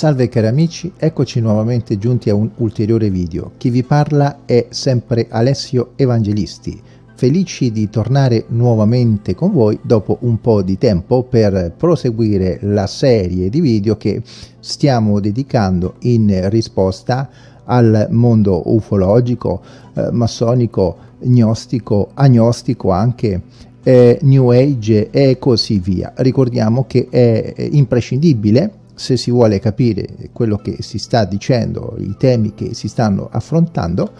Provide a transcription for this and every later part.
Salve cari amici, eccoci nuovamente giunti a un ulteriore video. Chi vi parla è sempre Alessio Evangelisti, felici di tornare nuovamente con voi dopo un po' di tempo per proseguire la serie di video che stiamo dedicando in risposta al mondo ufologico, eh, massonico, gnostico, agnostico anche, eh, New Age e così via. Ricordiamo che è imprescindibile se si vuole capire quello che si sta dicendo, i temi che si stanno affrontando,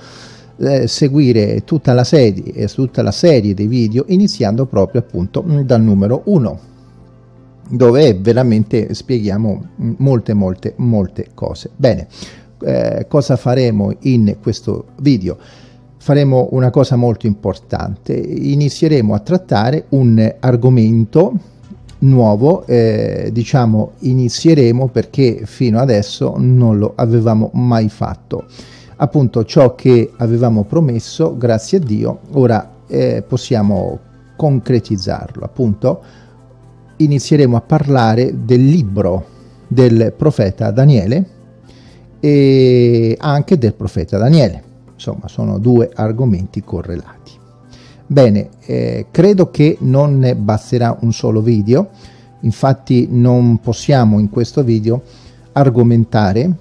eh, seguire tutta la, serie, tutta la serie dei video iniziando proprio appunto dal numero 1 dove veramente spieghiamo molte molte molte cose. Bene eh, cosa faremo in questo video? Faremo una cosa molto importante. Inizieremo a trattare un argomento nuovo eh, diciamo inizieremo perché fino adesso non lo avevamo mai fatto. Appunto ciò che avevamo promesso grazie a Dio ora eh, possiamo concretizzarlo. Appunto inizieremo a parlare del libro del profeta Daniele e anche del profeta Daniele. Insomma sono due argomenti correlati Bene, eh, credo che non ne basterà un solo video, infatti non possiamo in questo video argomentare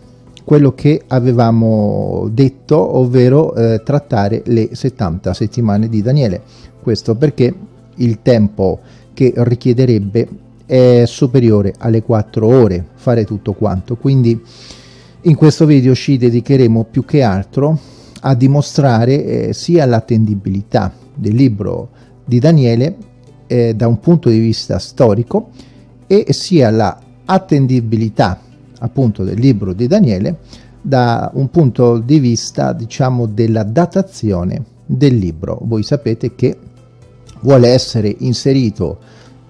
quello che avevamo detto, ovvero eh, trattare le 70 settimane di Daniele. Questo perché il tempo che richiederebbe è superiore alle 4 ore fare tutto quanto, quindi in questo video ci dedicheremo più che altro a dimostrare eh, sia l'attendibilità del libro di Daniele eh, da un punto di vista storico e sia la attendibilità appunto del libro di Daniele da un punto di vista diciamo della datazione del libro. Voi sapete che vuole essere inserito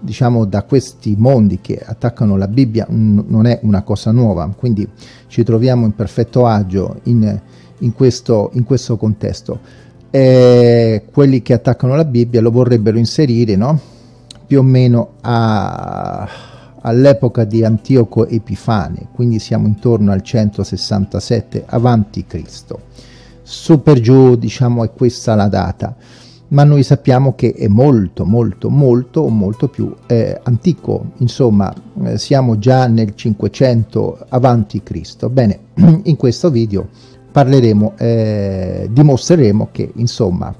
diciamo da questi mondi che attaccano la Bibbia non è una cosa nuova. Quindi ci troviamo in perfetto agio in, in, questo, in questo contesto eh, quelli che attaccano la Bibbia lo vorrebbero inserire no? più o meno all'epoca di Antioco Epifane, quindi siamo intorno al 167 avanti Cristo. Su per giù diciamo è questa la data, ma noi sappiamo che è molto molto molto molto più eh, antico, insomma eh, siamo già nel 500 avanti Cristo. Bene, in questo video parleremo, eh, dimostreremo che insomma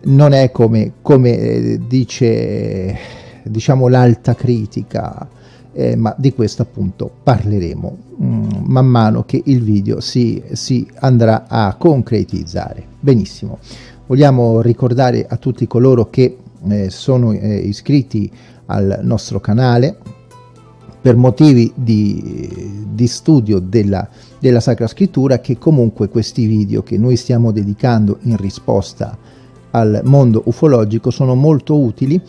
non è come, come eh, dice diciamo l'alta critica, eh, ma di questo appunto parleremo mm, man mano che il video si, si andrà a concretizzare. Benissimo, vogliamo ricordare a tutti coloro che eh, sono eh, iscritti al nostro canale per motivi di, di studio della, della Sacra Scrittura che comunque questi video che noi stiamo dedicando in risposta al mondo ufologico sono molto utili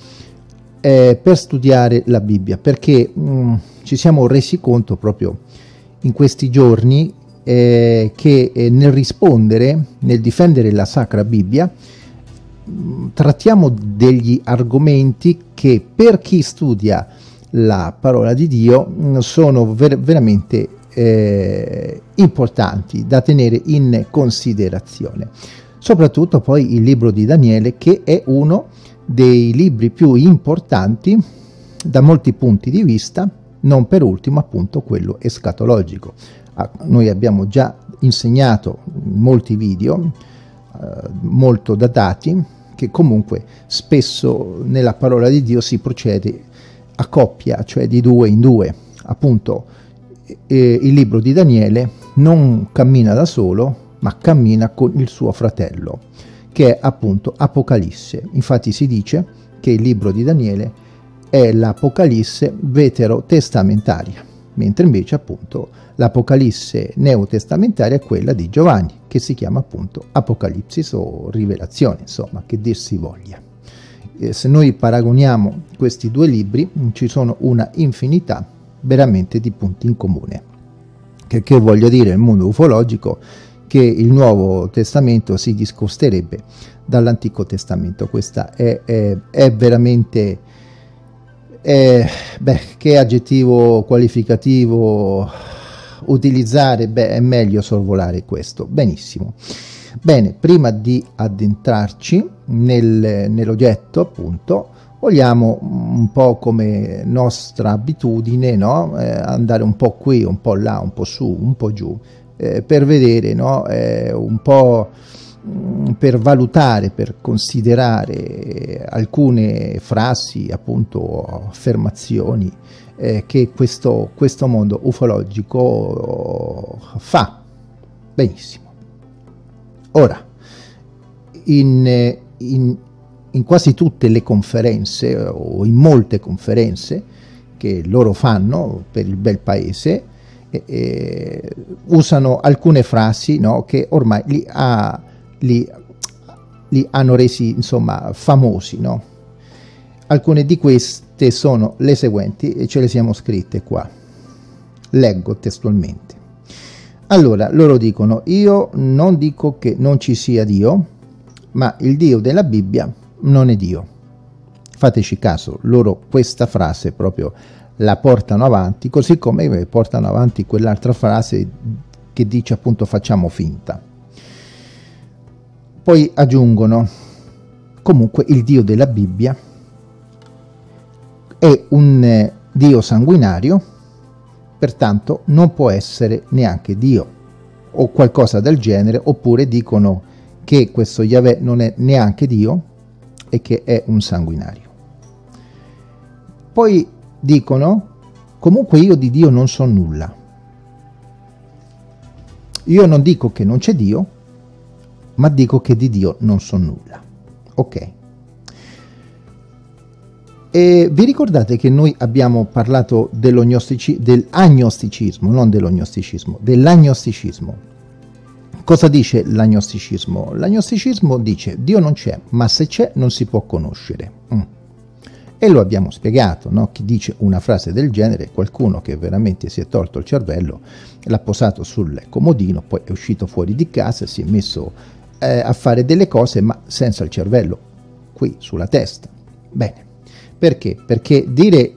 eh, per studiare la Bibbia perché mh, mm, ci siamo resi conto proprio in questi giorni eh, che eh, nel rispondere, nel difendere la Sacra Bibbia, mm, trattiamo degli argomenti che per chi studia la parola di Dio mm, sono ver veramente eh, importanti da tenere in considerazione. Soprattutto poi il libro di Daniele che è uno dei libri più importanti da molti punti di vista, non per ultimo appunto quello escatologico. Ah, noi abbiamo già insegnato molti video eh, molto datati che comunque spesso nella parola di Dio si procede a coppia, cioè di due in due. Appunto, eh, il libro di Daniele non cammina da solo, ma cammina con il suo fratello, che è appunto Apocalisse. Infatti si dice che il libro di Daniele è l'Apocalisse veterotestamentaria, mentre invece appunto l'Apocalisse neotestamentaria è quella di Giovanni, che si chiama appunto Apocalipsis o Rivelazione, insomma, che dir si voglia eh, se noi paragoniamo questi due libri ci sono una infinità veramente di punti in comune. Che, che voglio dire, il mondo ufologico, che il Nuovo Testamento si discosterebbe dall'Antico Testamento. Questa è, è, è veramente... È, beh, che aggettivo qualificativo utilizzare, beh, è meglio sorvolare questo. Benissimo. Bene, prima di addentrarci nel, nell'oggetto, appunto, vogliamo un po' come nostra abitudine, no? eh, andare un po' qui, un po' là, un po' su, un po' giù, eh, per vedere, no? eh, un po' mm, per valutare, per considerare alcune frasi, appunto affermazioni eh, che questo, questo mondo ufologico fa. Benissimo. Ora, in, in, in quasi tutte le conferenze o in molte conferenze che loro fanno per il bel paese eh, eh, usano alcune frasi no, che ormai li, ha, li, li, hanno resi insomma famosi no? alcune di queste sono le seguenti e ce le siamo scritte qua leggo testualmente allora loro dicono io non dico che non ci sia Dio ma il Dio della Bibbia non è Dio. Fateci caso, loro questa frase proprio la portano avanti, così come portano avanti quell'altra frase che dice appunto facciamo finta. Poi aggiungono, comunque il Dio della Bibbia è un eh, Dio sanguinario, pertanto non può essere neanche Dio o qualcosa del genere, oppure dicono che questo Yahweh non è neanche Dio, e che è un sanguinario. Poi dicono, comunque io di Dio non so nulla. Io non dico che non c'è Dio, ma dico che di Dio non so nulla. Ok. E vi ricordate che noi abbiamo parlato dell'agnosticismo, non dell'ognosticismo, dell'agnosticismo. Cosa dice l'agnosticismo? L'agnosticismo dice Dio non c'è, ma se c'è non si può conoscere. Mm. E lo abbiamo spiegato, no? chi dice una frase del genere è qualcuno che veramente si è tolto il cervello, l'ha posato sul comodino, poi è uscito fuori di casa, si è messo eh, a fare delle cose ma senza il cervello, qui sulla testa. Bene, perché? Perché dire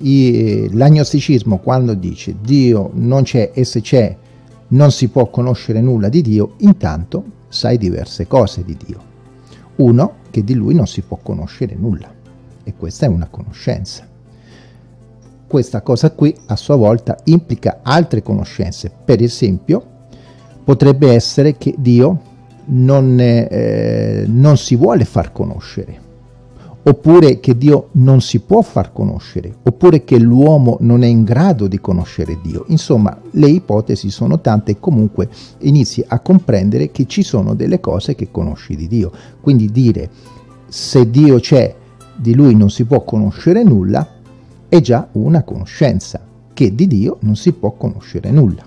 l'agnosticismo quando dice Dio non c'è e se c'è non si può conoscere nulla di Dio, intanto sai diverse cose di Dio. Uno, che di Lui non si può conoscere nulla, e questa è una conoscenza. Questa cosa qui a sua volta implica altre conoscenze, per esempio potrebbe essere che Dio non, eh, non si vuole far conoscere, oppure che Dio non si può far conoscere, oppure che l'uomo non è in grado di conoscere Dio. Insomma, le ipotesi sono tante e comunque inizi a comprendere che ci sono delle cose che conosci di Dio. Quindi dire se Dio c'è, di lui non si può conoscere nulla, è già una conoscenza, che di Dio non si può conoscere nulla.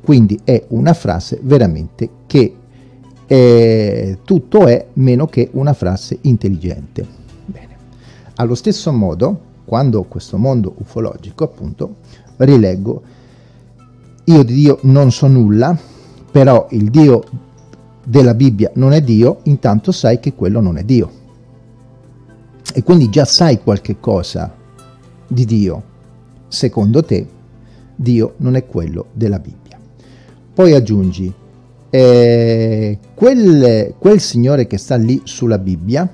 Quindi è una frase veramente che è, tutto è meno che una frase intelligente. Allo stesso modo, quando questo mondo ufologico, appunto, rileggo, io di Dio non so nulla, però il Dio della Bibbia non è Dio, intanto sai che quello non è Dio. E quindi già sai qualche cosa di Dio. Secondo te, Dio non è quello della Bibbia. Poi aggiungi, eh, quel, quel signore che sta lì sulla Bibbia,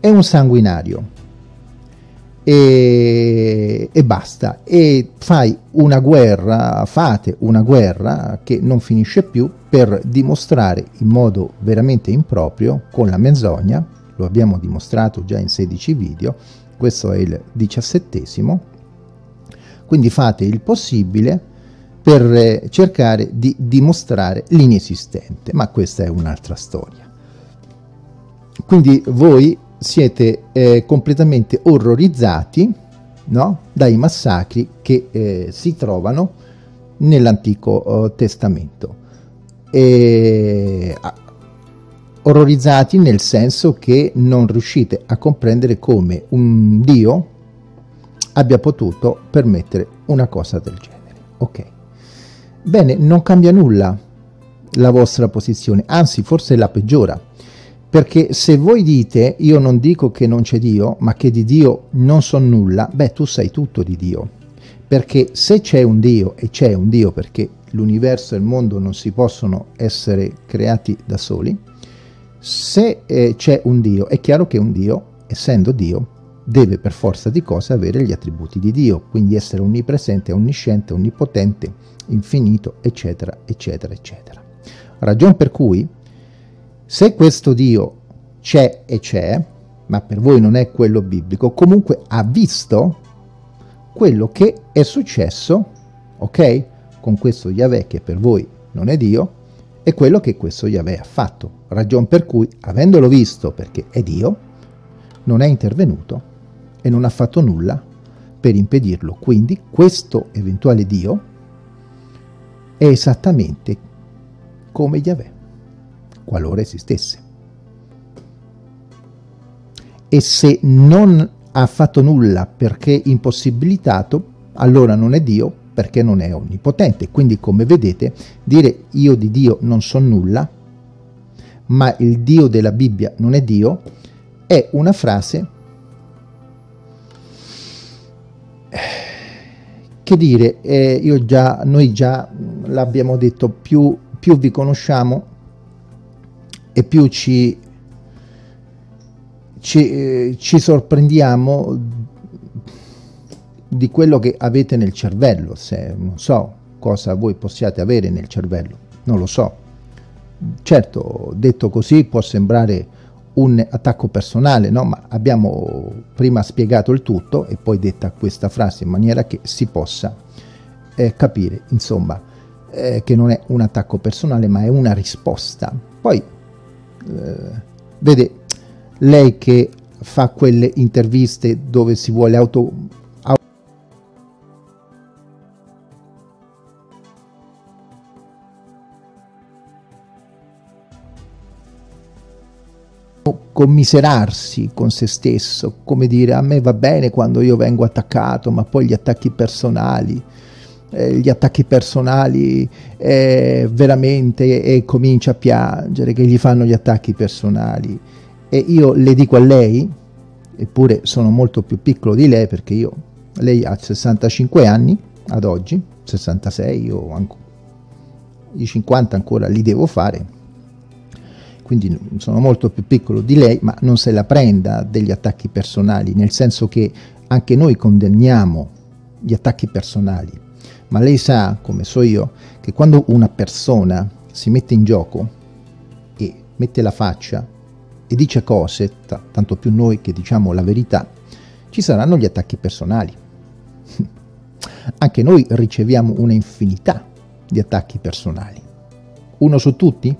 è un sanguinario. E, e, basta. E fai una guerra fate una guerra che non finisce più per dimostrare in modo veramente improprio con la menzogna lo abbiamo dimostrato già in 16 video questo è il diciassettesimo quindi fate il possibile per eh, cercare di dimostrare l'inesistente ma questa è un'altra storia. Quindi voi siete eh, completamente orrorizzati no? dai massacri che eh, si trovano nell'Antico eh, Testamento. E, orrorizzati nel senso che non riuscite a comprendere come un Dio abbia potuto permettere una cosa del genere. Ok. Bene, non cambia nulla la vostra posizione, anzi forse la peggiora perché se voi dite, io non dico che non c'è Dio, ma che di Dio non so nulla, beh, tu sai tutto di Dio. perché se c'è un Dio, e c'è un Dio perché l'universo e il mondo non si possono essere creati da soli, se eh, c'è un Dio, è chiaro che un Dio, essendo Dio, deve per forza di cose avere gli attributi di Dio, quindi essere onnipresente, onnisciente, onnipotente, infinito, eccetera, eccetera, eccetera. Ragion per cui, se questo Dio c'è e c'è, ma per voi non è quello biblico, comunque ha visto quello che è successo, ok? Con questo Yahweh che per voi non è Dio, e quello che questo Yahweh ha fatto. Ragion per cui, avendolo visto perché è Dio, non è intervenuto e non ha fatto nulla per impedirlo. Quindi questo eventuale Dio è esattamente come Yahweh, qualora esistesse. E se non ha fatto nulla perché impossibilitato, allora non è Dio perché non è onnipotente. Quindi come vedete dire io di Dio non so nulla, ma il Dio della Bibbia non è Dio, è una frase che dire, eh, già, noi già l'abbiamo detto, più, più vi conosciamo e più ci, ci, eh, ci sorprendiamo di quello che avete nel cervello, se non so cosa voi possiate avere nel cervello, non lo so. Certo, detto così può sembrare un attacco personale, no? ma abbiamo prima spiegato il tutto e poi detta questa frase in maniera che si possa eh, capire, insomma, eh, che non è un attacco personale, ma è una risposta. Poi, vede, lei che fa quelle interviste dove si vuole auto commiserarsi con se stesso, come dire a me va bene quando io vengo attaccato, ma poi gli attacchi personali, eh, gli attacchi personali eh, veramente e comincia a piangere che gli fanno gli attacchi personali. E io le dico a lei, eppure sono molto più piccolo di lei perché io, lei ha 65 anni ad oggi, 66, io ancora, i 50 ancora li devo fare, quindi sono molto più piccolo di lei, ma non se la prenda degli attacchi personali, nel senso che anche noi condanniamo gli attacchi personali, ma lei sa, come so io, che quando una persona si mette in gioco e mette la faccia e dice cose, tanto più noi che diciamo la verità, ci saranno gli attacchi personali. Anche noi riceviamo una infinità di attacchi personali. Uno su tutti?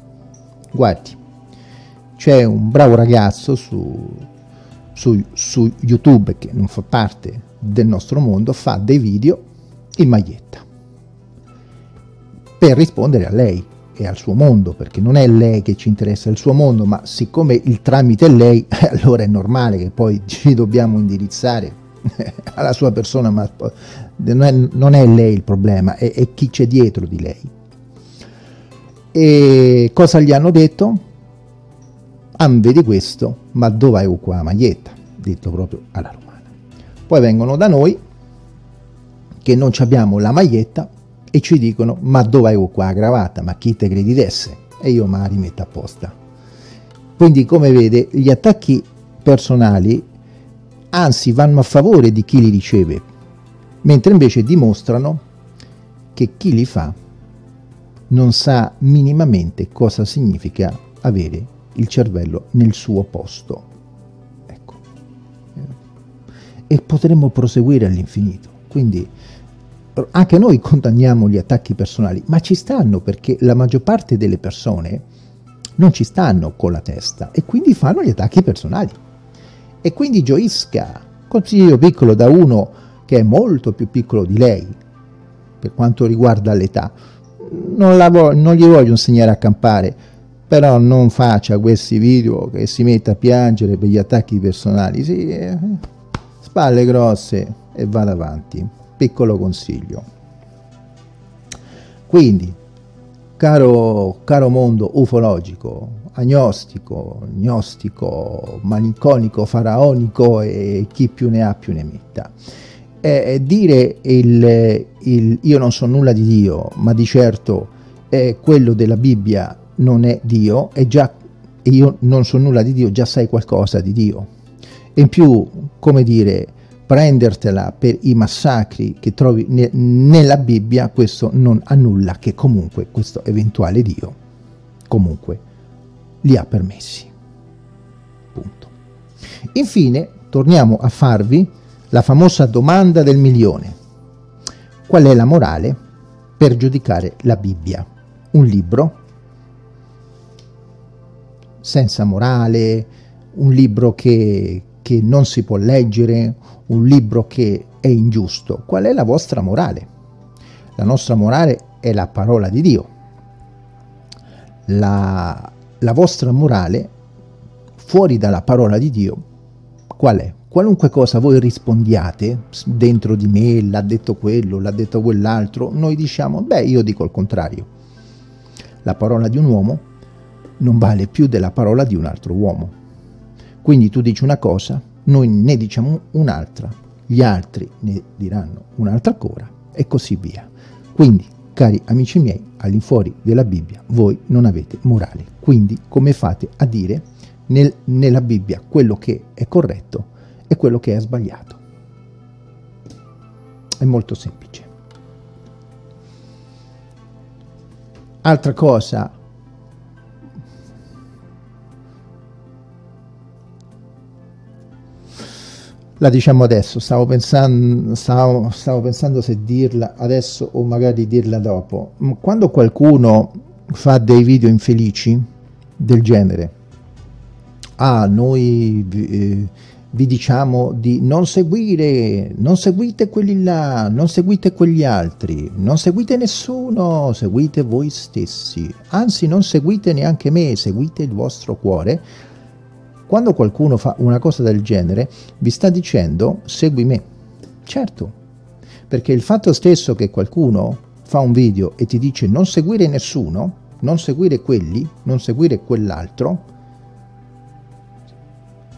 Guardi, c'è un bravo ragazzo su, su, su, YouTube che non fa parte del nostro mondo, fa dei video in maglietta per rispondere a lei e al suo mondo, perché non è lei che ci interessa il suo mondo, ma siccome il tramite è lei, allora è normale che poi ci dobbiamo indirizzare alla sua persona, ma non è, non è lei il problema, è, è chi c'è dietro di lei. E cosa gli hanno detto? Ah, vedi questo, ma dove hai qua la maglietta? Detto proprio alla romana. Poi vengono da noi, che non abbiamo la maglietta, e ci dicono, ma dove hai qua la cravatta? Ma chi te credi d'esse? E io me la rimetto apposta. Quindi, come vede, gli attacchi personali, anzi, vanno a favore di chi li riceve, mentre invece dimostrano che chi li fa non sa minimamente cosa significa avere il cervello nel suo posto. Ecco. E potremmo proseguire all'infinito. Quindi anche noi condanniamo gli attacchi personali, ma ci stanno perché la maggior parte delle persone non ci stanno con la testa e quindi fanno gli attacchi personali. E quindi gioisca, consiglio piccolo da uno che è molto più piccolo di lei, per quanto riguarda l'età, non, non gli voglio insegnare a campare, però non faccia questi video che si mette a piangere per gli attacchi personali, sì, eh, spalle grosse e vada avanti, piccolo consiglio. Quindi, caro, caro mondo ufologico, agnostico, gnostico, malinconico, faraonico e chi più ne ha più ne metta, eh, dire il, il, io non so nulla di Dio, ma di certo eh, quello della Bibbia non è Dio, è già io non so nulla di Dio, già sai qualcosa di Dio. in più, come dire, prendertela per i massacri che trovi ne, nella Bibbia, questo non annulla che comunque questo eventuale Dio, comunque, li ha permessi. Punto. Infine, torniamo a farvi la famosa domanda del milione. Qual è la morale per giudicare la Bibbia? Un libro senza morale, un libro che, che non si può leggere, un libro che è ingiusto. Qual è la vostra morale? La nostra morale è la parola di Dio. La, la vostra morale fuori dalla parola di Dio qual è? Qualunque cosa voi rispondiate, dentro di me l'ha detto quello, l'ha detto quell'altro, noi diciamo, beh, io dico il contrario. La parola di un uomo non vale più della parola di un altro uomo. Quindi tu dici una cosa, noi ne diciamo un'altra, gli altri ne diranno un'altra ancora e così via. Quindi, cari amici miei, all'infuori della Bibbia voi non avete morale. Quindi come fate a dire nel, nella Bibbia quello che è corretto e quello che è sbagliato? È molto semplice. Altra cosa la diciamo adesso, stavo pensando, stavo, stavo pensando se dirla adesso o magari dirla dopo. Quando qualcuno fa dei video infelici del genere, ah, noi eh, vi diciamo di non seguire, non seguite quelli là, non seguite quegli altri, non seguite nessuno, seguite voi stessi, anzi non seguite neanche me, seguite il vostro cuore, quando qualcuno fa una cosa del genere, vi sta dicendo segui me. Certo, perché il fatto stesso che qualcuno fa un video e ti dice non seguire nessuno, non seguire quelli, non seguire quell'altro,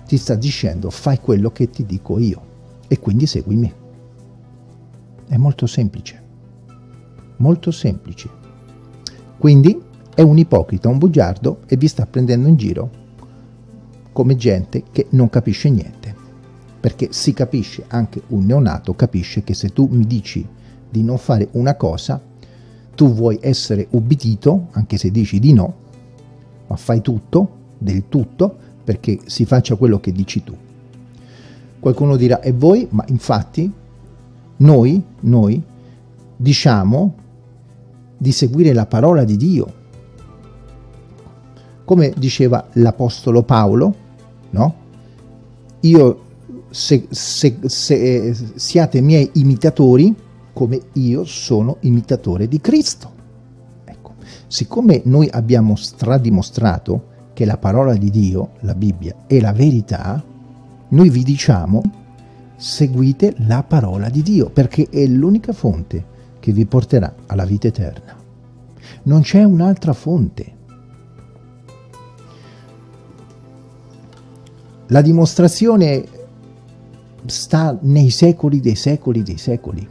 ti sta dicendo fai quello che ti dico io e quindi segui me. È molto semplice, molto semplice. Quindi è un ipocrita, un bugiardo e vi sta prendendo in giro come gente che non capisce niente. Perché si capisce, anche un neonato capisce che se tu mi dici di non fare una cosa, tu vuoi essere ubbidito, anche se dici di no, ma fai tutto, del tutto, perché si faccia quello che dici tu. Qualcuno dirà, e voi? Ma infatti noi, noi diciamo di seguire la parola di Dio, come diceva l'Apostolo Paolo, no? Io, se, se, se, siate miei imitatori, come io sono imitatore di Cristo. Ecco, siccome noi abbiamo stradimostrato che la parola di Dio, la Bibbia, è la verità, noi vi diciamo seguite la parola di Dio, perché è l'unica fonte che vi porterà alla vita eterna. Non c'è un'altra fonte. La dimostrazione sta nei secoli dei secoli dei secoli.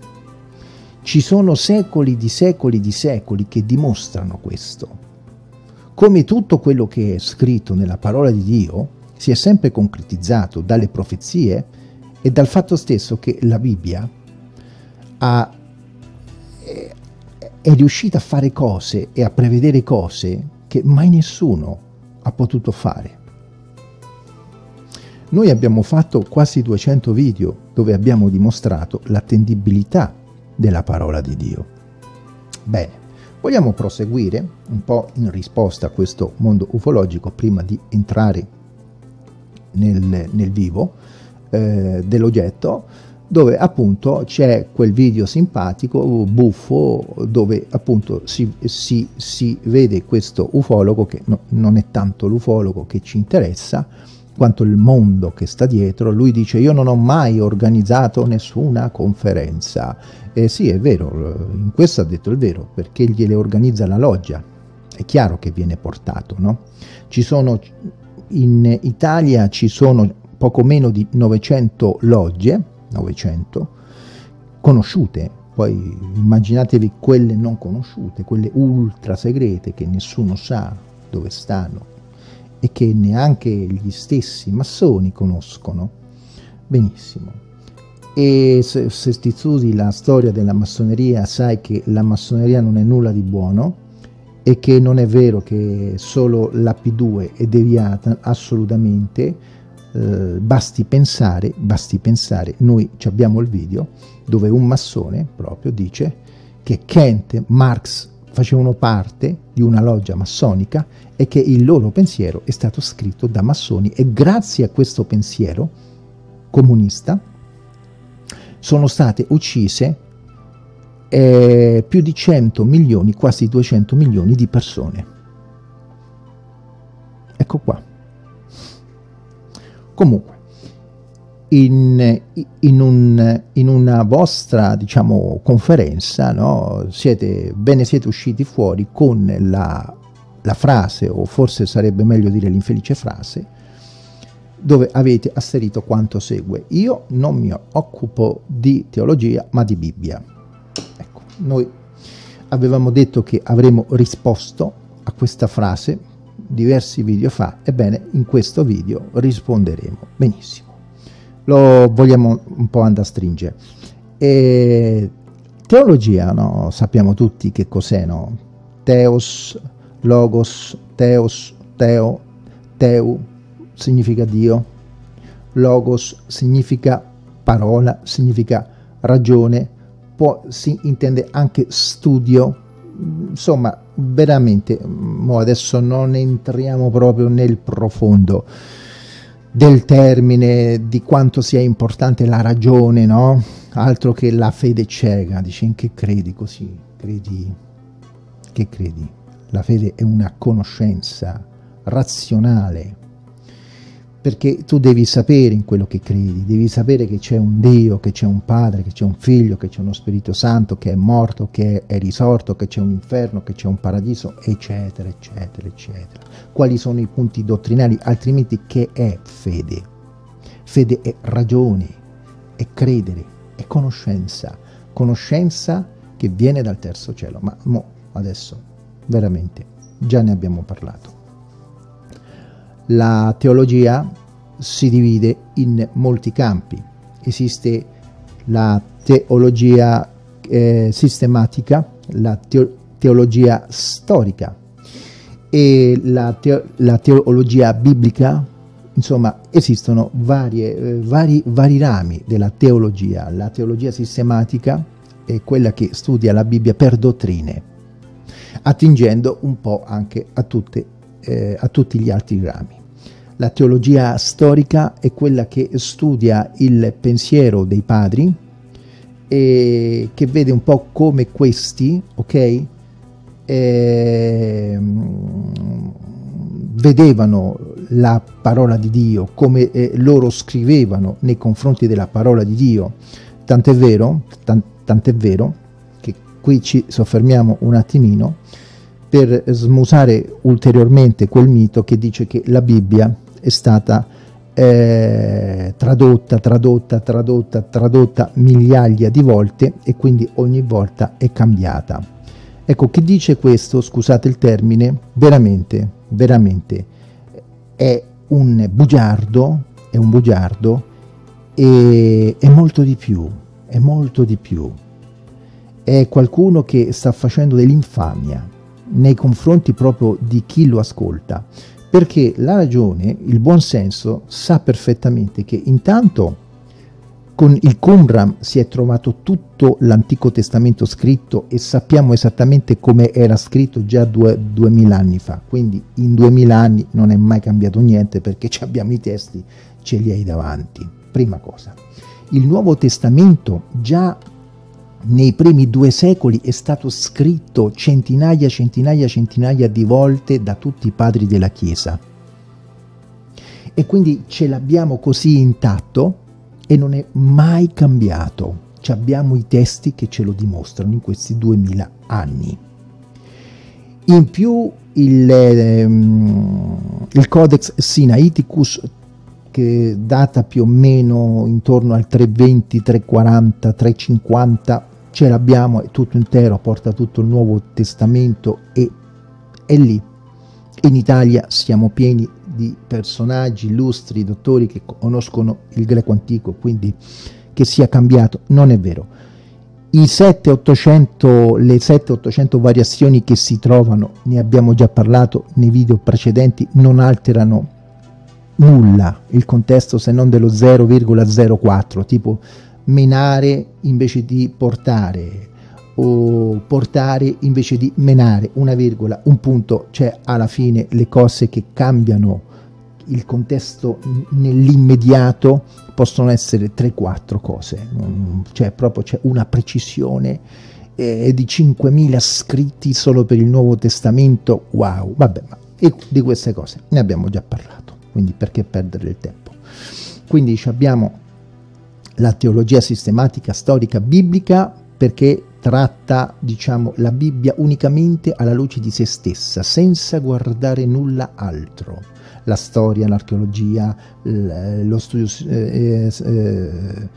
Ci sono secoli di secoli di secoli che dimostrano questo. Come tutto quello che è scritto nella parola di Dio si è sempre concretizzato dalle profezie e dal fatto stesso che la Bibbia ha, è riuscita a fare cose e a prevedere cose che mai nessuno ha potuto fare. Noi abbiamo fatto quasi 200 video dove abbiamo dimostrato l'attendibilità della parola di Dio. Bene, vogliamo proseguire un po' in risposta a questo mondo ufologico prima di entrare nel, nel vivo eh, dell'oggetto dove appunto c'è quel video simpatico, buffo, dove appunto si, si, si vede questo ufologo che no, non è tanto l'ufologo che ci interessa, quanto il mondo che sta dietro, lui dice io non ho mai organizzato nessuna conferenza. E sì, è vero, in questo ha detto il vero, perché gliele organizza la loggia. È chiaro che viene portato, no? Ci sono, in Italia ci sono poco meno di 900 logge, 900, conosciute, poi immaginatevi quelle non conosciute, quelle ultra segrete che nessuno sa dove stanno e che neanche gli stessi massoni conoscono. Benissimo. E se, se ti studi la storia della massoneria sai che la massoneria non è nulla di buono e che non è vero che solo la P2 è deviata assolutamente, eh, basti pensare, basti pensare, noi abbiamo il video dove un massone proprio dice che Kent, Marx facevano parte di una loggia massonica e che il loro pensiero è stato scritto da massoni e grazie a questo pensiero comunista sono state uccise eh, più di 100 milioni, quasi 200 milioni di persone. Ecco qua. Comunque, in, in, un, in una vostra diciamo, conferenza no, siete, bene siete usciti fuori con la, la frase, o forse sarebbe meglio dire l'infelice frase, dove avete asserito quanto segue. Io non mi occupo di teologia, ma di Bibbia. Ecco, noi avevamo detto che avremmo risposto a questa frase diversi video fa, ebbene in questo video risponderemo. Benissimo. Lo vogliamo un po' andare a stringere. E teologia, no? sappiamo tutti che cos'è, no? Teos, logos, teos, teo, teu, significa Dio, logos significa parola, significa ragione, può, si intende anche studio, insomma veramente, adesso non entriamo proprio nel profondo del termine, di quanto sia importante la ragione, no? Altro che la fede cieca, dici in che credi così? Credi, che credi? La fede è una conoscenza razionale, perché tu devi sapere in quello che credi, devi sapere che c'è un Dio, che c'è un Padre, che c'è un Figlio, che c'è uno Spirito Santo, che è morto, che è risorto, che c'è un inferno, che c'è un paradiso, eccetera, eccetera, eccetera. Quali sono i punti dottrinali? Altrimenti che è fede? Fede è ragione, è credere, è conoscenza, conoscenza che viene dal terzo cielo. Ma mo, adesso, veramente, già ne abbiamo parlato la teologia si divide in molti campi. Esiste la teologia eh, sistematica, la teo teologia storica e la, te la, teologia biblica, insomma esistono varie, eh, vari, vari rami della teologia. La teologia sistematica è quella che studia la Bibbia per dottrine, attingendo un po' anche a, tutte, eh, a tutti gli altri rami. La teologia storica è quella che studia il pensiero dei padri e che vede un po' come questi, ok? Eh, vedevano la parola di Dio, come eh, loro scrivevano nei confronti della parola di Dio. Tant'è vero, tant tant'è vero che qui ci soffermiamo un attimino per smusare ulteriormente quel mito che dice che la Bibbia è stata eh, tradotta, tradotta, tradotta, tradotta migliaia di volte e quindi ogni volta è cambiata. Ecco, chi dice questo, scusate il termine, veramente, veramente è un bugiardo, è un bugiardo e è molto di più, è molto di più. È qualcuno che sta facendo dell'infamia nei confronti proprio di chi lo ascolta perché la ragione, il buon senso, sa perfettamente che intanto con il Qumran si è trovato tutto l'Antico Testamento scritto e sappiamo esattamente come era scritto già due, duemila anni fa, quindi in duemila anni non è mai cambiato niente perché abbiamo i testi, ce li hai davanti. Prima cosa. Il Nuovo Testamento già nei primi due secoli è stato scritto centinaia, centinaia, centinaia di volte da tutti i padri della Chiesa. E quindi ce l'abbiamo così intatto e non è mai cambiato. Ci abbiamo i testi che ce lo dimostrano in questi duemila anni. In più il, ehm, il Codex Sinaiticus che data più o meno intorno al 320, 340, 350, ce l'abbiamo, è tutto intero, porta tutto il Nuovo Testamento e è lì. In Italia siamo pieni di personaggi illustri, dottori che conoscono il greco antico, quindi che sia cambiato, non è vero. I 7, le 7-800 variazioni che si trovano, ne abbiamo già parlato nei video precedenti, non alterano nulla il contesto se non dello 0,04, tipo menare invece di portare o portare invece di menare, una virgola, un punto, cioè alla fine le cose che cambiano il contesto nell'immediato possono essere 3-4 cose, cioè proprio c'è una precisione eh, di 5.000 scritti solo per il Nuovo Testamento, wow, vabbè, ma di queste cose ne abbiamo già parlato, quindi perché perdere il tempo? Quindi abbiamo la teologia sistematica storica biblica perché tratta diciamo la Bibbia unicamente alla luce di se stessa senza guardare nulla altro la storia, l'archeologia, lo studio, eh, eh,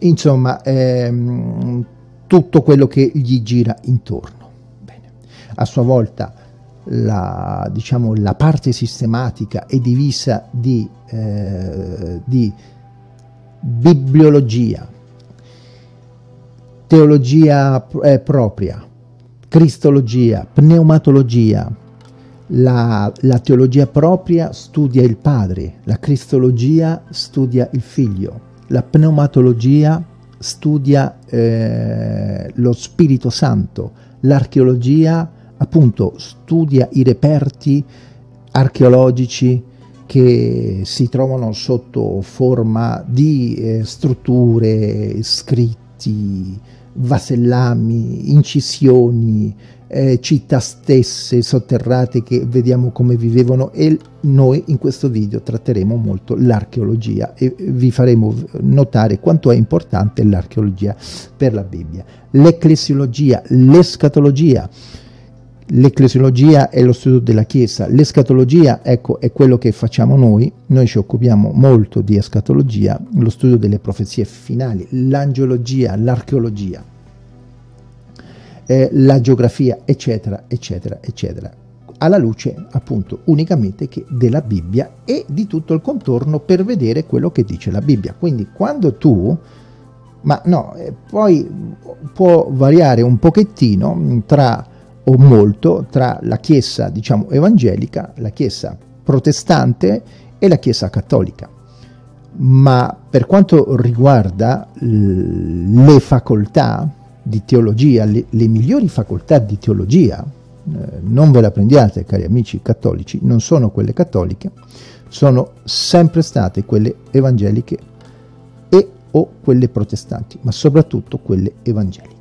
insomma, ehm, tutto quello che gli gira intorno. Bene. A sua volta la, diciamo, la parte sistematica è divisa di, eh, di bibliologia, teologia eh, propria, cristologia, pneumatologia, la, la, teologia propria studia il Padre, la cristologia studia il Figlio, la pneumatologia studia eh, lo Spirito Santo, l'archeologia appunto studia i reperti archeologici che si trovano sotto forma di eh, strutture, scritti, vasellami, incisioni, eh, città stesse sotterrate che vediamo come vivevano e noi in questo video tratteremo molto l'archeologia e vi faremo notare quanto è importante l'archeologia per la Bibbia. L'ecclesiologia, l'escatologia, l'ecclesiologia è lo studio della Chiesa, l'escatologia ecco, è quello che facciamo noi, noi ci occupiamo molto di escatologia, lo studio delle profezie finali, l'angiologia, l'archeologia eh, la geografia, eccetera, eccetera, eccetera, alla luce appunto unicamente della Bibbia e di tutto il contorno per vedere quello che dice la Bibbia. Quindi quando tu, ma no, eh, poi può variare un pochettino tra o molto tra la Chiesa, diciamo, evangelica, la Chiesa protestante e la Chiesa cattolica. Ma per quanto riguarda le facoltà, di teologia, le, le migliori facoltà di teologia, eh, non ve la prendiate cari amici cattolici, non sono quelle cattoliche, sono sempre state quelle evangeliche e o quelle protestanti, ma soprattutto quelle evangeliche.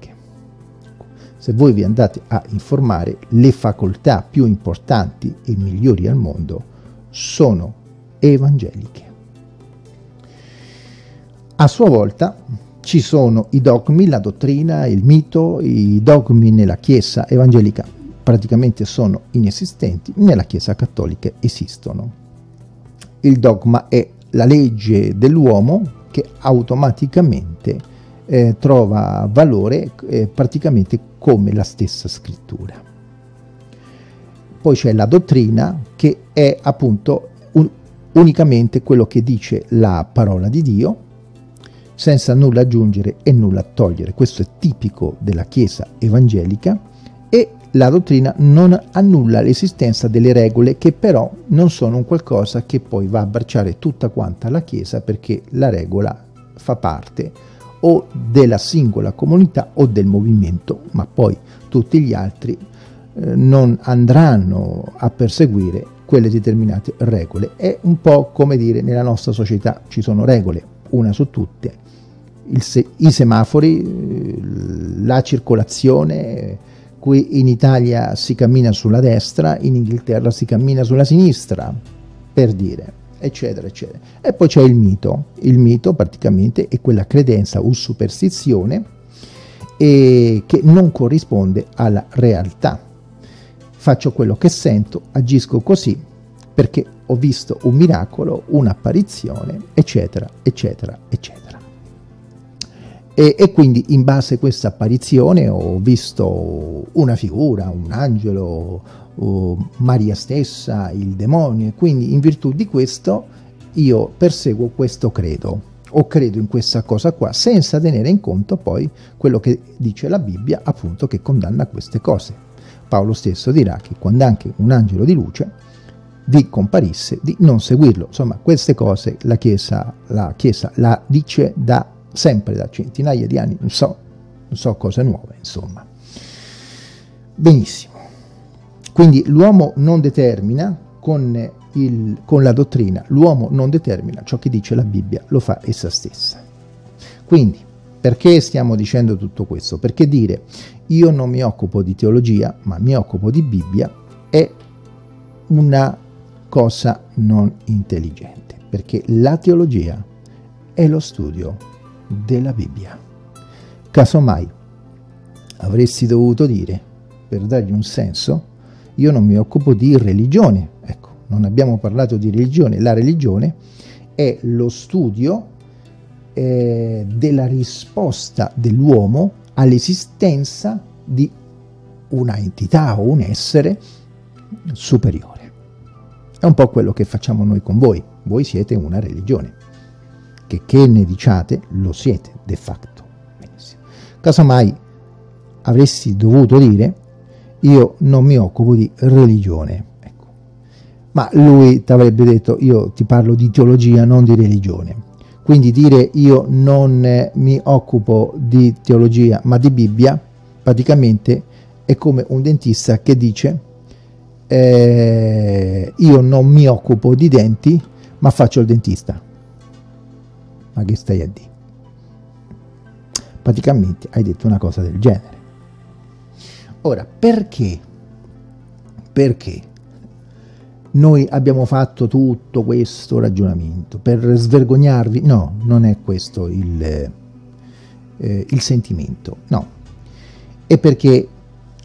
Se voi vi andate a informare, le facoltà più importanti e migliori al mondo sono evangeliche. A sua volta, ci sono i dogmi, la dottrina, il mito, i dogmi nella Chiesa evangelica praticamente sono inesistenti, nella Chiesa cattolica esistono. Il dogma è la legge dell'uomo che automaticamente eh, trova valore eh, praticamente come la stessa scrittura. Poi c'è la dottrina che è appunto un, unicamente quello che dice la parola di Dio, senza nulla aggiungere e nulla togliere. Questo è tipico della Chiesa evangelica e la dottrina non annulla l'esistenza delle regole che però non sono un qualcosa che poi va a bracciare tutta quanta la Chiesa perché la regola fa parte o della singola comunità o del movimento, ma poi tutti gli altri eh, non andranno a perseguire quelle determinate regole. È un po' come dire nella nostra società ci sono regole, una su tutte, se i semafori, la circolazione, qui in Italia si cammina sulla destra, in Inghilterra si cammina sulla sinistra, per dire, eccetera, eccetera. E poi c'è il mito. Il mito praticamente è quella credenza o superstizione che non corrisponde alla realtà. Faccio quello che sento, agisco così perché ho visto un miracolo, un'apparizione, eccetera, eccetera, eccetera. E, e, quindi in base a questa apparizione ho visto una figura, un angelo, Maria stessa, il demonio, e quindi in virtù di questo io perseguo questo credo o credo in questa cosa qua, senza tenere in conto poi quello che dice la Bibbia, appunto, che condanna queste cose. Paolo stesso dirà che quando anche un angelo di luce vi comparisse, di non seguirlo. Insomma, queste cose la Chiesa la, Chiesa la dice da sempre, da centinaia di anni, non so, non so cose nuove, insomma. Benissimo. Quindi l'uomo non determina con il, con la dottrina l'uomo non determina ciò che dice la Bibbia, lo fa essa stessa. Quindi, perché stiamo dicendo tutto questo? Perché dire io non mi occupo di teologia, ma mi occupo di Bibbia, è una cosa non intelligente, perché la teologia è lo studio della Bibbia. Casomai avresti dovuto dire, per dargli un senso, io non mi occupo di religione, ecco, non abbiamo parlato di religione, la religione è lo studio eh, della risposta dell'uomo all'esistenza di una entità o un essere superiore. È un po' quello che facciamo noi con voi. Voi siete una religione. Che, che ne diciate, lo siete de facto. Benissimo. Casomai avresti dovuto dire, io non mi occupo di religione, ma lui ti avrebbe detto io ti parlo di teologia, non di religione. Quindi dire io non mi occupo di teologia ma di Bibbia, praticamente è come un dentista che dice eh, io non mi occupo di denti ma faccio il dentista. Ma che stai a dire? Praticamente hai detto una cosa del genere. Ora, perché? Perché noi abbiamo fatto tutto questo ragionamento per svergognarvi? No, non è questo il, eh, il sentimento, no. È perché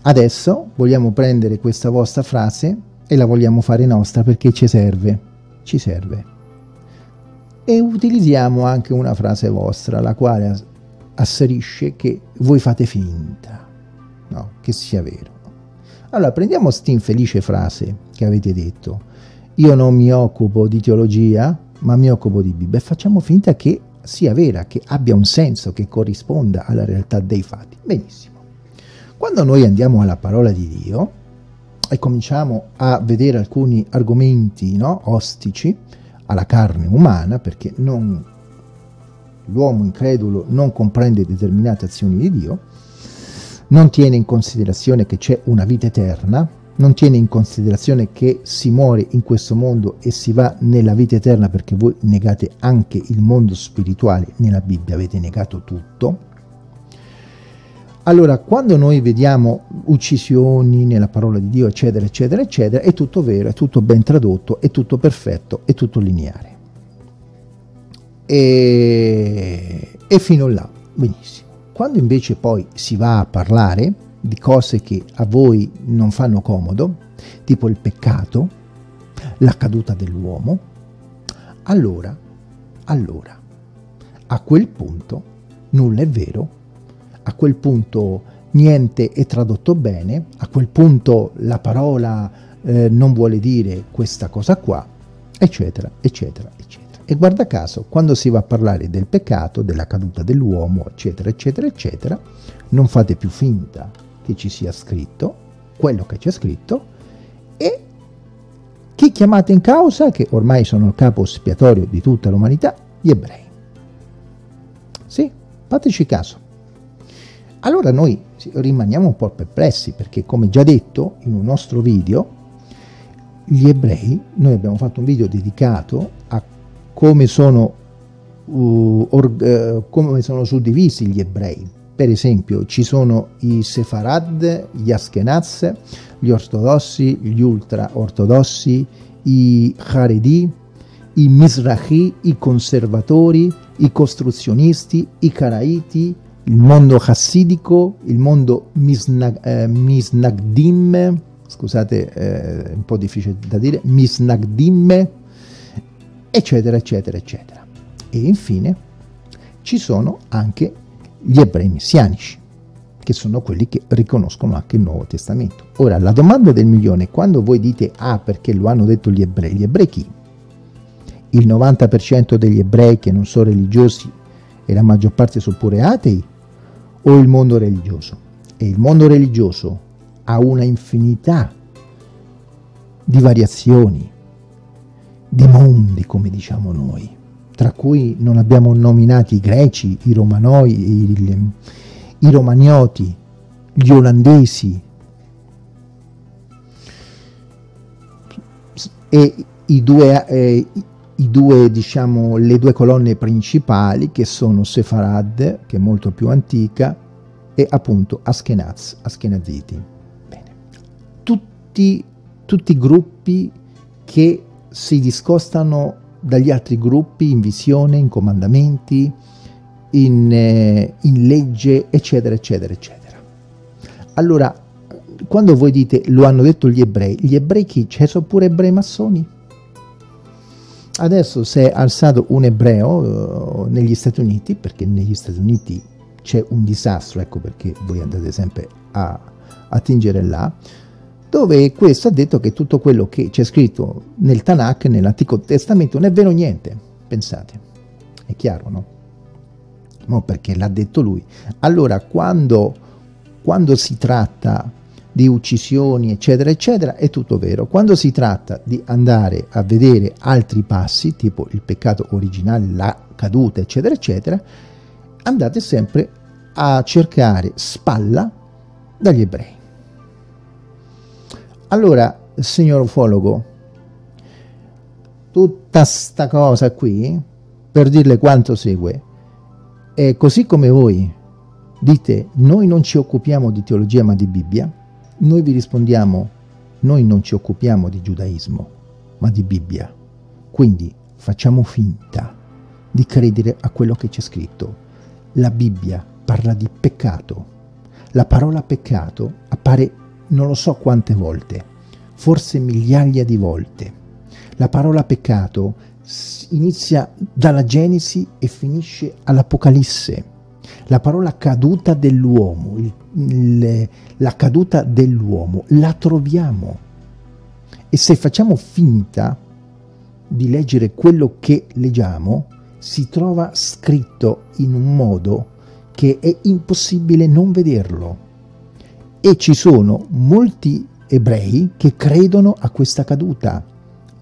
adesso vogliamo prendere questa vostra frase e la vogliamo fare nostra perché ci serve, ci serve. E utilizziamo anche una frase vostra, la quale asserisce che voi fate finta, no, che sia vero. Allora, prendiamo questa infelice frase che avete detto. Io non mi occupo di teologia, ma mi occupo di Bibbia. E facciamo finta che sia vera, che abbia un senso, che corrisponda alla realtà dei fatti. Benissimo. Quando noi andiamo alla parola di Dio e cominciamo a vedere alcuni argomenti no, ostici alla carne umana, perché l'uomo incredulo non comprende determinate azioni di Dio, non tiene in considerazione che c'è una vita eterna, non tiene in considerazione che si muore in questo mondo e si va nella vita eterna perché voi negate anche il mondo spirituale, nella Bibbia avete negato tutto. Allora, quando noi vediamo uccisioni nella parola di Dio, eccetera, eccetera, eccetera, è tutto vero, è tutto ben tradotto, è tutto perfetto, è tutto lineare. E, e fino là, benissimo. Quando invece poi si va a parlare di cose che a voi non fanno comodo, tipo il peccato, la caduta dell'uomo, allora, allora, a quel punto nulla è vero, a quel punto niente è tradotto bene, a quel punto la parola eh, non vuole dire questa cosa qua, eccetera, eccetera, eccetera. E guarda caso, quando si va a parlare del peccato, della caduta dell'uomo, eccetera, eccetera, eccetera, non fate più finta che ci sia scritto quello che c'è scritto e chi chiamate in causa, che ormai sono il capo espiatorio di tutta l'umanità, gli ebrei. Sì, fateci caso. Allora noi rimaniamo un po' perplessi perché come già detto in un nostro video, gli ebrei, noi abbiamo fatto un video dedicato a come sono, uh, or, uh, come sono suddivisi gli ebrei. Per esempio ci sono i Sefarad, gli Ashkenaz, gli ortodossi, gli ultra-ortodossi, i Haredi, i Mizrahi, i conservatori, i costruzionisti, i Karaiti, il mondo chassidico, il mondo Misnag, eh, Misnagdim, scusate, eh, un po' difficile da dire, misnagdimme, eccetera, eccetera, eccetera. E infine ci sono anche gli ebrei messianici, che sono quelli che riconoscono anche il Nuovo Testamento. Ora, la domanda del milione, quando voi dite, ah, perché lo hanno detto gli ebrei, gli ebrei chi? Il 90% degli ebrei che non sono religiosi e la maggior parte sono pure atei? O il mondo religioso? E il mondo religioso ha una infinità di variazioni, di mondi, come diciamo noi, tra cui non abbiamo nominati i greci, i romanoi, i, i romanioti, gli olandesi e i due, eh, i due, diciamo, le due colonne principali che sono Sefarad, che è molto più antica, e appunto Askenaz, Askenaziti. Bene. Tutti, tutti gruppi che si discostano dagli altri gruppi in visione, in comandamenti, in, eh, in legge, eccetera, eccetera, eccetera. Allora, quando voi dite lo hanno detto gli ebrei, gli ebrei chi? C'è sono pure ebrei massoni? Adesso si è alzato un ebreo uh, negli Stati Uniti, perché negli Stati Uniti c'è un disastro, ecco perché voi andate sempre a attingere là, dove questo ha detto che tutto quello che c'è scritto nel Tanakh, nell'Antico Testamento, non è vero niente. Pensate, è chiaro, no? no, perché l'ha detto lui. Allora, quando, quando si tratta di uccisioni, eccetera, eccetera, è tutto vero. Quando si tratta di andare a vedere altri passi, tipo il peccato originale, la caduta, eccetera, eccetera, andate sempre a cercare spalla dagli ebrei. Allora, signor ufologo, tutta sta cosa qui, per dirle quanto segue, e così come voi dite noi non ci occupiamo di teologia ma di Bibbia, noi vi rispondiamo noi non ci occupiamo di giudaismo ma di Bibbia. Quindi facciamo finta di credere a quello che c'è scritto. La Bibbia parla di peccato. La parola peccato appare non lo so quante volte, forse migliaia di volte. La parola peccato inizia dalla Genesi e finisce all'Apocalisse. La parola caduta dell'uomo, la caduta dell'uomo, la troviamo. E se facciamo finta di leggere quello che leggiamo, si trova scritto in un modo che è impossibile non vederlo. E ci sono molti ebrei che credono a questa caduta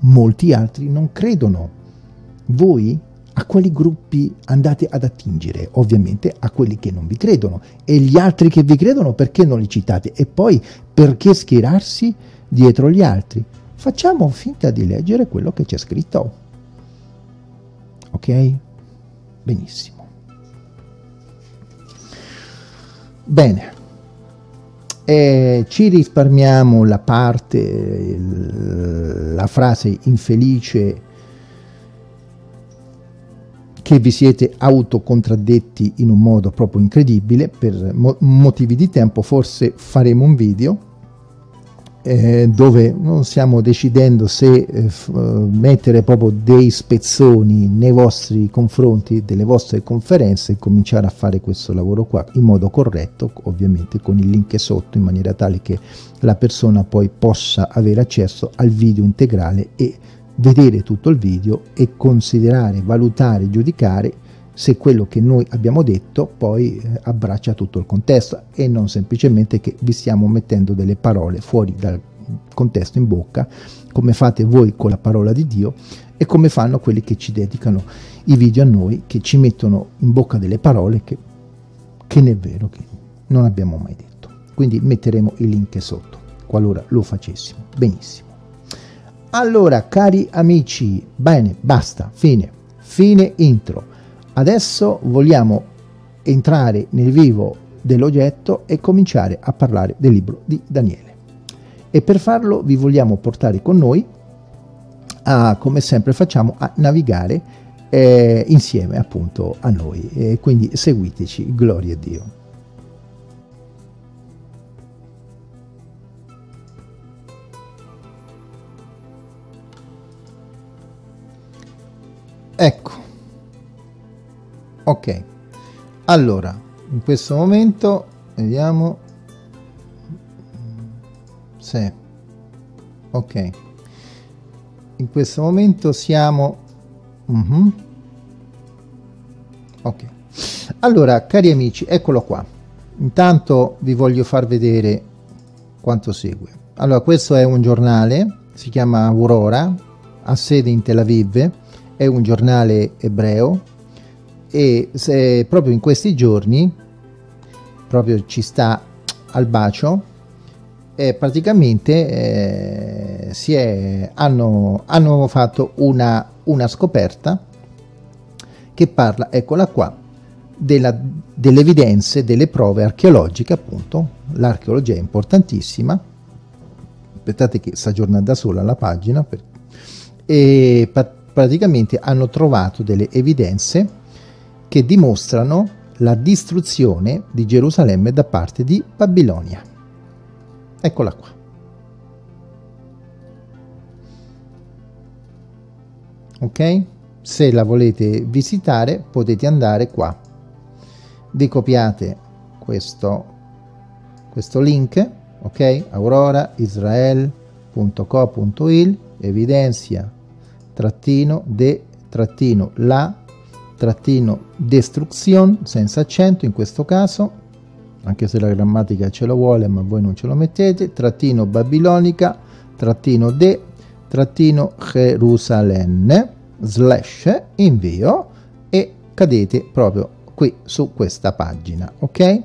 molti altri non credono. Voi a quali gruppi andate ad attingere? Ovviamente a quelli che non vi credono. E gli altri che vi credono perché non li citate? E poi perché schierarsi dietro gli altri? Facciamo finta di leggere quello che c'è scritto. Ok? Benissimo. Bene e ci risparmiamo la parte, la frase infelice che vi siete autocontraddetti in un modo proprio incredibile, per motivi di tempo forse faremo un video eh, dove non stiamo decidendo se eh, eh, mettere proprio dei spezzoni nei vostri confronti delle vostre conferenze e cominciare a fare questo lavoro qua in modo corretto ovviamente con il link sotto in maniera tale che la persona poi possa avere accesso al video integrale e vedere tutto il video e considerare, valutare, giudicare se quello che noi abbiamo detto poi eh, abbraccia tutto il contesto e non semplicemente che vi stiamo mettendo delle parole fuori dal contesto in bocca, come fate voi con la parola di Dio e come fanno quelli che ci dedicano i video a noi, che ci mettono in bocca delle parole che, che è vero che non abbiamo mai detto. Quindi metteremo il link sotto, qualora lo facessimo. Benissimo. Allora, cari amici, bene, basta, fine, fine intro. Adesso vogliamo entrare nel vivo dell'oggetto e cominciare a parlare del libro di Daniele. E per farlo vi vogliamo portare con noi, a, come sempre facciamo, a navigare eh, insieme appunto a noi. E quindi seguiteci, gloria a Dio. Ecco, ok allora in questo momento vediamo se ok in questo momento siamo uh mhm. -huh. ok allora cari amici eccolo qua intanto vi voglio far vedere quanto segue allora questo è un giornale si chiama Aurora ha sede in Tel Aviv è un giornale ebreo e proprio in questi giorni proprio ci sta al bacio e praticamente eh, si è, hanno, hanno fatto una, una scoperta che parla, eccola qua, della, delle evidenze, delle prove archeologiche appunto, l'archeologia è importantissima, aspettate che si aggiorna da sola la pagina, per, e praticamente hanno trovato delle evidenze che dimostrano la distruzione di Gerusalemme da parte di Babilonia. Eccola qua. Ok? Se la volete visitare potete andare qua. Vi copiate questo, questo link, ok? Aurora israel.co.il evidenzia trattino de trattino la trattino destruction senza accento in questo caso anche se la grammatica ce lo vuole ma voi non ce lo mettete, trattino babilonica, trattino de, trattino Gerusalemme, slash invio e cadete proprio qui su questa pagina, ok?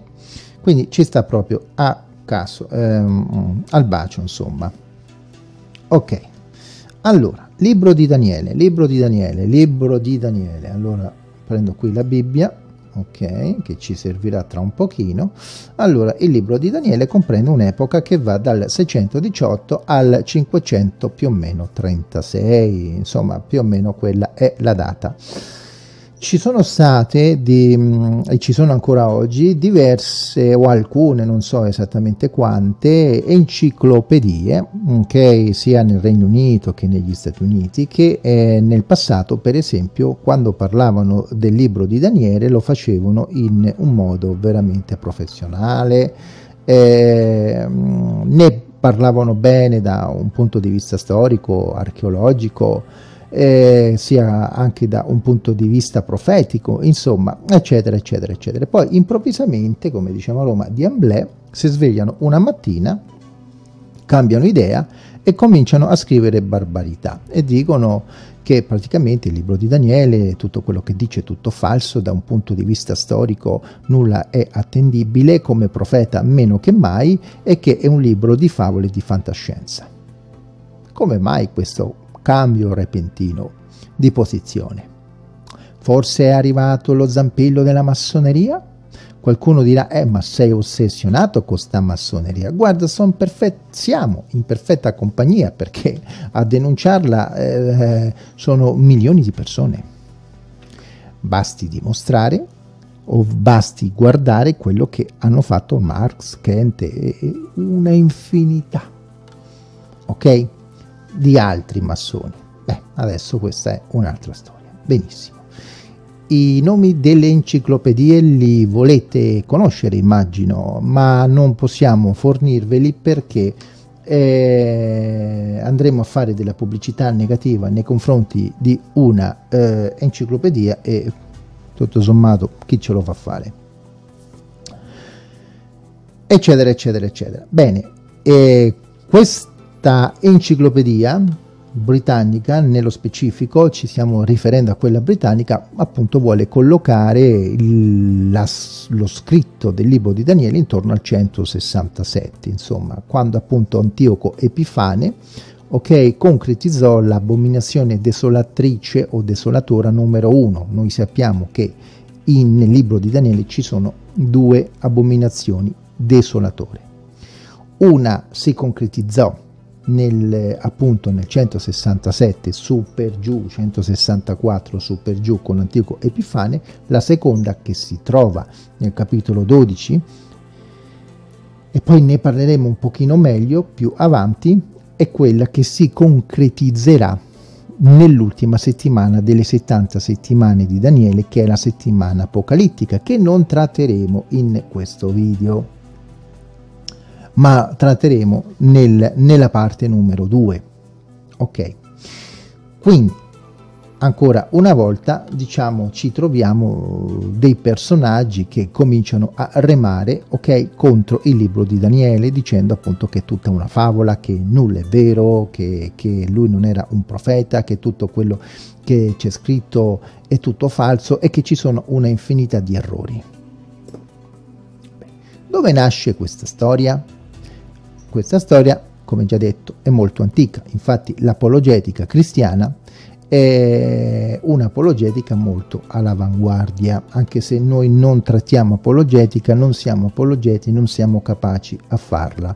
Quindi ci sta proprio a caso, ehm, al bacio insomma. Ok, allora, libro di Daniele, libro di Daniele, libro di Daniele, allora prendo qui la Bibbia, ok, che ci servirà tra un pochino. Allora, il libro di Daniele comprende un'epoca che va dal 618 al 500 più o meno 36, insomma, più o meno quella è la data. Ci sono state, di, mm, e ci sono ancora oggi, diverse o alcune, non so esattamente quante, enciclopedie, okay, sia nel Regno Unito che negli Stati Uniti, che eh, nel passato, per esempio, quando parlavano del libro di Daniele, lo facevano in un modo veramente professionale, eh, ne parlavano bene da un punto di vista storico, archeologico, eh, sia anche da un punto di vista profetico, insomma, eccetera, eccetera, eccetera. Poi improvvisamente, come diciamo a Roma, di Amblè si svegliano una mattina, cambiano idea e cominciano a scrivere barbarità e dicono che praticamente il libro di Daniele, tutto quello che dice è tutto falso, da un punto di vista storico nulla è attendibile, come profeta meno che mai, e che è un libro di favole di fantascienza. Come mai questo cambio repentino di posizione. Forse è arrivato lo zampillo della massoneria? Qualcuno dirà, eh ma sei ossessionato con sta massoneria. Guarda, siamo in perfetta compagnia perché a denunciarla eh, sono milioni di persone. Basti dimostrare o basti guardare quello che hanno fatto Marx, Kent e una infinità. Ok? Di altri massoni. Beh, adesso questa è un'altra storia. Benissimo. I nomi delle enciclopedie li volete conoscere, immagino, ma non possiamo fornirveli perché eh, andremo a fare della pubblicità negativa nei confronti di una eh, enciclopedia e tutto sommato chi ce lo fa fare? Eccetera, eccetera, eccetera. Bene, eh, questo questa enciclopedia britannica, nello specifico ci stiamo riferendo a quella britannica, appunto vuole collocare il, la, lo scritto del libro di Daniele intorno al 167, insomma, quando appunto Antioco Epifane ok, concretizzò l'abominazione desolatrice o desolatora numero uno. Noi sappiamo che in, nel libro di Daniele ci sono due abominazioni desolatore. Una si concretizzò nel, appunto nel 167 su per giù, 164 su per giù con l'antico Epifane, la seconda che si trova nel capitolo 12 e poi ne parleremo un pochino meglio più avanti, è quella che si concretizzerà nell'ultima settimana delle 70 settimane di Daniele, che è la settimana apocalittica, che non tratteremo in questo video, ma tratteremo nel, nella parte numero 2. Ok, quindi ancora una volta diciamo ci troviamo dei personaggi che cominciano a remare ok contro il libro di Daniele dicendo appunto che è tutta una favola che nulla è vero che, che lui non era un profeta che tutto quello che c'è scritto è tutto falso e che ci sono una infinità di errori dove nasce questa storia? Questa storia come già detto è molto antica infatti l'apologetica cristiana è un'apologetica molto all'avanguardia, anche se noi non trattiamo apologetica, non siamo apologeti, non siamo capaci a farla.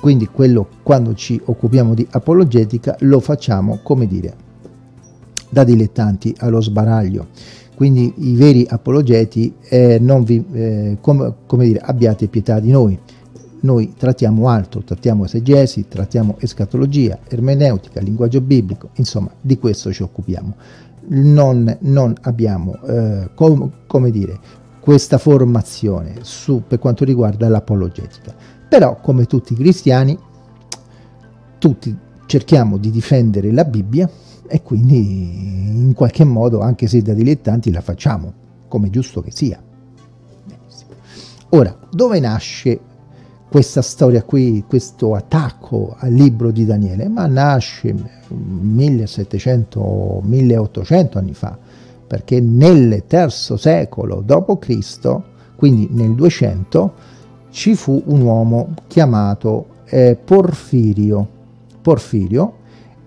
Quindi quello quando ci occupiamo di apologetica lo facciamo, come dire, da dilettanti allo sbaraglio. Quindi i veri apologeti eh, vi, eh, com, come dire, abbiate pietà di noi noi trattiamo altro, trattiamo esegesi, trattiamo escatologia, ermeneutica, linguaggio biblico, insomma di questo ci occupiamo. Non, non abbiamo, eh, com, come dire, questa formazione su, per quanto riguarda l'apologetica. Però, come tutti i cristiani, tutti cerchiamo di difendere la Bibbia e quindi in qualche modo, anche se da dilettanti, la facciamo, come giusto che sia. Ora, dove nasce questa storia qui, questo attacco al libro di Daniele, ma nasce 1700-1800 anni fa, perché nel terzo secolo d.C., quindi nel 200, ci fu un uomo chiamato eh, Porfirio. Porfirio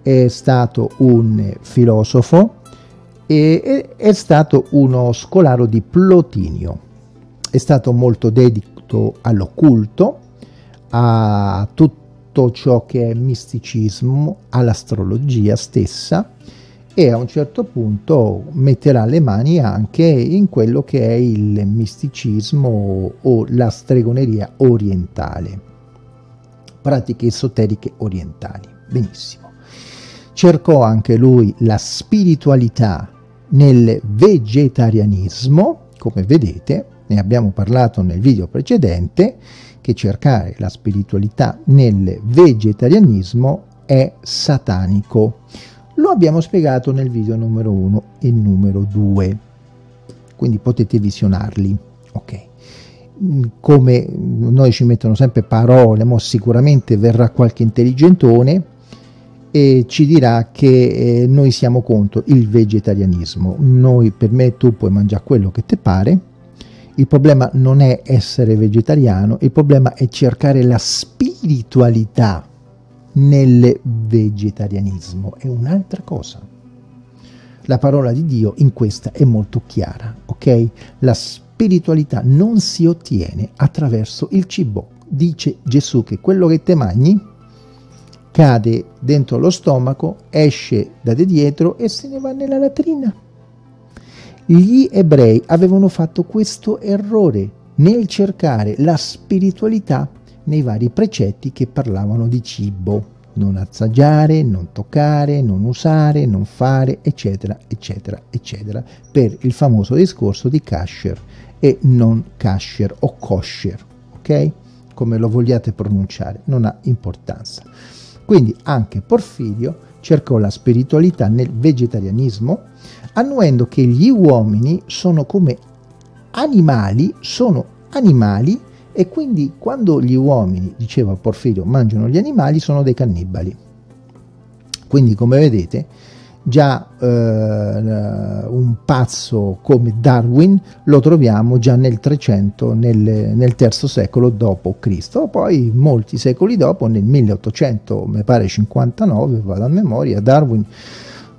è stato un filosofo e è stato uno scolaro di Plotinio. È stato molto dedicato all'occulto, a tutto ciò che è misticismo, all'astrologia stessa e a un certo punto metterà le mani anche in quello che è il misticismo o la stregoneria orientale, pratiche esoteriche orientali. Benissimo. Cercò anche lui la spiritualità nel vegetarianismo, come vedete, ne abbiamo parlato nel video precedente, che cercare la spiritualità nel vegetarianismo è satanico. Lo abbiamo spiegato nel video numero 1 e numero 2, quindi potete visionarli. Ok. Come noi ci mettono sempre parole, ma sicuramente verrà qualche intelligentone e ci dirà che eh, noi siamo contro il vegetarianismo. Noi, per me, tu puoi mangiare quello che ti pare, il problema non è essere vegetariano, il problema è cercare la spiritualità nel vegetarianismo, è un'altra cosa. La parola di Dio in questa è molto chiara, ok? La spiritualità non si ottiene attraverso il cibo. Dice Gesù che quello che te mangi cade dentro lo stomaco, esce da di dietro e se ne va nella latrina. Gli ebrei avevano fatto questo errore nel cercare la spiritualità nei vari precetti che parlavano di cibo, non assaggiare, non toccare, non usare, non fare, eccetera, eccetera, eccetera, per il famoso discorso di kasher e non kasher o kosher, ok? Come lo vogliate pronunciare, non ha importanza. Quindi anche Porfirio cercò la spiritualità nel vegetarianismo, annuendo che gli uomini sono come animali, sono animali e quindi quando gli uomini, diceva Porfirio, mangiano gli animali sono dei cannibali. Quindi come vedete già eh, un pazzo come Darwin lo troviamo già nel 300, nel, nel terzo secolo d.C. Poi molti secoli dopo, nel 1800, mi pare 59, vado a memoria, Darwin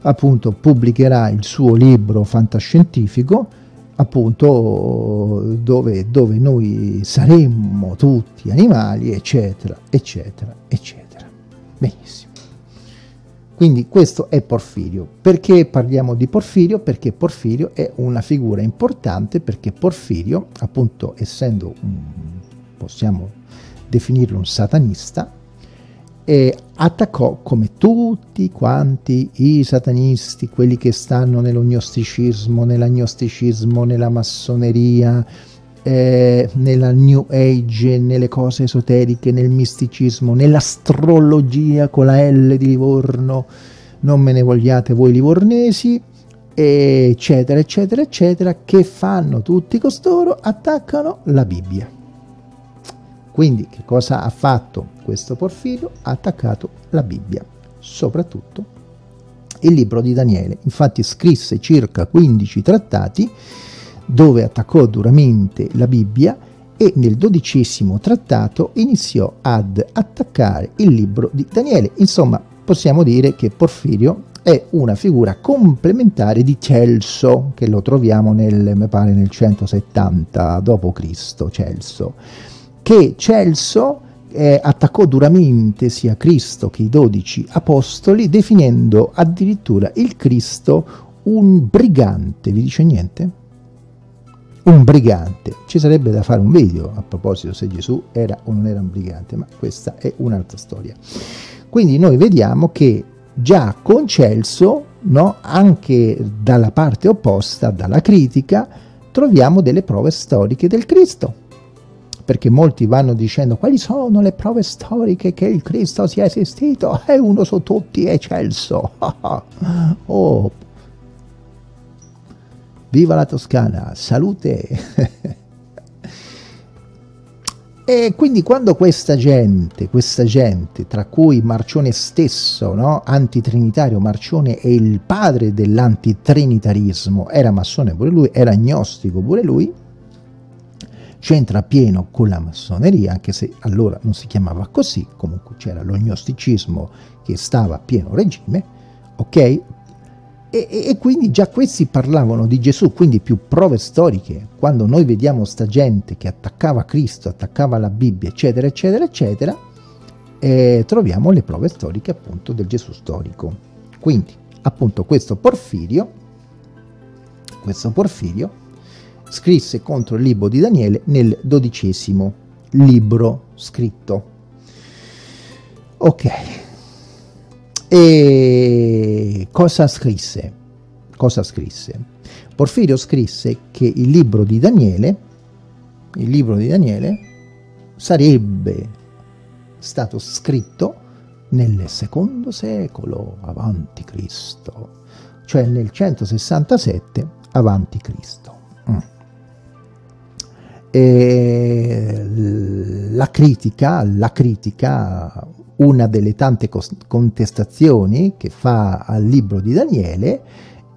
appunto pubblicherà il suo libro fantascientifico appunto dove, dove noi saremmo tutti animali eccetera eccetera eccetera benissimo quindi questo è Porfirio. Perché parliamo di Porfirio? Perché Porfirio è una figura importante, perché Porfirio, appunto essendo, un, possiamo definirlo un satanista, e attaccò come tutti quanti i satanisti, quelli che stanno nell'ognosticismo, nell'agnosticismo, nella massoneria, eh, nella New Age, nelle cose esoteriche, nel misticismo, nell'astrologia con la L di Livorno, non me ne vogliate voi livornesi, eccetera, eccetera, eccetera, che fanno tutti costoro? Attaccano la Bibbia. Quindi che cosa ha fatto questo Porfirio? Ha attaccato la Bibbia, soprattutto il libro di Daniele. Infatti scrisse circa 15 trattati dove attaccò duramente la Bibbia e nel dodicesimo trattato iniziò ad attaccare il libro di Daniele. Insomma, possiamo dire che Porfirio è una figura complementare di Celso, che lo troviamo nel, mi pare, nel 170 d.C., Celso, che Celso eh, attaccò duramente sia Cristo che i dodici apostoli, definendo addirittura il Cristo un brigante. Vi dice niente? Un brigante. Ci sarebbe da fare un video a proposito se Gesù era o non era un brigante, ma questa è un'altra storia. Quindi noi vediamo che già con Celso, no, anche dalla parte opposta, dalla critica, troviamo delle prove storiche del Cristo perché molti vanno dicendo quali sono le prove storiche che il Cristo sia esistito e uno su tutti è Celso. oh. Viva la Toscana, salute! E quindi quando questa gente, questa gente, tra cui Marcione stesso, no? antitrinitario, Marcione è il padre dell'antitrinitarismo, era massone pure lui, era agnostico pure lui, c'entra pieno con la massoneria, anche se allora non si chiamava così, comunque c'era lo gnosticismo che stava a pieno regime, ok? E, e, quindi già questi parlavano di Gesù, quindi più prove storiche, quando noi vediamo sta gente che attaccava Cristo, attaccava la Bibbia, eccetera, eccetera, eccetera, eh, troviamo le prove storiche appunto del Gesù storico. Quindi appunto questo Porfirio, questo Porfirio scrisse contro il libro di Daniele nel dodicesimo libro scritto. Ok. E cosa scrisse? Cosa scrisse? Porfirio scrisse che il libro di Daniele, il libro di Daniele sarebbe stato scritto nel secondo secolo avanti Cristo, cioè nel 167 avanti Cristo. Mm. E la critica, la critica, una delle tante contestazioni che fa al libro di Daniele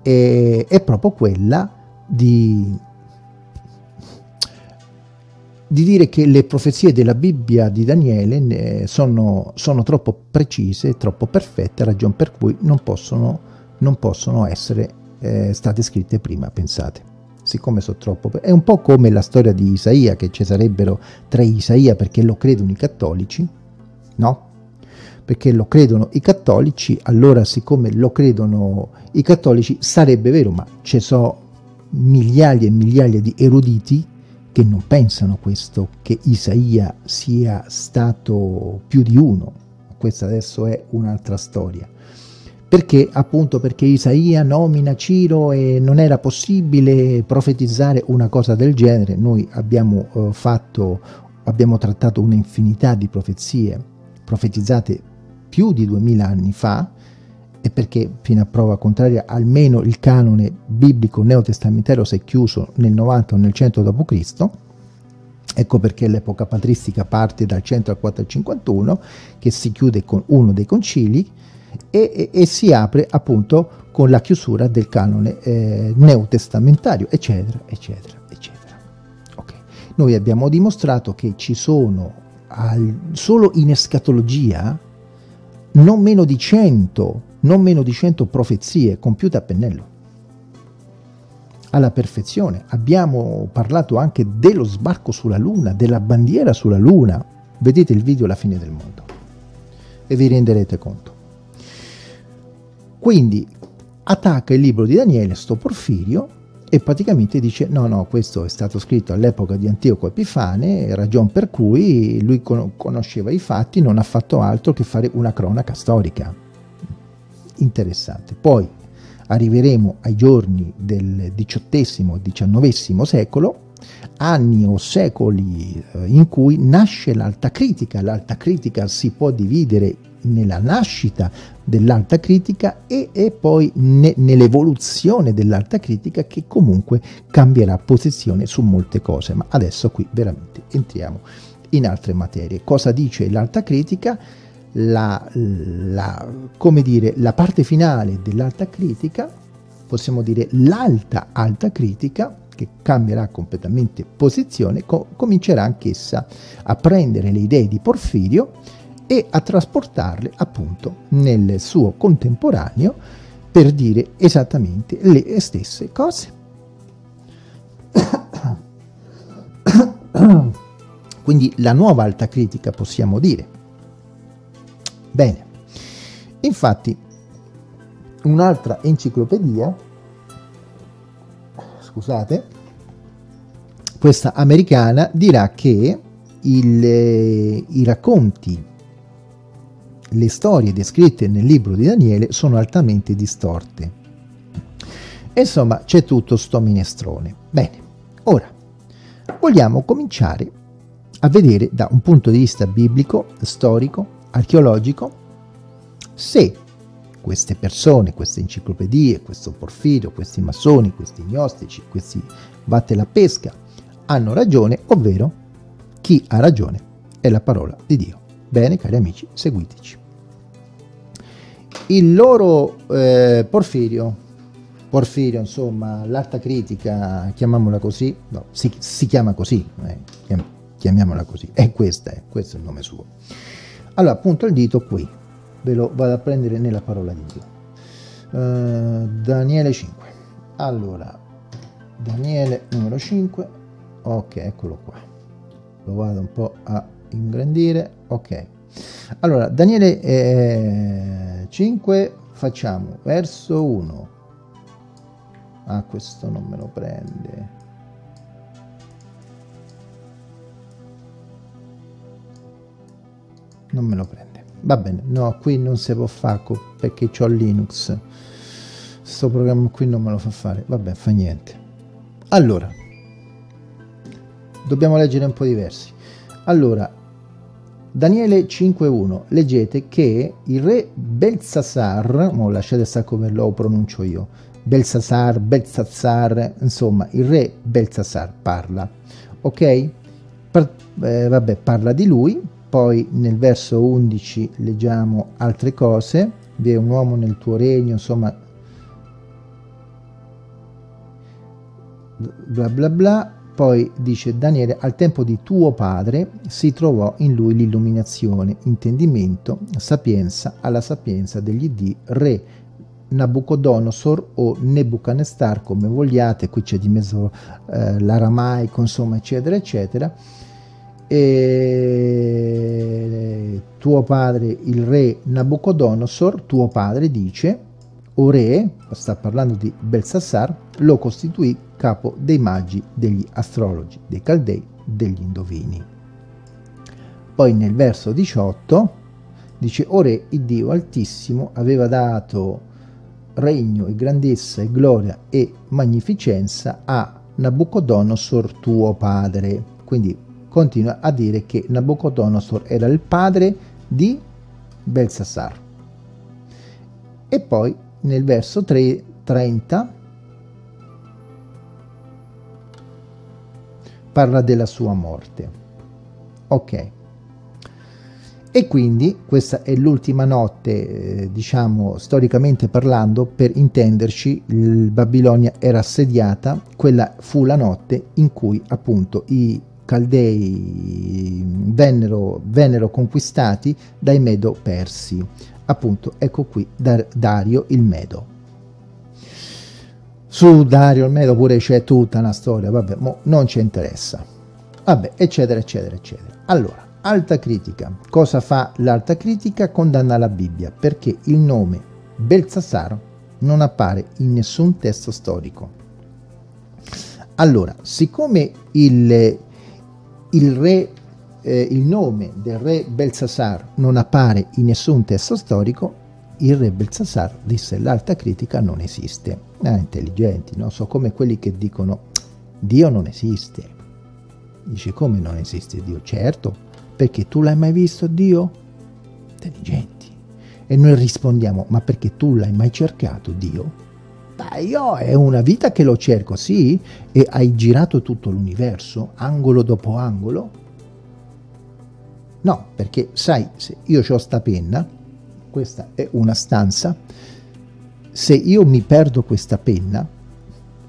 è, è proprio quella di, di, dire che le profezie della Bibbia di Daniele sono, sono troppo precise, troppo perfette, ragion per cui non possono, non possono essere eh, state scritte prima, pensate siccome so troppo... È un po' come la storia di Isaia, che ci sarebbero tre Isaia perché lo credono i cattolici, no? Perché lo credono i cattolici, allora siccome lo credono i cattolici sarebbe vero, ma ci sono migliaia e migliaia di eruditi che non pensano questo, che Isaia sia stato più di uno. Questa adesso è un'altra storia perché appunto perché Isaia nomina Ciro e non era possibile profetizzare una cosa del genere noi abbiamo eh, fatto abbiamo trattato un'infinità di profezie profetizzate più di duemila anni fa e perché fino a prova contraria almeno il canone biblico neotestamentario si è chiuso nel 90 o nel 100 d.C. Ecco perché l'epoca patristica parte dal 100 al 451 che si chiude con uno dei concili e, e, e si apre appunto con la chiusura del canone eh, neotestamentario, eccetera, eccetera, eccetera. Okay. Noi abbiamo dimostrato che ci sono al, solo in escatologia non meno di 100, non meno di 100 profezie compiute a pennello alla perfezione. Abbiamo parlato anche dello sbarco sulla Luna, della bandiera sulla Luna. Vedete il video La fine del mondo e vi renderete conto. Quindi attacca il libro di Daniele, sto Porfirio, e praticamente dice no no questo è stato scritto all'epoca di Antioco Epifane ragion per cui lui conosceva i fatti non ha fatto altro che fare una cronaca storica. Interessante. Poi arriveremo ai giorni del XVIII-XIX secolo anni o secoli eh, in cui nasce l'alta critica. L'alta critica si può dividere nella nascita dell'alta critica e, e poi ne, nell'evoluzione dell'alta critica che comunque cambierà posizione su molte cose, ma adesso qui veramente entriamo in altre materie. Cosa dice l'alta critica? La, la, come dire, la parte finale dell'alta critica, possiamo dire l'alta alta critica, che cambierà completamente posizione, co comincerà anch'essa a prendere le idee di Porfirio e a trasportarle appunto nel suo contemporaneo per dire esattamente le stesse cose. Quindi la nuova alta critica possiamo dire. Bene, infatti un'altra enciclopedia, scusate, questa americana dirà che il, i racconti le storie descritte nel libro di Daniele sono altamente distorte. Insomma, c'è tutto sto minestrone. Bene, ora vogliamo cominciare a vedere da un punto di vista biblico, storico, archeologico, se queste persone, queste enciclopedie, questo Porfirio, questi massoni, questi gnostici, questi batte la pesca, hanno ragione, ovvero chi ha ragione è la parola di Dio. Bene, cari amici, seguiteci il loro eh, Porfirio, Porfirio, insomma, l'alta critica, chiamiamola così, no, si, si chiama così, eh, chiamiamola così, è questa, è, questo è il nome suo. Allora, appunto il dito qui, ve lo vado a prendere nella parola di Dio. Uh, Daniele 5. Allora, Daniele numero 5, ok, eccolo qua. Lo vado un po' a ingrandire, ok. Allora, Daniele eh, 5 facciamo verso 1. Ah, questo non me lo prende. Non me lo prende. Va bene, no, qui non si può fare perché ho Linux. Sto programma qui non me lo fa fare. Vabbè, fa niente. Allora, dobbiamo leggere un po' diversi. Allora, Daniele 5.1 leggete che il re Belsassar, mo lasciate stare come lo pronuncio io, Belsassar, Belsassar, insomma il re Belsassar parla, ok? Per, eh, vabbè, parla di lui, poi nel verso 11 leggiamo altre cose, vi è un uomo nel tuo regno, insomma, bla bla bla, poi dice Daniele, al tempo di tuo padre si trovò in lui l'illuminazione, intendimento, sapienza alla sapienza degli dì, re Nabucodonosor o Nebuchadnezzar come vogliate, qui c'è di mezzo eh, l'aramaico, insomma, eccetera, eccetera. E tuo padre, il re Nabucodonosor, tuo padre dice, re, sta parlando di Belsassar, lo costituì capo dei magi, degli astrologi, dei caldei, degli indovini. Poi nel verso 18 dice, O re, il Dio Altissimo aveva dato regno e grandezza e gloria e magnificenza a Nabucodonosor tuo padre. Quindi continua a dire che Nabucodonosor era il padre di Belsassar. E poi nel verso 3, 30 parla della sua morte. Ok. E quindi questa è l'ultima notte, eh, diciamo storicamente parlando, per intenderci, il Babilonia era assediata, quella fu la notte in cui appunto i Caldei vennero, vennero conquistati dai Medo Persi appunto ecco qui Dar Dario il Medo. Su Dario il Medo pure c'è tutta una storia vabbè non ci interessa. Vabbè eccetera eccetera eccetera. Allora alta critica. Cosa fa l'alta critica? Condanna la Bibbia perché il nome Belsassaro non appare in nessun testo storico. Allora, siccome il, il, re, eh, il nome del re Belsasar non appare in nessun testo storico, il re Belsasar disse l'alta critica non esiste. Ah, intelligenti, no? So come quelli che dicono Dio non esiste. Dice come non esiste Dio? Certo, perché tu l'hai mai visto Dio? Intelligenti. E noi rispondiamo, ma perché tu l'hai mai cercato Dio? Beh, io è una vita che lo cerco, sì, e hai girato tutto l'universo, angolo dopo angolo? No, perché sai, se io ho sta penna, questa è una stanza, se io mi perdo questa penna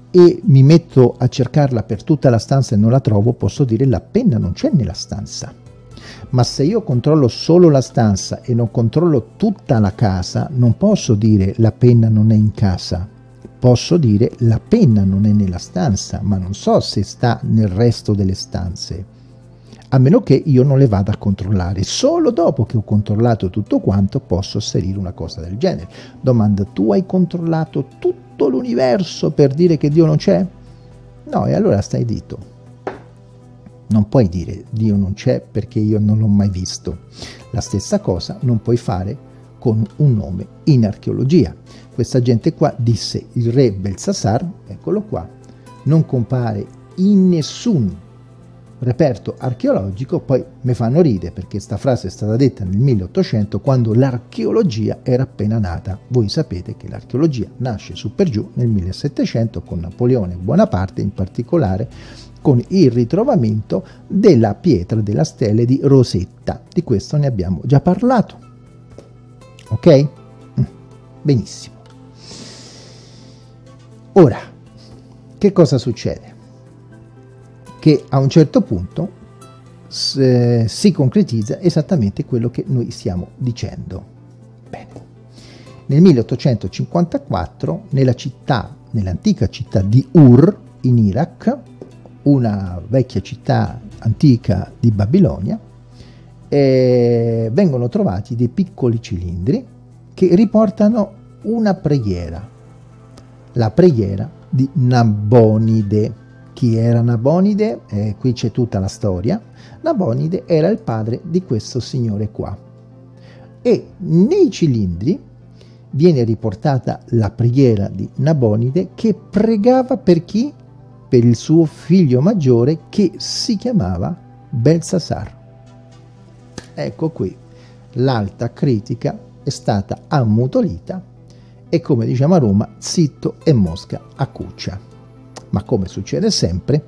e mi metto a cercarla per tutta la stanza e non la trovo, posso dire la penna non c'è nella stanza. Ma se io controllo solo la stanza e non controllo tutta la casa, non posso dire la penna non è in casa. Posso dire la penna non è nella stanza, ma non so se sta nel resto delle stanze a meno che io non le vada a controllare. Solo dopo che ho controllato tutto quanto posso asserire una cosa del genere. Domanda, tu hai controllato tutto l'universo per dire che Dio non c'è? No, e allora stai dito. Non puoi dire Dio non c'è perché io non l'ho mai visto. La stessa cosa non puoi fare con un nome in archeologia. Questa gente qua disse il re Belsasar, eccolo qua, non compare in nessun reperto archeologico, poi mi fanno ridere perché questa frase è stata detta nel 1800 quando l'archeologia era appena nata. Voi sapete che l'archeologia nasce su per giù nel 1700 con Napoleone Bonaparte in particolare con il ritrovamento della pietra della stele di Rosetta. Di questo ne abbiamo già parlato. Ok? Mm, benissimo. Ora, che cosa succede? Che a un certo punto eh, si concretizza esattamente quello che noi stiamo dicendo. Bene. Nel 1854 nella città, nell'antica città di Ur in Iraq, una vecchia città antica di Babilonia, eh, vengono trovati dei piccoli cilindri che riportano una preghiera, la preghiera di Nabonide chi era Nabonide? Eh, qui c'è tutta la storia. Nabonide era il padre di questo signore qua. E nei cilindri viene riportata la preghiera di Nabonide che pregava per chi? Per il suo figlio maggiore che si chiamava Belsasar. Ecco qui, l'alta critica è stata ammutolita e come diciamo a Roma, zitto e mosca a cuccia ma come succede sempre,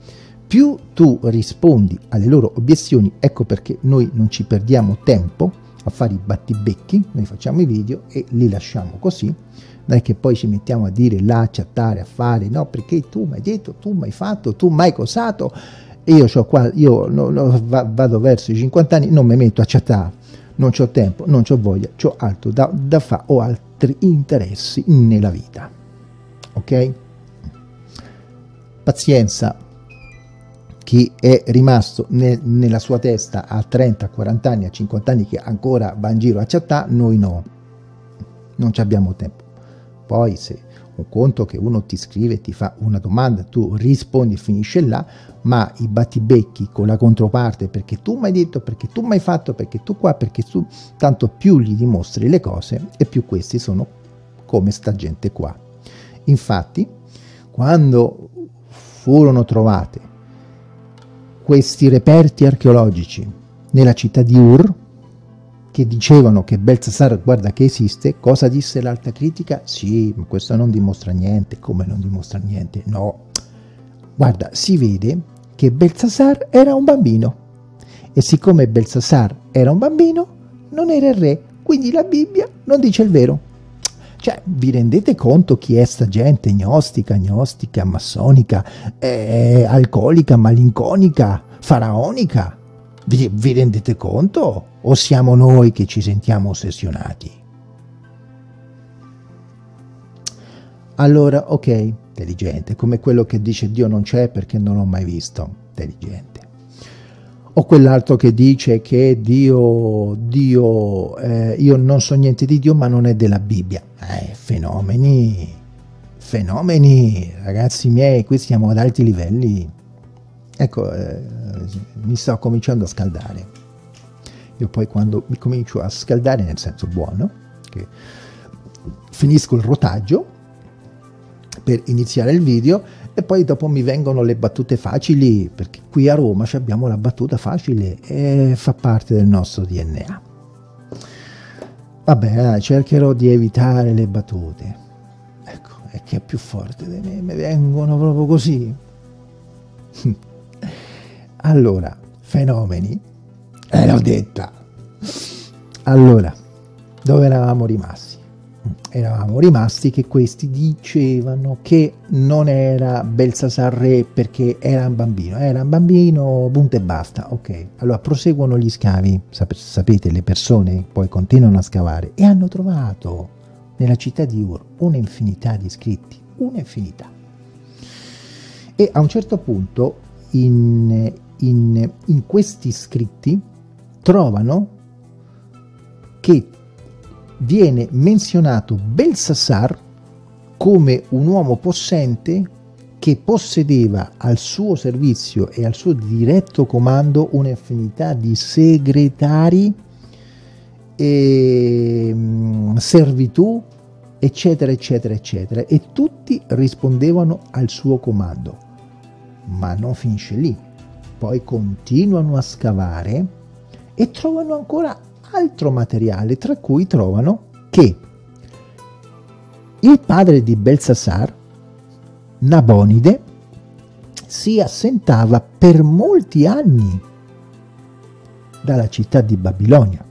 più tu rispondi alle loro obiezioni, ecco perché noi non ci perdiamo tempo a fare i battibecchi, noi facciamo i video e li lasciamo così, non è che poi ci mettiamo a dire là, a chattare, a fare, no, perché tu mi hai detto, tu mi hai fatto, tu mi hai cosato, e io, qua, io no, no, vado verso i 50 anni, non mi metto a chattare, non ho tempo, non ho voglia, ho altro da, da fare, ho altri interessi nella vita, ok? Pazienza chi è rimasto ne, nella sua testa a 30, 40 anni, a 50 anni che ancora va in giro a chattare, noi no, non abbiamo tempo. Poi se un conto che uno ti scrive, ti fa una domanda, tu rispondi e finisce là, ma i battibecchi con la controparte perché tu mi hai detto, perché tu mi hai fatto, perché tu qua, perché tu, tanto più gli dimostri le cose e più questi sono come sta gente qua. Infatti, quando furono trovate questi reperti archeologici nella città di Ur, che dicevano che Belsasar guarda che esiste, cosa disse l'alta critica? Sì, ma questo non dimostra niente, come non dimostra niente? No, guarda, si vede che Belsasar era un bambino e siccome Belsasar era un bambino, non era il re, quindi la Bibbia non dice il vero. Cioè, vi rendete conto chi è sta gente gnostica, gnostica, massonica, eh, alcolica, malinconica, faraonica? Vi, vi rendete conto? O siamo noi che ci sentiamo ossessionati? Allora, ok, intelligente, come quello che dice Dio non c'è perché non l'ho mai visto, intelligente o quell'altro che dice che Dio, Dio eh, io non so niente di Dio ma non è della Bibbia. Eh, fenomeni, fenomeni, ragazzi miei, qui siamo ad alti livelli. Ecco, eh, mi sto cominciando a scaldare. Io poi quando mi comincio a scaldare, nel senso buono, che finisco il rotaggio per iniziare il video e poi dopo mi vengono le battute facili, perché qui a Roma abbiamo la battuta facile e fa parte del nostro DNA. Vabbè, cercherò di evitare le battute. Ecco, è che è più forte di me, mi vengono proprio così. allora, fenomeni. Eh, l'ho detta. Allora, dove eravamo rimasti? Eravamo rimasti che questi dicevano che non era Belsasar re perché era un bambino, era un bambino, punto e basta, ok. Allora proseguono gli scavi, Sap sapete le persone poi continuano a scavare e hanno trovato nella città di Ur un'infinità di scritti, un'infinità. E a un certo punto in, in, in questi scritti trovano che viene menzionato Belsassar come un uomo possente che possedeva al suo servizio e al suo diretto comando un'infinità di segretari, e, mm, servitù, eccetera, eccetera, eccetera, e tutti rispondevano al suo comando. Ma non finisce lì, poi continuano a scavare e trovano ancora altro materiale, tra cui trovano che il padre di Belsassar, Nabonide, si assentava per molti anni dalla città di Babilonia.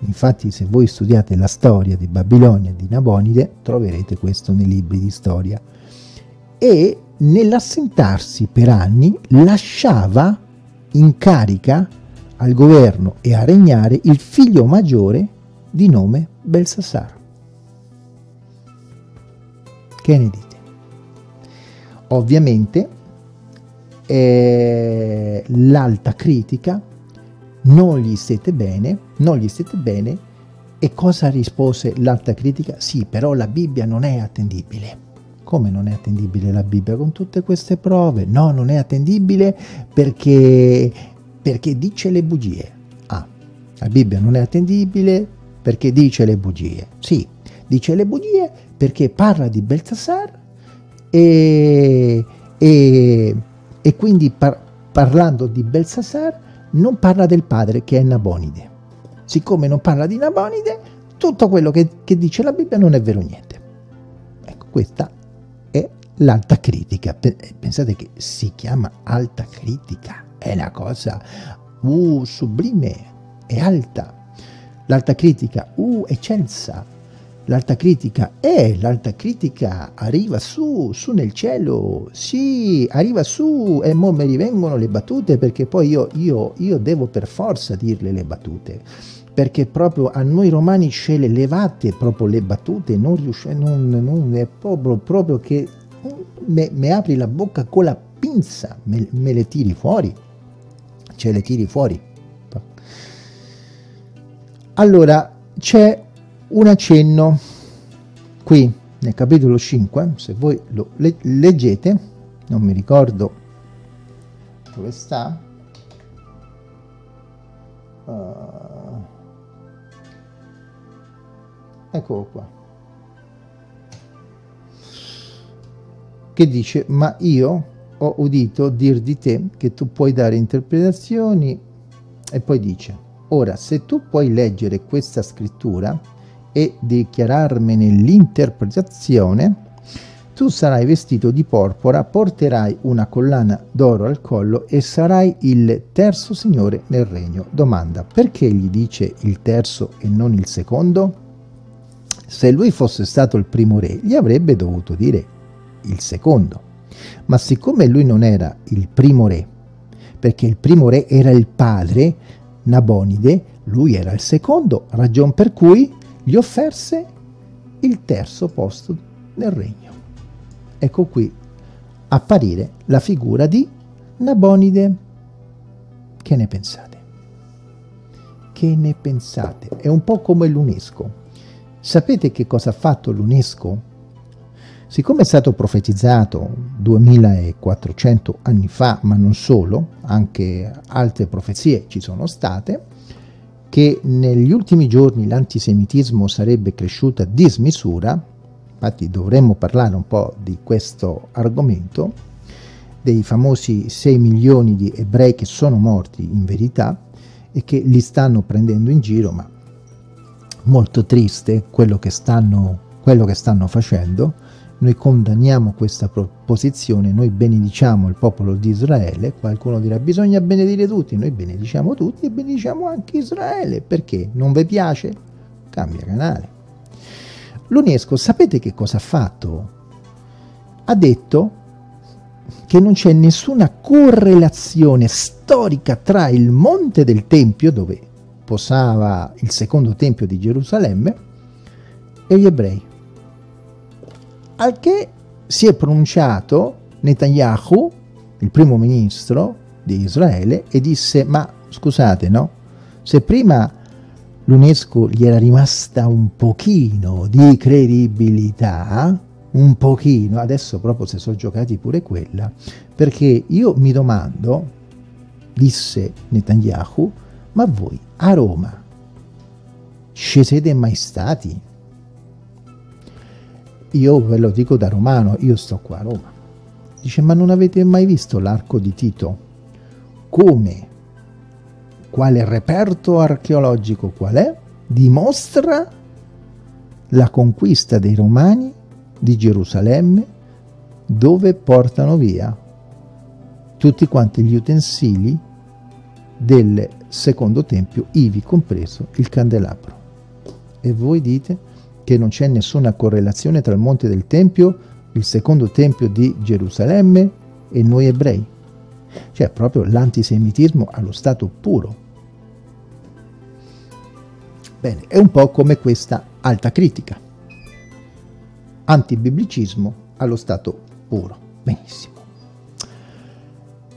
Infatti se voi studiate la storia di Babilonia e di Nabonide troverete questo nei libri di storia. E nell'assentarsi per anni lasciava in carica al governo e a regnare il figlio maggiore di nome Belsassar. Che ne dite? Ovviamente eh, l'alta critica non gli stette bene, non gli stette bene e cosa rispose l'alta critica? Sì, però la Bibbia non è attendibile. Come non è attendibile la Bibbia con tutte queste prove? No, non è attendibile perché perché dice le bugie. Ah, la Bibbia non è attendibile perché dice le bugie. Sì, dice le bugie perché parla di Beltasar e, e, e quindi par, parlando di Belsasar non parla del padre che è Nabonide. Siccome non parla di Nabonide, tutto quello che, che dice la Bibbia non è vero niente. Ecco, questa è l'alta critica. Pensate che si chiama alta critica è una cosa uh, sublime, è alta. L'alta critica, uh, eccelsa. L'alta critica è, l'alta critica arriva su, su nel cielo, sì, arriva su e mo mi rivengono le battute perché poi io, io, io devo per forza dirle le battute perché proprio a noi romani ce le levate proprio le battute, non riuscite, non, non, è proprio, proprio che mi apri la bocca con la pinza, me, me le tiri fuori ce le tiri fuori. Allora, c'è un accenno qui nel capitolo 5, se voi lo le leggete, non mi ricordo dove sta, uh, eccolo qua, che dice, ma io ho udito dir di te che tu puoi dare interpretazioni e poi dice, ora se tu puoi leggere questa scrittura e dichiararmene l'interpretazione, tu sarai vestito di porpora, porterai una collana d'oro al collo e sarai il terzo signore nel regno. Domanda, perché gli dice il terzo e non il secondo? Se lui fosse stato il primo re, gli avrebbe dovuto dire il secondo. Ma siccome lui non era il primo re, perché il primo re era il padre, Nabonide, lui era il secondo, ragion per cui gli offerse il terzo posto nel regno. Ecco qui apparire la figura di Nabonide. Che ne pensate? Che ne pensate? È un po' come l'UNESCO. Sapete che cosa ha fatto l'UNESCO? Siccome è stato profetizzato 2400 anni fa, ma non solo, anche altre profezie ci sono state, che negli ultimi giorni l'antisemitismo sarebbe cresciuto a dismisura, infatti dovremmo parlare un po' di questo argomento, dei famosi 6 milioni di ebrei che sono morti in verità e che li stanno prendendo in giro, ma molto triste quello che stanno, quello che stanno facendo, noi condanniamo questa posizione, noi benediciamo il popolo di Israele, qualcuno dirà bisogna benedire tutti, noi benediciamo tutti e benediciamo anche Israele, perché non vi piace? Cambia canale. L'UNESCO sapete che cosa ha fatto? Ha detto che non c'è nessuna correlazione storica tra il monte del Tempio, dove posava il secondo Tempio di Gerusalemme, e gli ebrei al che si è pronunciato Netanyahu, il primo ministro di Israele, e disse, ma scusate, no? Se prima l'UNESCO gli era rimasta un pochino di credibilità, un pochino, adesso proprio si sono giocati pure quella, perché io mi domando, disse Netanyahu, ma voi a Roma ci siete mai stati? Io ve lo dico da romano, io sto qua a Roma. Dice, ma non avete mai visto l'arco di Tito? Come? Quale reperto archeologico qual è? Dimostra la conquista dei Romani di Gerusalemme dove portano via tutti quanti gli utensili del secondo tempio, ivi compreso il candelabro. E voi dite, che non c'è nessuna correlazione tra il Monte del Tempio, il secondo Tempio di Gerusalemme e noi ebrei. Cioè proprio l'antisemitismo allo stato puro. Bene, è un po' come questa alta critica. Antibiblicismo allo stato puro. Benissimo.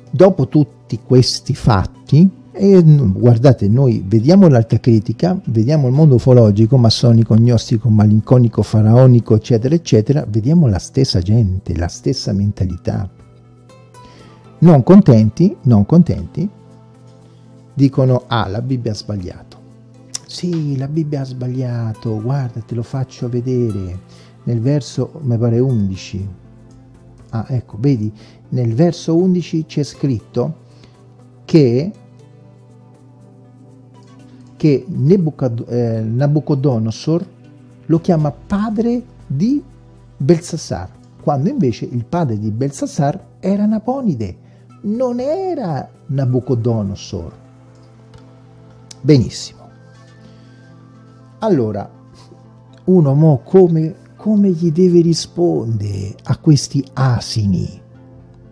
Dopo tutti questi fatti, e guardate, noi vediamo l'alta critica, vediamo il mondo ufologico, massonico, gnostico, malinconico, faraonico, eccetera, eccetera, vediamo la stessa gente, la stessa mentalità. Non contenti, non contenti, dicono, ah, la Bibbia ha sbagliato. Sì, la Bibbia ha sbagliato, guarda, te lo faccio vedere. Nel verso, mi pare 11. Ah, ecco, vedi, nel verso 11 c'è scritto che che eh, Nabucodonosor lo chiama padre di Belsassar, quando invece il padre di Belsassar era Naponide, non era Nabucodonosor. Benissimo. Allora, uno mo come, come gli deve rispondere a questi asini?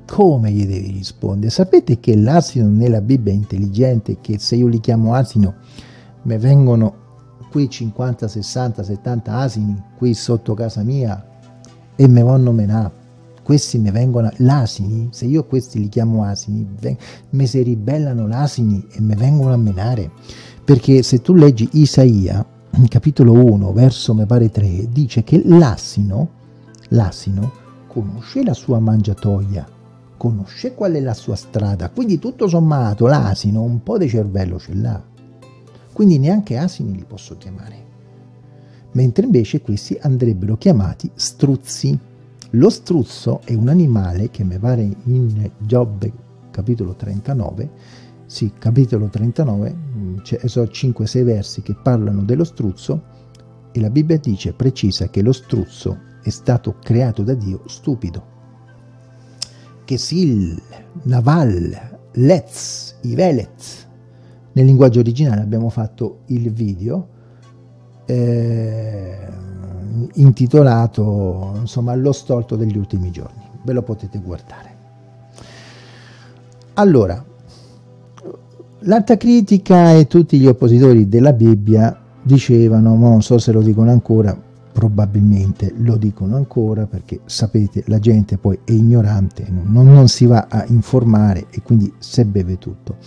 Come gli devi rispondere? Sapete che l'asino nella Bibbia è intelligente, che se io li chiamo asino mi vengono qui 50, 60, 70 asini qui sotto casa mia e mi vanno menà. Questi mi vengono, l'asini, se io questi li chiamo asini, mi si ribellano l'asini e mi vengono a menare. Perché se tu leggi Isaia, capitolo 1, verso mi pare 3, dice che l'asino, l'asino conosce la sua mangiatoia, conosce qual è la sua strada, quindi tutto sommato l'asino un po' di cervello ce l'ha quindi neanche asini li posso chiamare. Mentre invece questi andrebbero chiamati struzzi. Lo struzzo è un animale che mi pare in Giobbe capitolo 39, sì, capitolo 39, cioè, sono 5-6 versi che parlano dello struzzo e la Bibbia dice, precisa che lo struzzo è stato creato da Dio stupido. Che sil, naval, letz, ivelet, nel linguaggio originale abbiamo fatto il video eh, intitolato insomma Lo stolto degli ultimi giorni. Ve lo potete guardare. Allora, l'alta critica e tutti gli oppositori della Bibbia dicevano, non so se lo dicono ancora, probabilmente lo dicono ancora perché sapete la gente poi è ignorante, non, non si va a informare e quindi se beve tutto.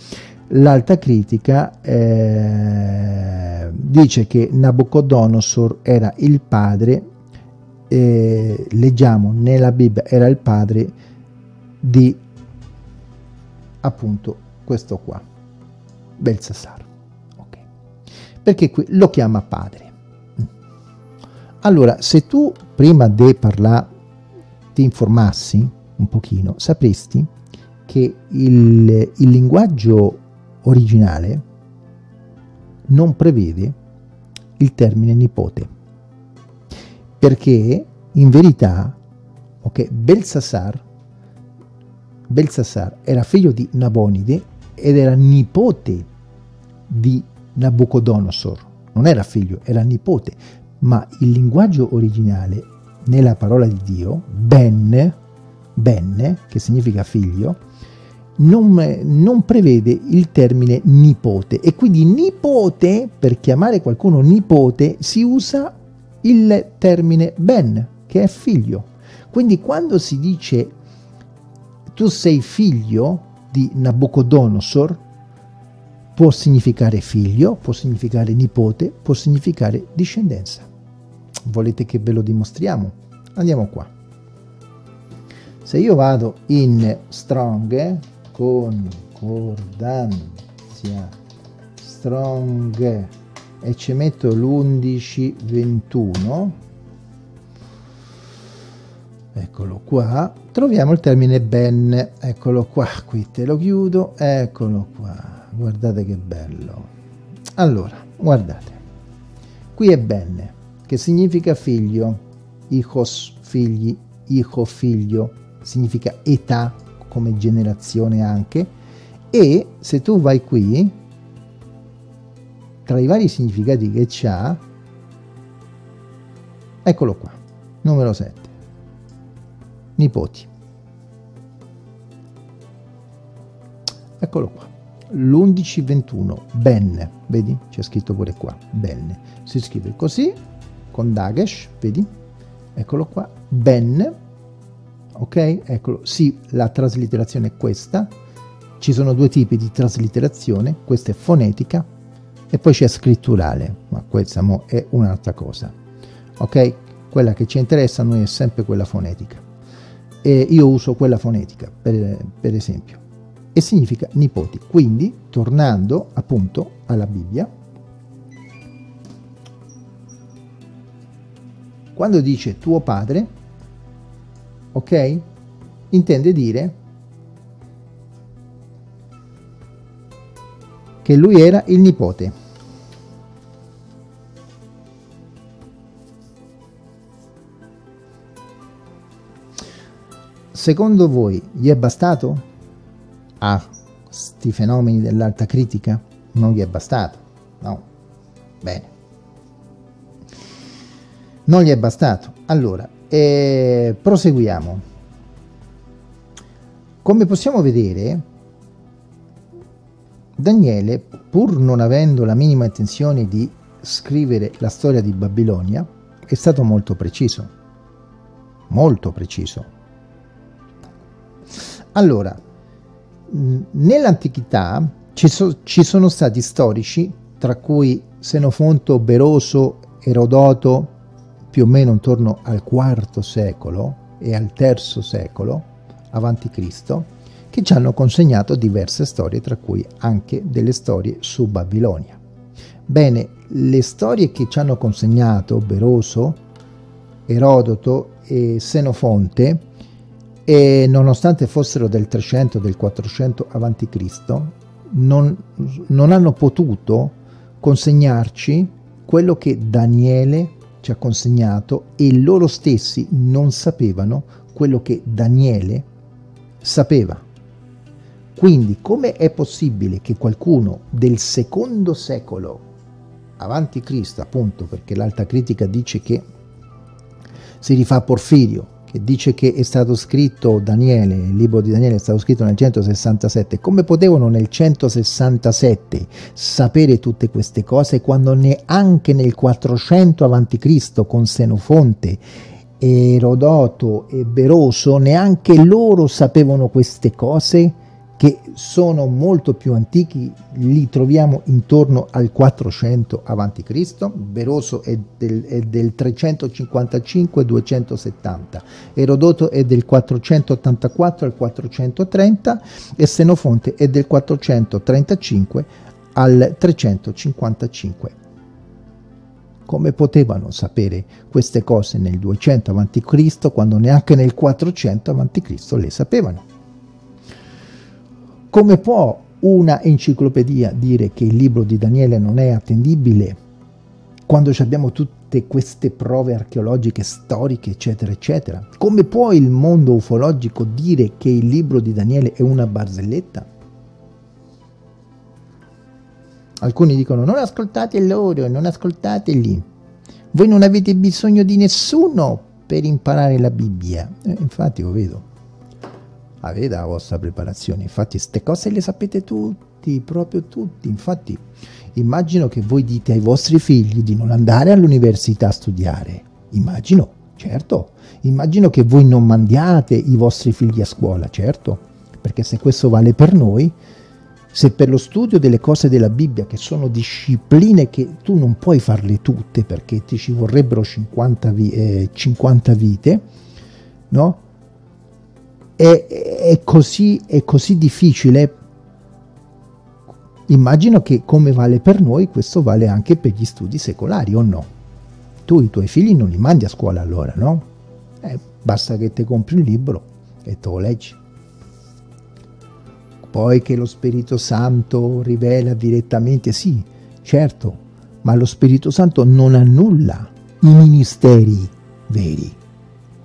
L'alta critica eh, dice che Nabucodonosor era il padre eh, leggiamo nella Bibbia era il padre di appunto questo qua, Belsasar. Okay. Perché qui lo chiama padre. Allora, se tu prima di parlare ti informassi un pochino, sapresti che il, il linguaggio originale non prevede il termine nipote, perché in verità okay, Belsasar, Belsasar era figlio di Nabonide ed era nipote di Nabucodonosor, non era figlio, era nipote, ma il linguaggio originale nella parola di Dio, Ben, Ben, che significa figlio, non, non, prevede il termine nipote e quindi nipote, per chiamare qualcuno nipote, si usa il termine ben, che è figlio. Quindi quando si dice tu sei figlio di Nabucodonosor, può significare figlio, può significare nipote, può significare discendenza. Volete che ve lo dimostriamo? Andiamo qua. Se io vado in Strong, concordanza strong e ci metto l'1121 eccolo qua. Troviamo il termine ben. Eccolo qua qui te lo chiudo. Eccolo qua. Guardate che bello. Allora guardate. Qui è ben che significa figlio. Hijos figli hijo figlio. Significa età come generazione anche e se tu vai qui tra i vari significati che c'ha eccolo qua numero 7 nipoti. Eccolo qua l'1121 ben vedi? C'è scritto pure qua ben. Si scrive così con Dagesh vedi? Eccolo qua ben ok? Eccolo, sì, la traslitterazione è questa, ci sono due tipi di traslitterazione, questa è fonetica e poi c'è scritturale, ma questa è un'altra cosa, ok? Quella che ci interessa a noi è sempre quella fonetica. E io uso quella fonetica, per, per esempio, e significa nipoti. Quindi, tornando appunto alla Bibbia, quando dice tuo padre, ok? Intende dire che lui era il nipote. Secondo voi gli è bastato a sti fenomeni dell'alta critica? Non gli è bastato, no? Bene. Non gli è bastato. Allora, e proseguiamo. Come possiamo vedere, Daniele, pur non avendo la minima intenzione di scrivere la storia di Babilonia, è stato molto preciso. Molto preciso. Allora, nell'antichità ci, so, ci sono stati storici, tra cui Senofonto, Beroso, Erodoto, più o meno intorno al IV secolo e al III secolo avanti Cristo, che ci hanno consegnato diverse storie, tra cui anche delle storie su Babilonia. Bene, le storie che ci hanno consegnato Beroso, Erodoto e Senofonte, e nonostante fossero del 300 del 400 avanti Cristo, non, non hanno potuto consegnarci quello che Daniele ci ha consegnato e loro stessi non sapevano quello che Daniele sapeva. Quindi come è possibile che qualcuno del secondo secolo avanti Cristo, appunto perché l'alta critica dice che si rifà a Porfirio, che dice che è stato scritto Daniele, il libro di Daniele è stato scritto nel 167, come potevano nel 167 sapere tutte queste cose quando neanche nel 400 a.C. con Senofonte, Erodoto e Beroso neanche loro sapevano queste cose che sono molto più antichi, li troviamo intorno al 400 a.C., Beroso è del, è del 355-270, Erodoto è del 484 al 430 e Senofonte è del 435 al 355. Come potevano sapere queste cose nel 200 a.C. quando neanche nel 400 a.C. le sapevano? Come può una enciclopedia dire che il libro di Daniele non è attendibile quando abbiamo tutte queste prove archeologiche, storiche, eccetera, eccetera? Come può il mondo ufologico dire che il libro di Daniele è una barzelletta? Alcuni dicono non ascoltate loro, non ascoltate lì. Voi non avete bisogno di nessuno per imparare la Bibbia. Eh, infatti lo vedo avete la vostra preparazione. Infatti queste cose le sapete tutti, proprio tutti. Infatti immagino che voi dite ai vostri figli di non andare all'università a studiare. Immagino, certo. Immagino che voi non mandiate i vostri figli a scuola, certo. Perché se questo vale per noi, se per lo studio delle cose della Bibbia, che sono discipline che tu non puoi farle tutte perché ti ci vorrebbero 50, vi eh, 50 vite, no? È, è, così, è così difficile, immagino che come vale per noi, questo vale anche per gli studi secolari, o no? Tu i tuoi figli non li mandi a scuola allora, no? Eh, basta che ti compri un libro e te lo leggi. Poi che lo Spirito Santo rivela direttamente, sì, certo, ma lo Spirito Santo non annulla i ministeri veri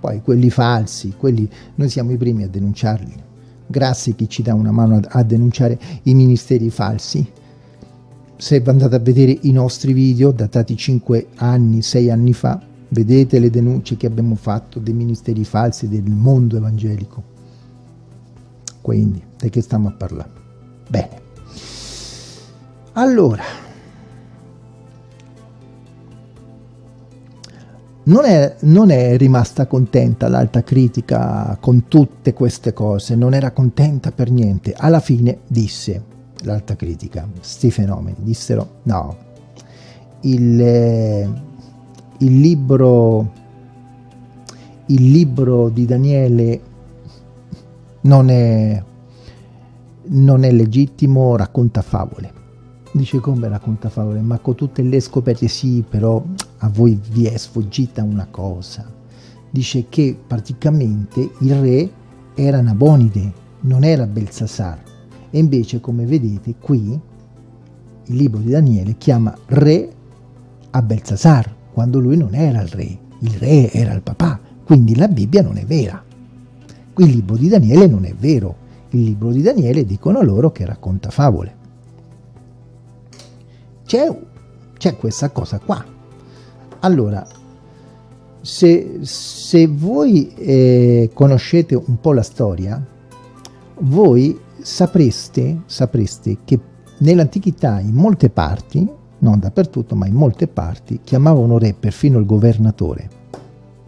poi quelli falsi, quelli noi siamo i primi a denunciarli. Grazie a chi ci dà una mano a, denunciare i ministeri falsi. Se andate a vedere i nostri video datati 5 anni, 6 anni fa, vedete le denunce che abbiamo fatto dei ministeri falsi del mondo evangelico. Quindi, di che stiamo a parlare? Bene. Allora, non è, non è rimasta contenta l'alta critica con tutte queste cose, non era contenta per niente. Alla fine disse l'alta critica, sti fenomeni, dissero no, il, eh, il, libro, il libro di Daniele non è, non è legittimo, racconta favole. Dice come racconta favole, ma con tutte le scoperte sì, però a voi vi è sfuggita una cosa. Dice che praticamente il re era Nabonide, non era Belsasar. E invece, come vedete qui, il libro di Daniele chiama re a Belsasar, quando lui non era il re, il re era il papà. Quindi la Bibbia non è vera. Il libro di Daniele non è vero. Il libro di Daniele dicono loro che racconta favole. C'è, questa cosa qua allora, se, se voi eh, conoscete un po' la storia, voi sapreste, sapreste che nell'antichità in molte parti, non dappertutto, ma in molte parti, chiamavano re perfino il governatore.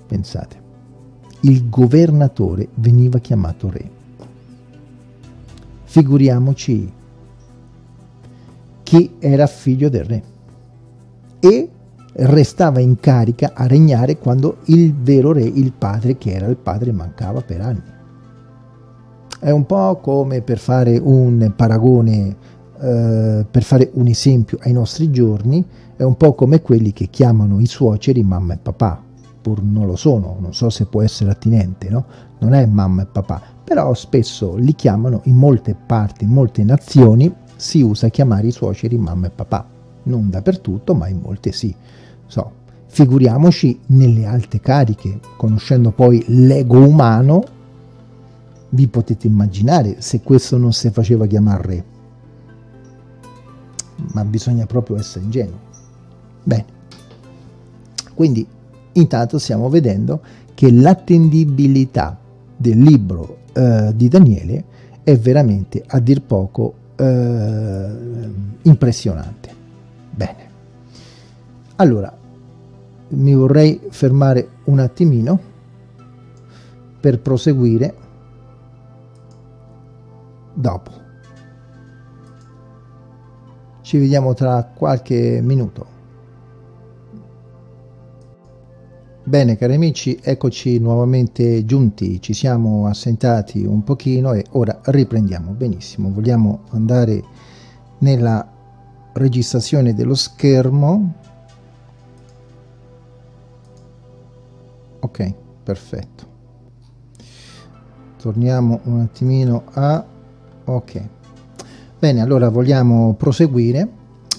Pensate, il governatore veniva chiamato re. Figuriamoci chi era figlio del re. E restava in carica a regnare quando il vero re, il padre che era il padre, mancava per anni. È un po' come per fare un paragone, eh, per fare un esempio ai nostri giorni, è un po' come quelli che chiamano i suoceri mamma e papà, pur non lo sono, non so se può essere attinente, no? Non è mamma e papà, però spesso li chiamano in molte parti, in molte nazioni si usa chiamare i suoceri mamma e papà, non dappertutto, ma in molte sì. So, figuriamoci nelle alte cariche, conoscendo poi l'ego umano, vi potete immaginare se questo non si faceva chiamare re. Ma bisogna proprio essere ingenui. Bene, quindi intanto stiamo vedendo che l'attendibilità del libro eh, di Daniele è veramente a dir poco eh, impressionante. Bene, allora mi vorrei fermare un attimino per proseguire dopo. Ci vediamo tra qualche minuto. Bene cari amici, eccoci nuovamente giunti, ci siamo assentati un pochino e ora riprendiamo. Benissimo, vogliamo andare nella registrazione dello schermo. Ok, perfetto. Torniamo un attimino a... ok. Bene, allora vogliamo proseguire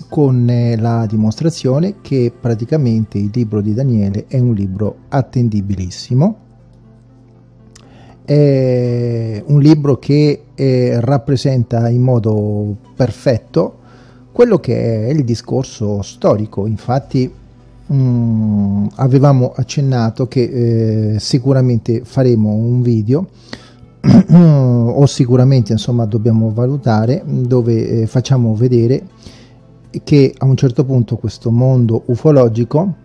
con eh, la dimostrazione che praticamente il libro di Daniele è un libro attendibilissimo, è un libro che eh, rappresenta in modo perfetto quello che è il discorso storico, infatti mh, mm, avevamo accennato che eh, sicuramente faremo un video o sicuramente insomma dobbiamo valutare dove eh, facciamo vedere che a un certo punto questo mondo ufologico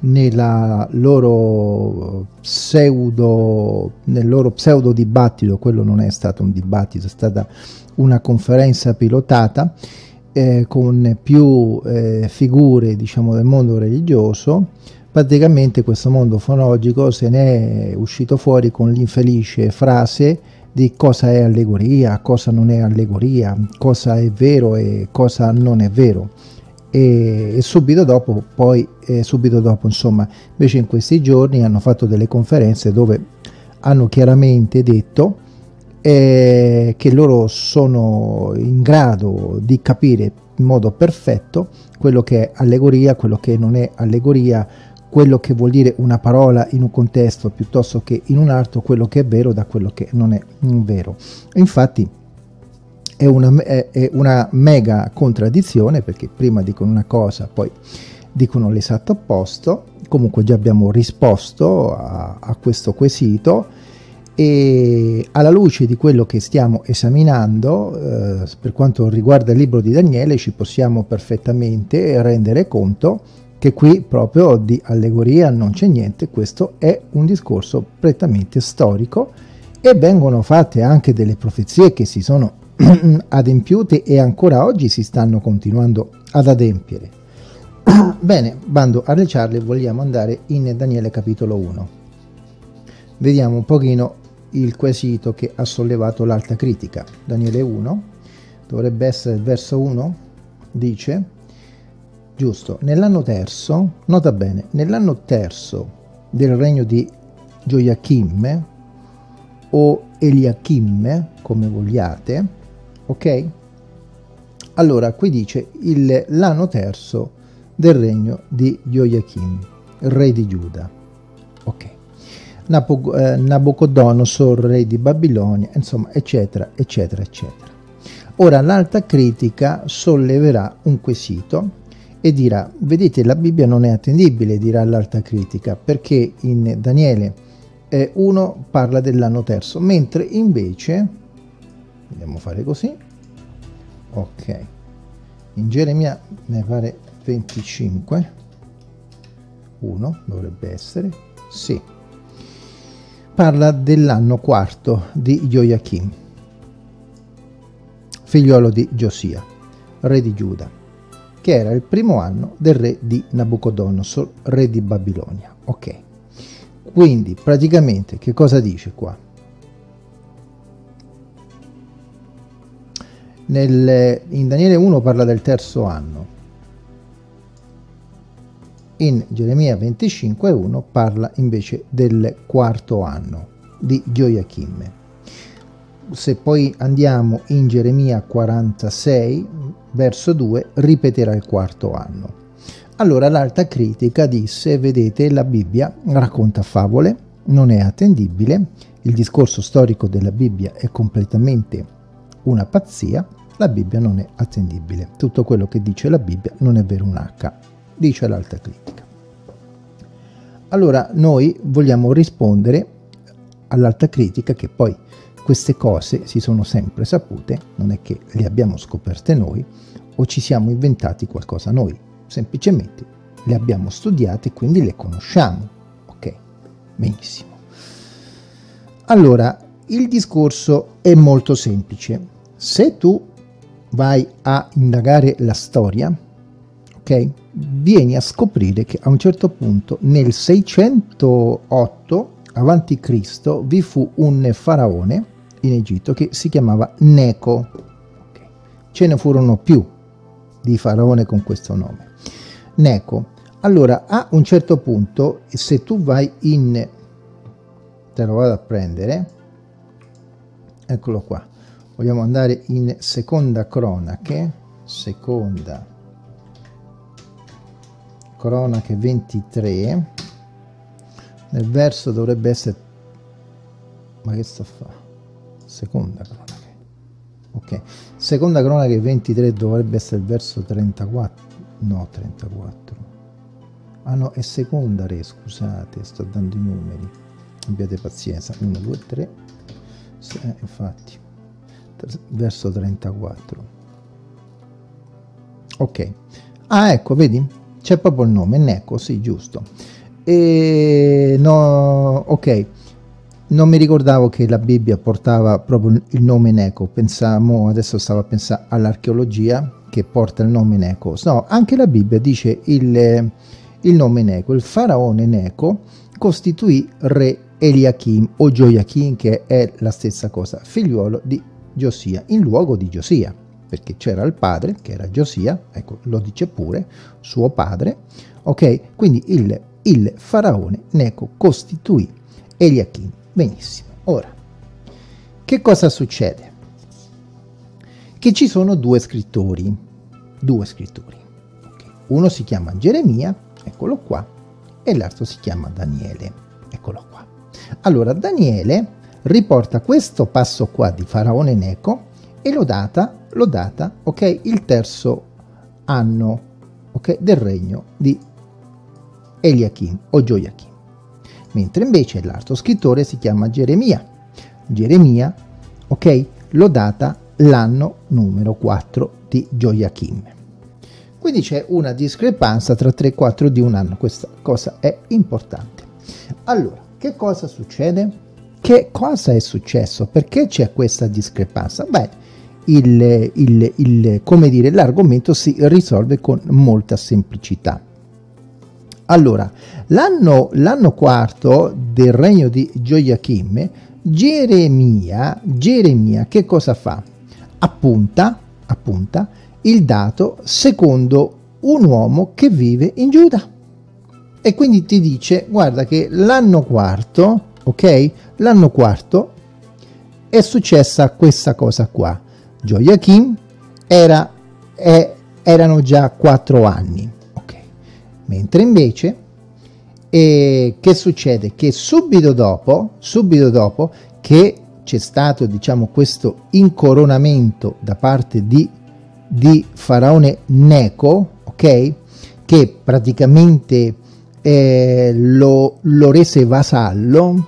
nella loro pseudo nel loro pseudo dibattito quello non è stato un dibattito è stata una conferenza pilotata eh, con più eh, figure diciamo del mondo religioso praticamente questo mondo ufologico se ne è uscito fuori con l'infelice frase di cosa è allegoria, cosa non è allegoria, cosa è vero e cosa non è vero. E, e subito dopo, poi, eh, subito dopo, insomma, invece in questi giorni hanno fatto delle conferenze dove hanno chiaramente detto eh, che loro sono in grado di capire in modo perfetto quello che è allegoria, quello che non è allegoria, quello che vuol dire una parola in un contesto piuttosto che in un altro, quello che è vero da quello che non è vero. Infatti è una, è una mega contraddizione perché prima dicono una cosa, poi dicono l'esatto opposto. Comunque già abbiamo risposto a, a questo quesito e alla luce di quello che stiamo esaminando eh, per quanto riguarda il libro di Daniele ci possiamo perfettamente rendere conto che qui proprio di allegoria non c'è niente, questo è un discorso prettamente storico e vengono fatte anche delle profezie che si sono adempiute e ancora oggi si stanno continuando ad adempiere. Bene, bando alle ciarle, vogliamo andare in Daniele capitolo 1. Vediamo un pochino il quesito che ha sollevato l'alta critica. Daniele 1, dovrebbe essere il verso 1, dice giusto, nell'anno terzo, nota bene, nell'anno terzo del regno di Gioiachimme o Eliachimme, come vogliate, ok? Allora, qui dice l'anno terzo del regno di Gioiachim, re di Giuda, ok? Eh, Nabucodonosor, re di Babilonia, insomma, eccetera, eccetera, eccetera. Ora l'alta critica solleverà un quesito e dirà, vedete la Bibbia non è attendibile, dirà l'alta critica, perché in Daniele eh, 1 parla dell'anno terzo, mentre invece, andiamo a fare così, ok, in Geremia mi pare 25, 1 dovrebbe essere, sì, parla dell'anno quarto di Joachim, figliolo di Giosia, re di Giuda che era il primo anno del re di Nabucodonosor, re di Babilonia. Ok, quindi praticamente che cosa dice qua? Nel, in Daniele 1 parla del terzo anno, in Geremia 25.1 parla invece del quarto anno di Gioiachim. Se poi andiamo in Geremia 46, verso 2 ripeterà il quarto anno. Allora l'alta critica disse, vedete, la Bibbia racconta favole, non è attendibile, il discorso storico della Bibbia è completamente una pazzia, la Bibbia non è attendibile. Tutto quello che dice la Bibbia non è vero un H, dice l'alta critica. Allora noi vogliamo rispondere all'alta critica che poi queste cose si sono sempre sapute, non è che le abbiamo scoperte noi o ci siamo inventati qualcosa noi, semplicemente le abbiamo studiate e quindi le conosciamo. Ok, benissimo. Allora, il discorso è molto semplice. se tu vai a indagare la storia, ok, vieni a scoprire che a un certo punto nel 608 avanti Cristo vi fu un faraone in Egitto che si chiamava Neco. Okay. Ce ne furono più di faraone con questo nome. Neco. Allora, a un certo punto, se tu vai in... te lo vado a prendere, eccolo qua, vogliamo andare in seconda cronache, seconda cronache 23, nel verso dovrebbe essere... ma che sto a fare? Seconda cronaca. Ok, seconda cronaca 23 dovrebbe essere il verso 34. No, 34. Ah no, è seconda re, scusate, sto dando i numeri. Abbiate pazienza. 1, 2, 3. Sì, eh, infatti. Verso 34. Ok. Ah, ecco, vedi? C'è proprio il nome, Neco, sì, giusto. E no, ok, non mi ricordavo che la Bibbia portava proprio il nome Neco, pensavo, adesso stavo a pensare all'archeologia che porta il nome Neco, no, anche la Bibbia dice il, il nome Neco, il faraone Neco costituì re Eliachim o Gioiachim che è la stessa cosa, figliuolo di Giosia, in luogo di Giosia, perché c'era il padre che era Giosia, ecco lo dice pure, suo padre, ok? Quindi il il faraone Neco costituì Eliachim. Benissimo. Ora, che cosa succede? Che ci sono due scrittori, due scrittori. Okay. Uno si chiama Geremia, eccolo qua, e l'altro si chiama Daniele, eccolo qua. Allora, Daniele riporta questo passo qua di Faraone Neco e lo data, lo data, ok, il terzo anno, ok, del regno di Eliachim o Gioiachim, mentre invece l'altro scrittore si chiama Geremia. Geremia, ok, lo data l'anno numero 4 di Gioiachim. Quindi c'è una discrepanza tra 3 e 4 di un anno, questa cosa è importante. Allora, che cosa succede? Che cosa è successo? Perché c'è questa discrepanza? Beh, il, il, il, come dire, l'argomento si risolve con molta semplicità. Allora, l'anno, l'anno quarto del regno di Gioiachim, Geremia, Geremia che cosa fa? Appunta, appunta il dato secondo un uomo che vive in Giuda. E quindi ti dice, guarda che l'anno quarto, ok? L'anno quarto è successa questa cosa qua. Gioiachim era, è, erano già quattro anni mentre invece eh, che succede? Che subito dopo, subito dopo che c'è stato diciamo questo incoronamento da parte di, di faraone Neco, ok? Che praticamente eh, lo, lo rese vasallo,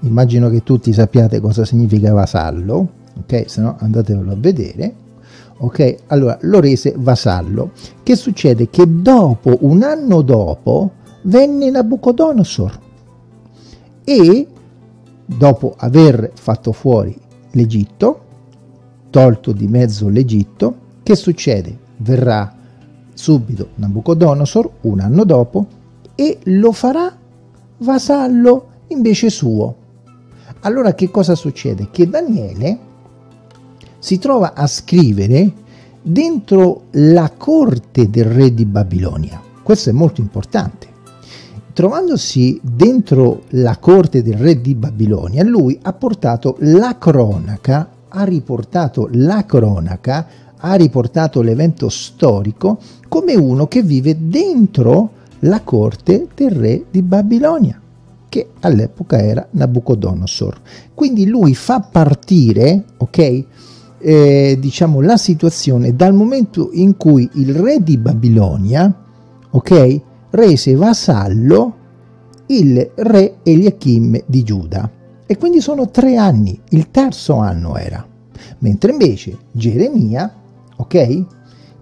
immagino che tutti sappiate cosa significa vasallo, ok? Se no andatevelo a vedere ok? Allora lo rese vasallo. Che succede? Che dopo, un anno dopo, venne Nabucodonosor e dopo aver fatto fuori l'Egitto, tolto di mezzo l'Egitto, che succede? Verrà subito Nabucodonosor un anno dopo e lo farà vasallo invece suo. Allora che cosa succede? Che Daniele si trova a scrivere dentro la corte del re di Babilonia. Questo è molto importante. Trovandosi dentro la corte del re di Babilonia, lui ha portato la cronaca, ha riportato la cronaca, ha riportato l'evento storico come uno che vive dentro la corte del re di Babilonia, che all'epoca era Nabucodonosor. Quindi lui fa partire, ok, eh, diciamo, la situazione dal momento in cui il re di Babilonia, ok, rese vasallo il re Eliachim di Giuda. E quindi sono tre anni, il terzo anno era. Mentre invece Geremia, ok,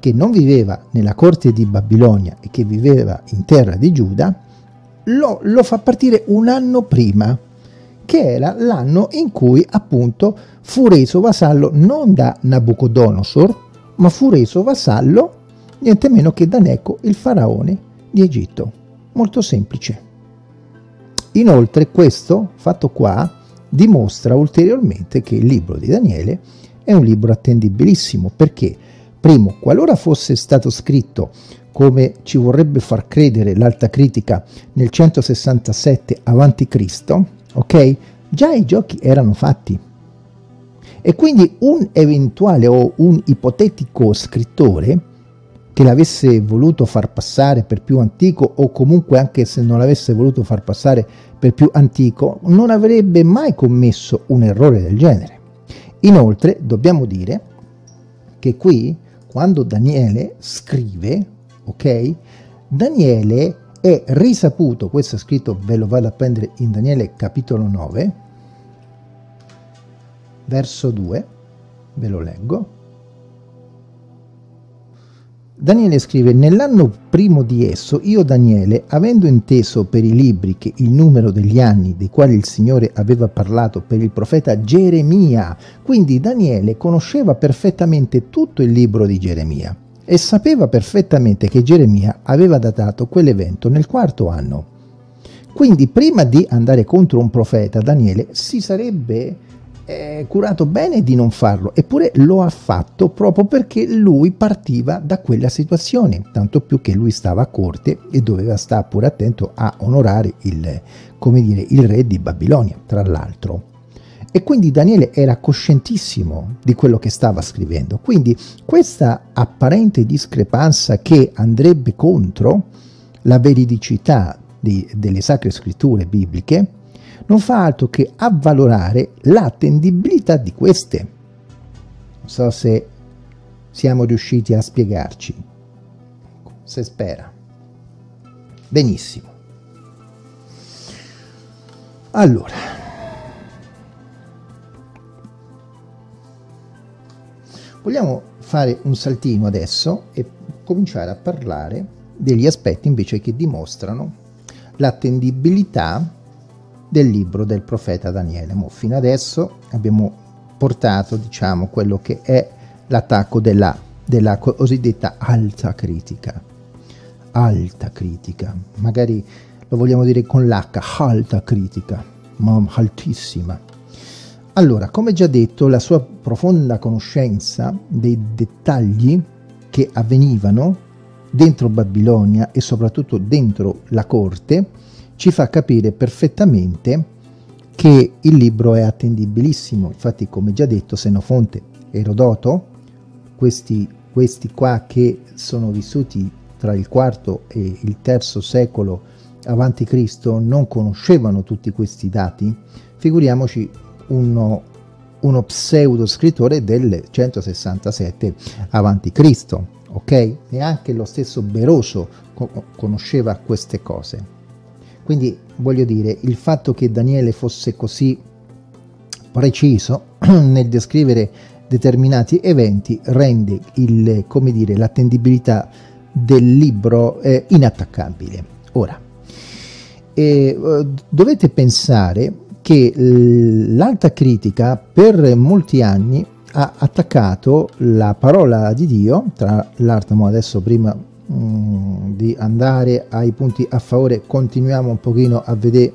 che non viveva nella corte di Babilonia e che viveva in terra di Giuda, lo, lo fa partire un anno prima che era l'anno in cui appunto fu reso vasallo non da Nabucodonosor, ma fu reso vasallo niente meno che da Neco, il faraone di Egitto. Molto semplice. Inoltre questo fatto qua dimostra ulteriormente che il libro di Daniele è un libro attendibilissimo perché, primo, qualora fosse stato scritto come ci vorrebbe far credere l'alta critica nel 167 a.C., ok? Già i giochi erano fatti. E quindi un eventuale o un ipotetico scrittore che l'avesse voluto far passare per più antico o comunque anche se non l'avesse voluto far passare per più antico non avrebbe mai commesso un errore del genere. Inoltre dobbiamo dire che qui quando Daniele scrive, ok, Daniele è risaputo, questo è scritto, ve lo vado a prendere in Daniele capitolo 9, verso 2, ve lo leggo, Daniele scrive, nell'anno primo di esso, io Daniele, avendo inteso per i libri che il numero degli anni dei quali il Signore aveva parlato per il profeta Geremia, quindi Daniele conosceva perfettamente tutto il libro di Geremia e sapeva perfettamente che Geremia aveva datato quell'evento nel quarto anno. Quindi prima di andare contro un profeta, Daniele si sarebbe eh, curato bene di non farlo, eppure lo ha fatto proprio perché lui partiva da quella situazione, tanto più che lui stava a corte e doveva stare pure attento a onorare il, dire, il re di Babilonia, tra l'altro. E quindi Daniele era coscientissimo di quello che stava scrivendo. Quindi questa apparente discrepanza che andrebbe contro la veridicità di, delle sacre scritture bibliche non fa altro che avvalorare l'attendibilità di queste. Non so se siamo riusciti a spiegarci. Se spera. Benissimo. Allora, vogliamo fare un saltino adesso e cominciare a parlare degli aspetti invece che dimostrano l'attendibilità del libro del profeta Daniele. Mo, fino adesso abbiamo portato diciamo quello che è l'attacco della, della cosiddetta alta critica. Alta critica. Magari lo vogliamo dire con l'H alta critica ma altissima allora come già detto la sua profonda conoscenza dei dettagli che avvenivano dentro Babilonia e soprattutto dentro la corte ci fa capire perfettamente che il libro è attendibilissimo. Infatti, come già detto, Senofonte, Erodoto, questi, questi qua che sono vissuti tra il IV e il III secolo avanti Cristo non conoscevano tutti questi dati, figuriamoci uno, uno pseudo scrittore del 167 avanti Cristo, ok? Neanche lo stesso Beroso conosceva queste cose. Quindi voglio dire, il fatto che Daniele fosse così preciso nel descrivere determinati eventi rende il, come dire, l'attendibilità del libro eh, inattaccabile. Ora, eh, dovete pensare che l'alta critica per molti anni ha attaccato la parola di Dio, tra l'altro adesso prima Mm, di andare ai punti a favore continuiamo un pochino a vedere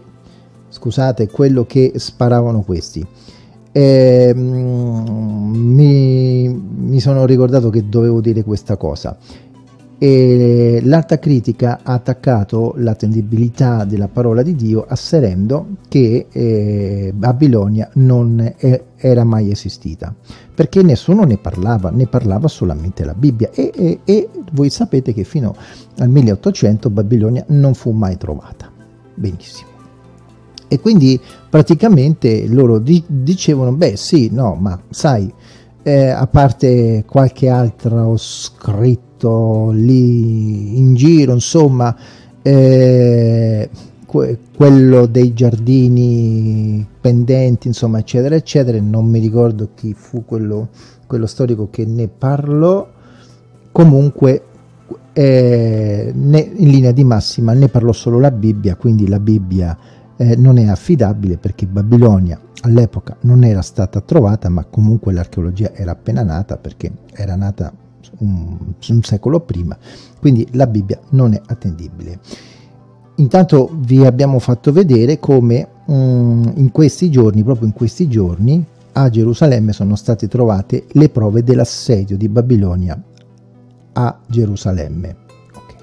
scusate quello che sparavano questi. E, mm, mi, mi sono ricordato che dovevo dire questa cosa e l'alta critica ha attaccato l'attendibilità della parola di Dio asserendo che eh, Babilonia non è, era mai esistita perché nessuno ne parlava, ne parlava solamente la Bibbia e, e, e voi sapete che fino al 1800 Babilonia non fu mai trovata. Benissimo. E quindi praticamente loro di dicevano, beh sì, no, ma sai, eh, a parte qualche altro scritto visto lì in giro, insomma, eh, que quello dei giardini pendenti, insomma, eccetera, eccetera. Non mi ricordo chi fu quello, quello storico che ne parlò. Comunque, eh, ne, in linea di massima ne parlò solo la Bibbia, quindi la Bibbia eh, non è affidabile perché Babilonia all'epoca non era stata trovata, ma comunque l'archeologia era appena nata perché era nata un, un secolo prima, quindi la Bibbia non è attendibile. Intanto vi abbiamo fatto vedere come um, in questi giorni, proprio in questi giorni, a Gerusalemme sono state trovate le prove dell'assedio di Babilonia a Gerusalemme. Okay.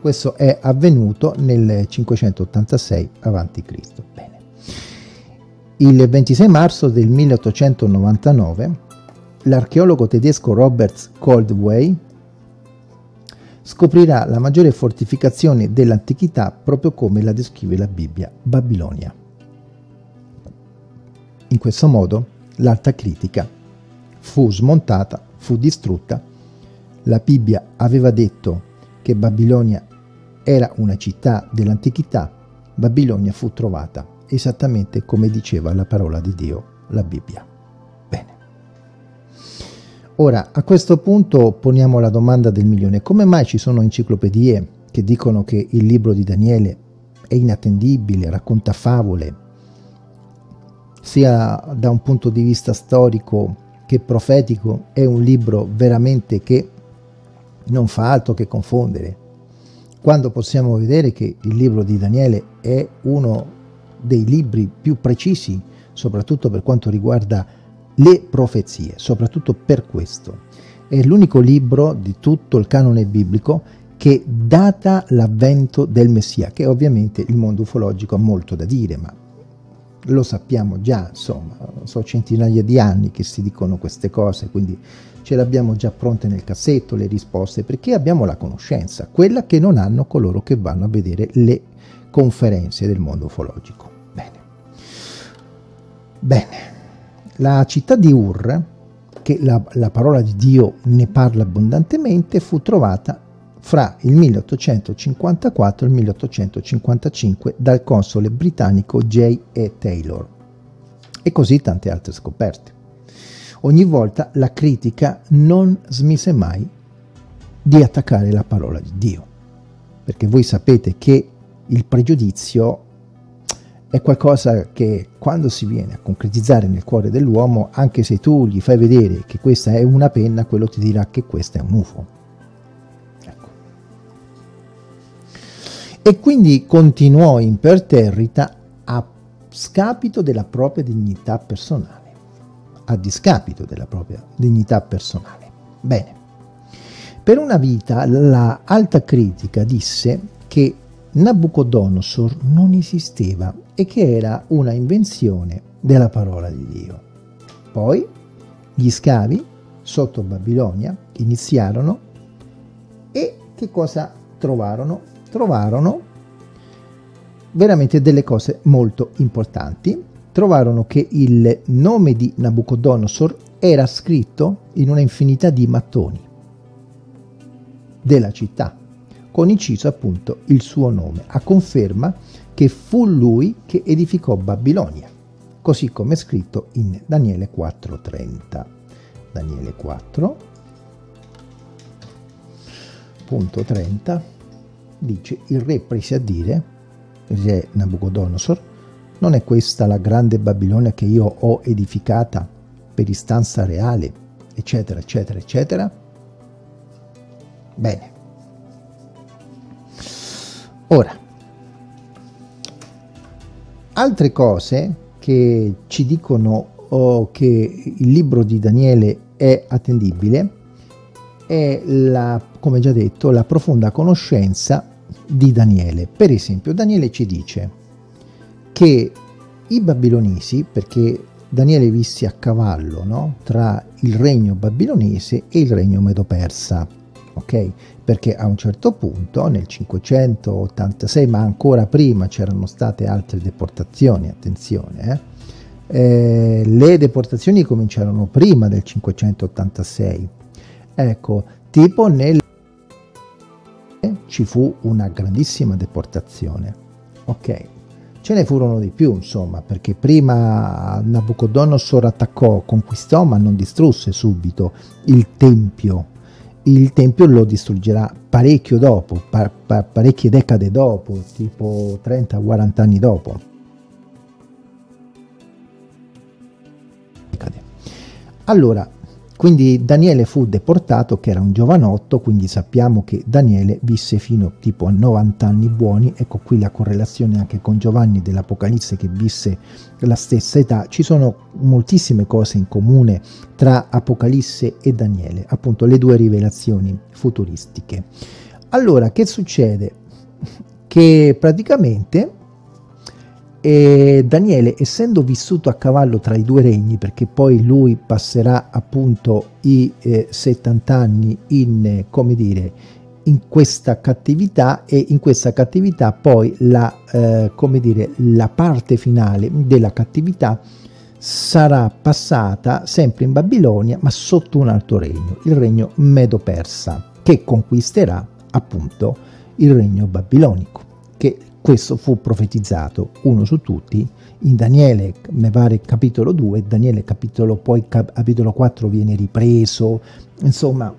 Questo è avvenuto nel 586 a.C. Il 26 marzo del 1899 l'archeologo tedesco Robert Coldway scoprirà la maggiore fortificazione dell'antichità proprio come la descrive la Bibbia, Babilonia. In questo modo l'alta critica fu smontata, fu distrutta. La Bibbia aveva detto che Babilonia era una città dell'antichità, Babilonia fu trovata esattamente come diceva la parola di Dio, la Bibbia. Ora, a questo punto poniamo la domanda del milione. Come mai ci sono enciclopedie che dicono che il libro di Daniele è inattendibile, racconta favole, sia da un punto di vista storico che profetico, è un libro veramente che non fa altro che confondere. Quando possiamo vedere che il libro di Daniele è uno dei libri più precisi, soprattutto per quanto riguarda le profezie, soprattutto per questo. È l'unico libro di tutto il canone biblico che data l'avvento del Messia, che ovviamente il mondo ufologico ha molto da dire, ma lo sappiamo già, insomma, sono centinaia di anni che si dicono queste cose, quindi ce le abbiamo già pronte nel cassetto le risposte, perché abbiamo la conoscenza, quella che non hanno coloro che vanno a vedere le conferenze del mondo ufologico. Bene, la città di Ur, che la, la parola di Dio ne parla abbondantemente, fu trovata fra il 1854 e il 1855 dal console britannico J. E. Taylor e così tante altre scoperte. Ogni volta la critica non smise mai di attaccare la parola di Dio, perché voi sapete che il pregiudizio è qualcosa che quando si viene a concretizzare nel cuore dell'uomo, anche se tu gli fai vedere che questa è una penna, quello ti dirà che questa è un UFO. Ecco. E quindi continuò imperterrita a scapito della propria dignità personale, a discapito della propria dignità personale. Bene, per una vita la alta critica disse che Nabucodonosor non esisteva e che era una invenzione della parola di Dio. Poi gli scavi sotto Babilonia iniziarono e che cosa trovarono? Trovarono veramente delle cose molto importanti. Trovarono che il nome di Nabucodonosor era scritto in una infinità di mattoni della città con inciso appunto il suo nome, a conferma che fu lui che edificò Babilonia, così come scritto in Daniele 4.30. Daniele 4.30 dice il re prese a dire, re Nabucodonosor, non è questa la grande Babilonia che io ho edificata per istanza reale, eccetera, eccetera, eccetera? Bene, Ora, altre cose che ci dicono oh, che il libro di Daniele è attendibile è la, come già detto, la profonda conoscenza di Daniele. Per esempio, Daniele ci dice che i babilonesi, perché Daniele visse a cavallo no? tra il regno babilonese e il regno medo-persa, ok? Perché a un certo punto, nel 586, ma ancora prima c'erano state altre deportazioni, attenzione, eh? Eh, le deportazioni cominciarono prima del 586. Ecco, tipo nel ci fu una grandissima deportazione. Ok, ce ne furono di più, insomma, perché prima Nabucodonosor attaccò, conquistò, ma non distrusse subito il tempio il Tempio lo distruggerà parecchio dopo, pa- pa- parecchie decade dopo, tipo 30-40 anni dopo. Allora, quindi Daniele fu deportato, che era un giovanotto, quindi sappiamo che Daniele visse fino tipo a 90 anni buoni, ecco qui la correlazione anche con Giovanni dell'Apocalisse che visse la stessa età, ci sono moltissime cose in comune tra Apocalisse e Daniele, appunto le due rivelazioni futuristiche. Allora, che succede? Che praticamente e Daniele, essendo vissuto a cavallo tra i due regni, perché poi lui passerà appunto i eh, 70 anni in, come dire, in questa cattività e in questa cattività poi la, eh, come dire, la parte finale della cattività sarà passata sempre in Babilonia ma sotto un altro regno, il regno Medo-Persa, che conquisterà appunto il regno babilonico, questo fu profetizzato, uno su tutti, in Daniele, mi pare capitolo 2, Daniele capitolo, poi capitolo 4 viene ripreso, insomma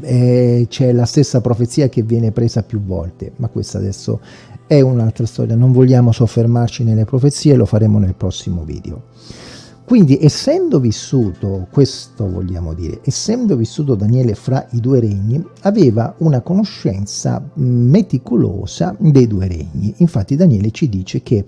eh, c'è la stessa profezia che viene presa più volte, ma questa adesso è un'altra storia, non vogliamo soffermarci nelle profezie, lo faremo nel prossimo video. Quindi essendo vissuto, questo vogliamo dire, essendo vissuto Daniele fra i due regni, aveva una conoscenza meticolosa dei due regni. Infatti Daniele ci dice che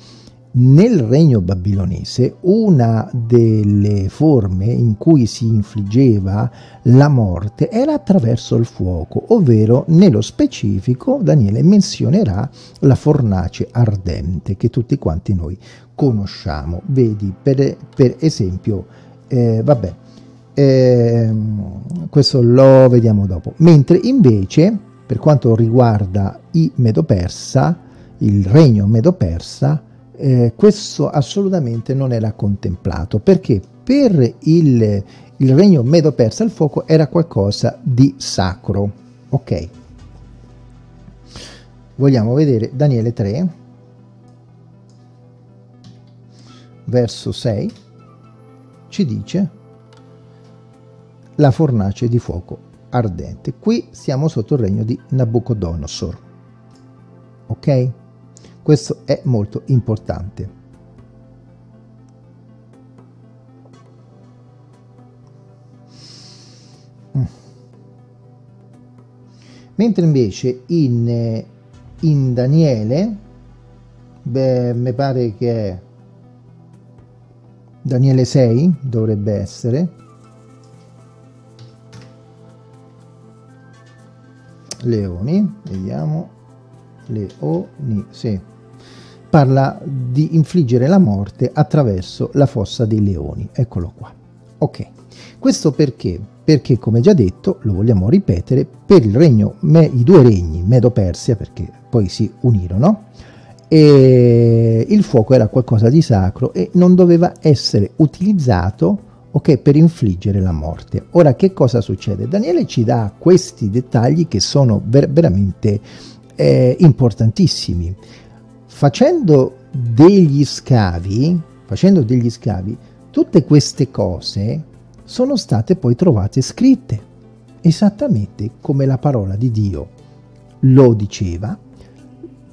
nel regno babilonese una delle forme in cui si infliggeva la morte era attraverso il fuoco, ovvero nello specifico Daniele menzionerà la fornace ardente che tutti quanti noi conosciamo. Vedi, per, per esempio, eh, vabbè, eh, questo lo vediamo dopo. Mentre invece, per quanto riguarda i Medo-Persa, il regno Medo-Persa, eh, questo assolutamente non era contemplato perché per il, il regno Medo-Persa il fuoco era qualcosa di sacro. Ok. Vogliamo vedere Daniele 3, verso 6, ci dice la fornace di fuoco ardente. Qui siamo sotto il regno di Nabucodonosor. Ok? Questo è molto importante. Mm. Mentre invece in, in Daniele, beh, mi pare che Daniele 6 dovrebbe essere, leoni, vediamo, leoni, sì, parla di infliggere la morte attraverso la fossa dei leoni. Eccolo qua. Ok, questo perché? Perché, come già detto, lo vogliamo ripetere, per il regno, i due regni Medo-Persia, perché poi si unirono, e il fuoco era qualcosa di sacro e non doveva essere utilizzato okay, per infliggere la morte. Ora, che cosa succede? Daniele ci dà questi dettagli che sono ver veramente eh, importantissimi facendo degli scavi, facendo degli scavi, tutte queste cose sono state poi trovate scritte, esattamente come la parola di Dio lo diceva,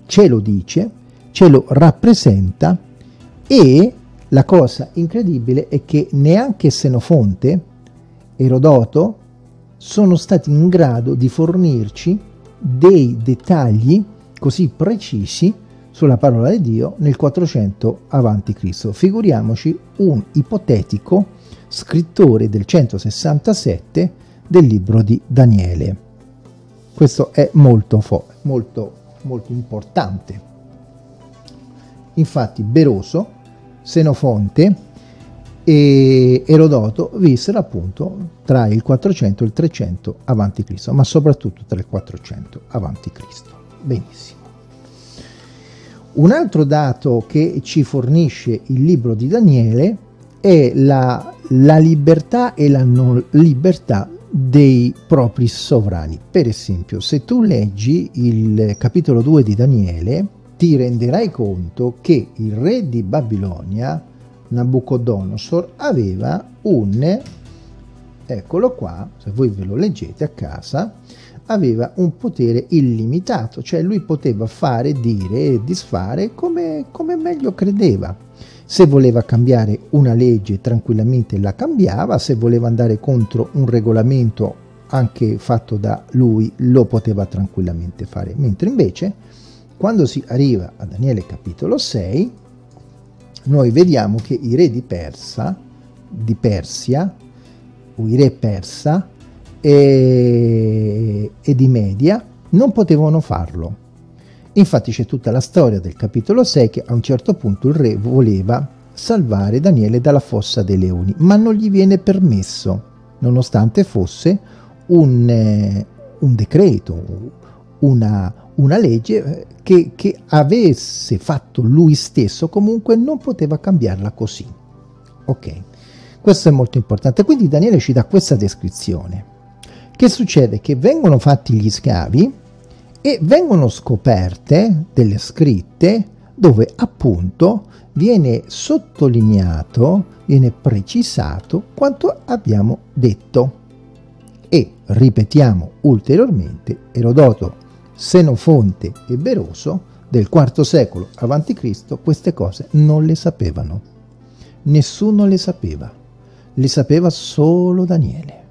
ce lo dice, ce lo rappresenta e la cosa incredibile è che neanche Senofonte, Erodoto, sono stati in grado di fornirci dei dettagli così precisi sulla parola di Dio nel 400 a.C. Figuriamoci un ipotetico scrittore del 167 del libro di Daniele. Questo è molto, molto, molto importante. Infatti Beroso, Senofonte e Erodoto vissero appunto tra il 400 e il 300 a.C., ma soprattutto tra il 400 a.C. Benissimo. Un altro dato che ci fornisce il libro di Daniele è la, la libertà e la non libertà dei propri sovrani. Per esempio, se tu leggi il capitolo 2 di Daniele, ti renderai conto che il re di Babilonia, Nabucodonosor, aveva un, eccolo qua, se voi ve lo leggete a casa, aveva un potere illimitato, cioè lui poteva fare, dire e disfare come, come meglio credeva. Se voleva cambiare una legge tranquillamente la cambiava, se voleva andare contro un regolamento anche fatto da lui lo poteva tranquillamente fare. Mentre invece quando si arriva a Daniele capitolo 6 noi vediamo che i re di Persa, di Persia, o i re persa e, e di Media non potevano farlo. Infatti c'è tutta la storia del capitolo 6 che a un certo punto il re voleva salvare Daniele dalla fossa dei leoni, ma non gli viene permesso, nonostante fosse un, eh, un decreto, una, una legge eh, che, che avesse fatto lui stesso, comunque non poteva cambiarla così. Ok, questo è molto importante. Quindi Daniele ci dà questa descrizione. Che succede? Che vengono fatti gli scavi, e vengono scoperte delle scritte dove appunto viene sottolineato, viene precisato quanto abbiamo detto e ripetiamo ulteriormente Erodoto, Senofonte e Beroso del IV secolo a.C. queste cose non le sapevano. Nessuno le sapeva, le sapeva solo Daniele.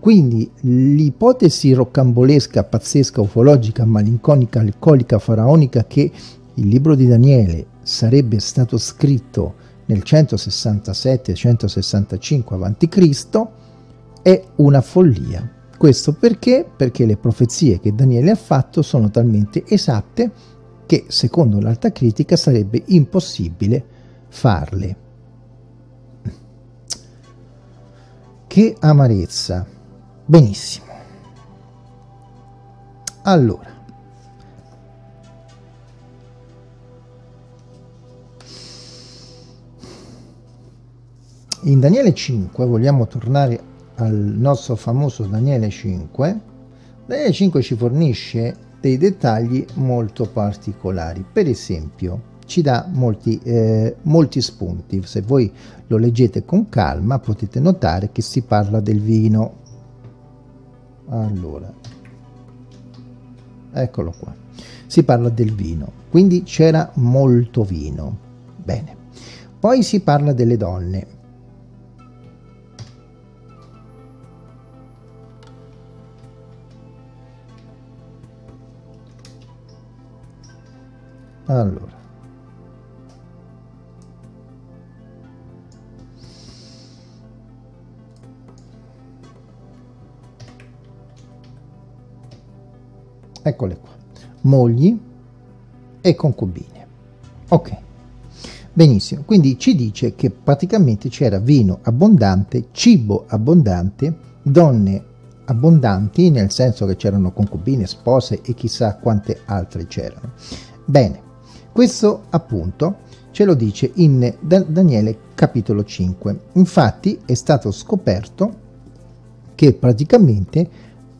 Quindi l'ipotesi roccambolesca, pazzesca, ufologica, malinconica, alcolica, faraonica che il libro di Daniele sarebbe stato scritto nel 167-165 a.C. è una follia. Questo perché? Perché le profezie che Daniele ha fatto sono talmente esatte che, secondo l'alta critica, sarebbe impossibile farle. Che amarezza! Benissimo. Allora. In Daniele 5 vogliamo tornare al nostro famoso Daniele 5. Daniele 5 ci fornisce dei dettagli molto particolari. Per esempio, ci dà molti, eh, molti spunti. Se voi lo leggete con calma potete notare che si parla del vino allora eccolo qua si parla del vino quindi c'era molto vino bene poi si parla delle donne allora. Eccole qua, mogli e concubine. Ok, benissimo, quindi ci dice che praticamente c'era vino abbondante, cibo abbondante, donne abbondanti, nel senso che c'erano concubine, spose e chissà quante altre c'erano. Bene, questo appunto ce lo dice in Daniele capitolo 5. Infatti è stato scoperto che praticamente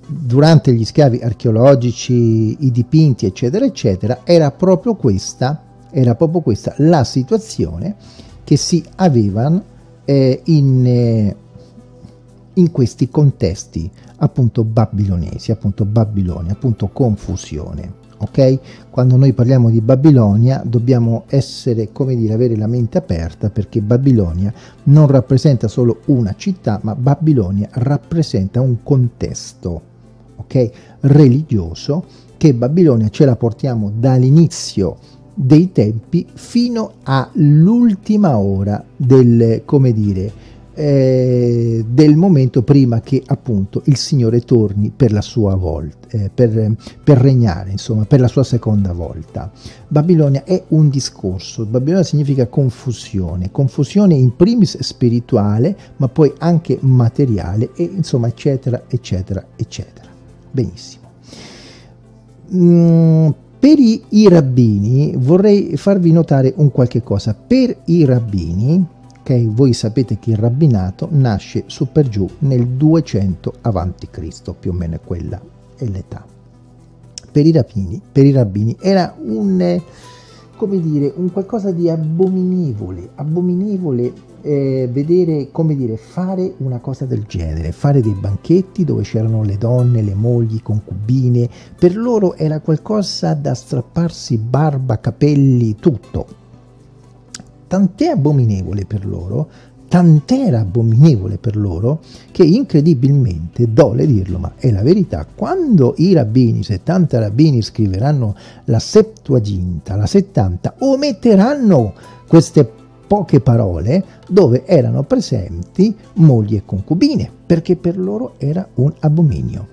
durante gli scavi archeologici, i dipinti, eccetera, eccetera, era proprio questa, era proprio questa la situazione che si avevano eh, in, eh, in questi contesti appunto babilonesi, appunto Babilonia, appunto confusione. Ok? Quando noi parliamo di Babilonia dobbiamo essere, come dire, avere la mente aperta perché Babilonia non rappresenta solo una città, ma Babilonia rappresenta un contesto ok, religioso che Babilonia ce la portiamo dall'inizio dei tempi fino all'ultima ora del, come dire, eh, del momento prima che appunto il Signore torni per la sua volta, eh, per, per, regnare, insomma, per la sua seconda volta. Babilonia è un discorso, Babilonia significa confusione, confusione in primis spirituale, ma poi anche materiale e insomma, eccetera, eccetera, eccetera. Benissimo. Mm, per i, i, rabbini vorrei farvi notare un qualche cosa. Per i rabbini, voi sapete che il rabbinato nasce su per giù nel 200 a.C., più o meno quella è l'età. Per i rabbini, per i rabbini era un come dire, un qualcosa di abominevole, abominevole eh, vedere, come dire, fare una cosa del genere, fare dei banchetti dove c'erano le donne, le mogli, concubine, per loro era qualcosa da strapparsi barba, capelli, tutto. Tant'è abominevole per loro, tant'era abominevole per loro, che incredibilmente, dole dirlo, ma è la verità, quando i rabbini, 70 rabbini scriveranno la Septuaginta, la 70, ometteranno queste poche parole dove erano presenti mogli e concubine, perché per loro era un abominio.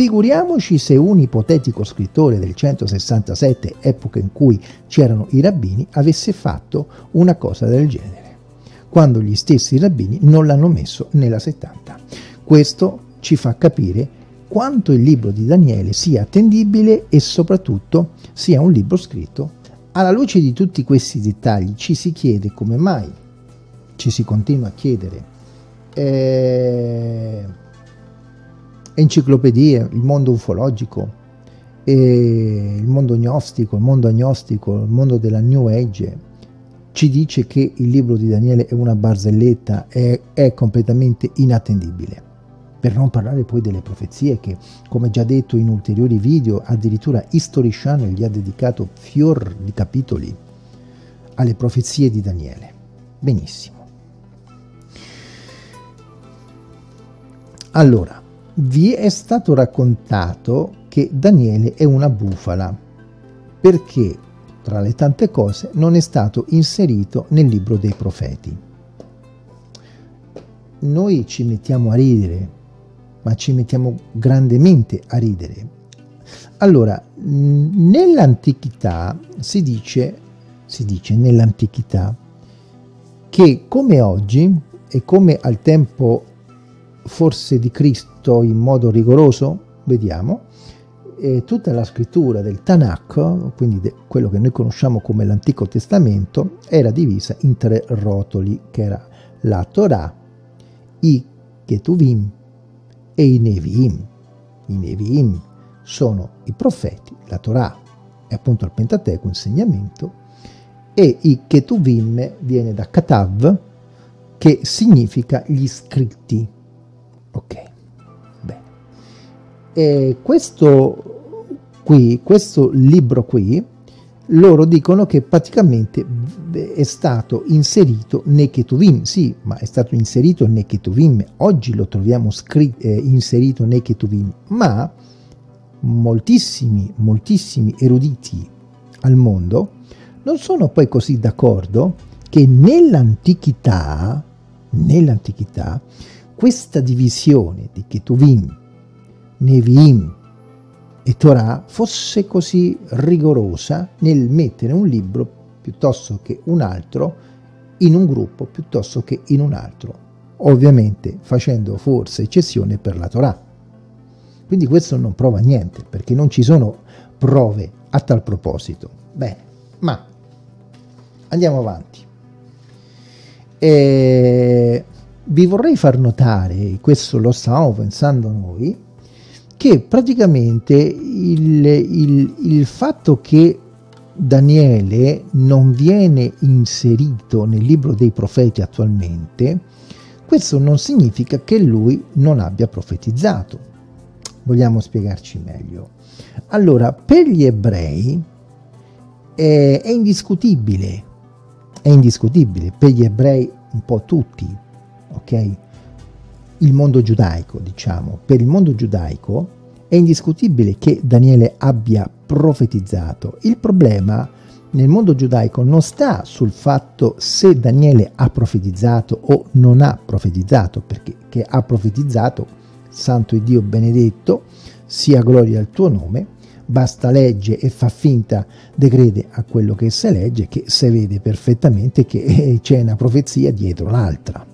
Figuriamoci se un ipotetico scrittore del 167, epoca in cui c'erano i rabbini, avesse fatto una cosa del genere, quando gli stessi rabbini non l'hanno messo nella 70. Questo ci fa capire quanto il libro di Daniele sia attendibile e soprattutto sia un libro scritto alla luce di tutti questi dettagli ci si chiede come mai, ci si continua a chiedere, eh, enciclopedie, il mondo ufologico, il mondo gnostico, il mondo agnostico, il mondo della New Age, ci dice che il libro di Daniele è una barzelletta, è, è completamente inattendibile. Per non parlare poi delle profezie che, come già detto in ulteriori video, addirittura History Channel gli ha dedicato fior di capitoli alle profezie di Daniele. Benissimo. Allora, vi è stato raccontato che Daniele è una bufala perché, tra le tante cose, non è stato inserito nel libro dei profeti. Noi ci mettiamo a ridere ma ci mettiamo grandemente a ridere. Allora, nell'antichità si dice, si dice nell'antichità che come oggi e come al tempo forse di Cristo in modo rigoroso, vediamo, eh, tutta la scrittura del Tanakh, quindi de, quello che noi conosciamo come l'Antico Testamento, era divisa in tre rotoli, che era la Torah, i Ketuvim e i Nevi'im. I Nevi'im sono i profeti, la Torah è appunto il Pentateuco, insegnamento, e i Ketuvim viene da Katav, che significa gli scritti. Ok, bene. E questo qui, questo libro qui, loro dicono che praticamente è stato inserito nei Ketuvim, sì, ma è stato inserito nei Ketuvim, oggi lo troviamo eh, inserito nei Ketuvim, ma moltissimi, moltissimi eruditi al mondo non sono poi così d'accordo che nell'antichità, nell'antichità, questa divisione di Ketuvim, Neviim, e Torah fosse così rigorosa nel mettere un libro piuttosto che un altro in un gruppo piuttosto che in un altro, ovviamente facendo forse eccezione per la Torah. Quindi questo non prova niente, perché non ci sono prove a tal proposito. Bene, ma andiamo avanti. E vi vorrei far notare, questo lo stavamo pensando noi, che praticamente il, il, il fatto che Daniele non viene inserito nel libro dei profeti attualmente, questo non significa che lui non abbia profetizzato. Vogliamo spiegarci meglio. Allora, per gli ebrei è, è indiscutibile, è indiscutibile, per gli ebrei un po' tutti, ok? il mondo giudaico, diciamo, per il mondo giudaico è indiscutibile che Daniele abbia profetizzato. Il problema nel mondo giudaico non sta sul fatto se Daniele ha profetizzato o non ha profetizzato, perché che ha profetizzato, santo Dio benedetto, sia gloria al tuo nome, basta legge e fa finta de crede a quello che si legge, che si vede perfettamente che c'è una profezia dietro l'altra.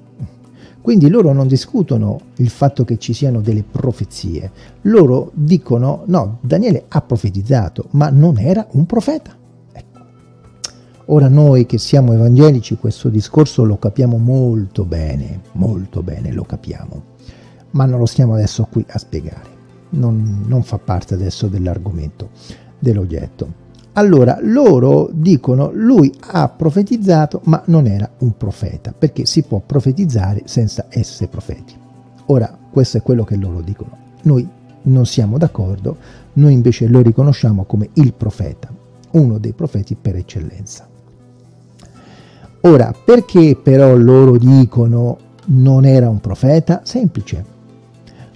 Quindi loro non discutono il fatto che ci siano delle profezie, loro dicono no, Daniele ha profetizzato, ma non era un profeta. Ecco. Ora noi che siamo evangelici questo discorso lo capiamo molto bene, molto bene lo capiamo, ma non lo stiamo adesso qui a spiegare, non, non fa parte adesso dell'argomento, dell'oggetto. Allora loro dicono lui ha profetizzato ma non era un profeta perché si può profetizzare senza essere profeti. Ora questo è quello che loro dicono. Noi non siamo d'accordo, noi invece lo riconosciamo come il profeta, uno dei profeti per eccellenza. Ora, perché però loro dicono non era un profeta? Semplice.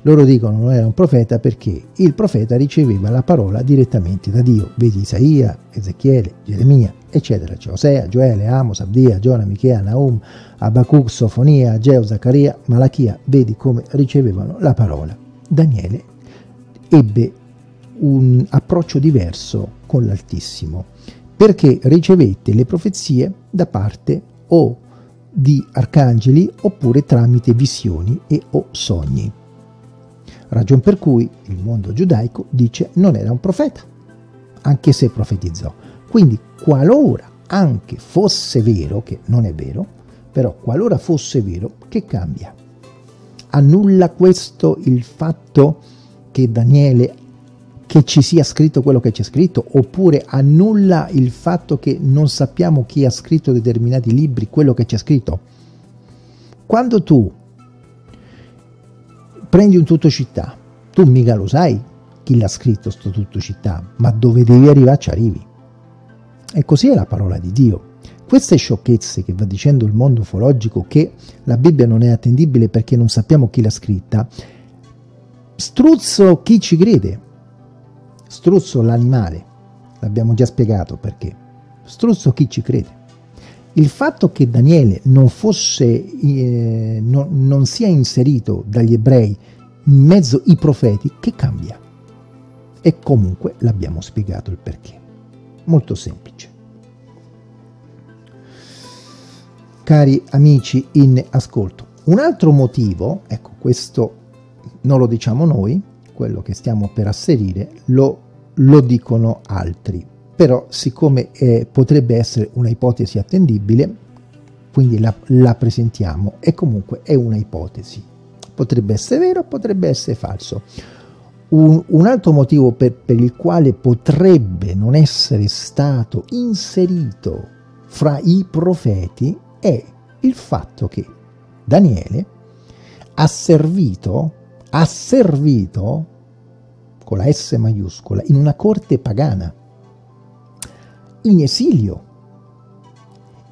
Loro dicono non era un profeta perché il profeta riceveva la parola direttamente da Dio. Vedi Isaia, Ezechiele, Geremia, eccetera. Cioè Osea, Gioele, Amos, Abdia, Giona, Michea, Naum, Abacuc, Sofonia, Ageo, Zaccaria, Malachia. Vedi come ricevevano la parola. Daniele ebbe un approccio diverso con l'Altissimo perché ricevette le profezie da parte o di arcangeli oppure tramite visioni e o sogni ragion per cui il mondo giudaico dice non era un profeta, anche se profetizzò. Quindi qualora anche fosse vero, che non è vero, però qualora fosse vero, che cambia? Annulla questo il fatto che Daniele, che ci sia scritto quello che c'è scritto, oppure annulla il fatto che non sappiamo chi ha scritto determinati libri, quello che c'è scritto? Quando tu prendi un tutto città, tu mica lo sai chi l'ha scritto sto tutto città, ma dove devi arrivare ci arrivi. E così è la parola di Dio. Queste sciocchezze che va dicendo il mondo ufologico che la Bibbia non è attendibile perché non sappiamo chi l'ha scritta, struzzo chi ci crede, struzzo l'animale, l'abbiamo già spiegato perché, struzzo chi ci crede. Il fatto che Daniele non, fosse, eh, non, non sia inserito dagli ebrei in mezzo ai profeti, che cambia? E comunque l'abbiamo spiegato il perché. Molto semplice. Cari amici in ascolto, un altro motivo, ecco questo non lo diciamo noi, quello che stiamo per asserire, lo, lo dicono altri però siccome eh, potrebbe essere una ipotesi attendibile, quindi la, la, presentiamo e comunque è una ipotesi. Potrebbe essere vero, potrebbe essere falso. Un, un altro motivo per, per il quale potrebbe non essere stato inserito fra i profeti è il fatto che Daniele ha servito, ha servito con la S maiuscola in una corte pagana in esilio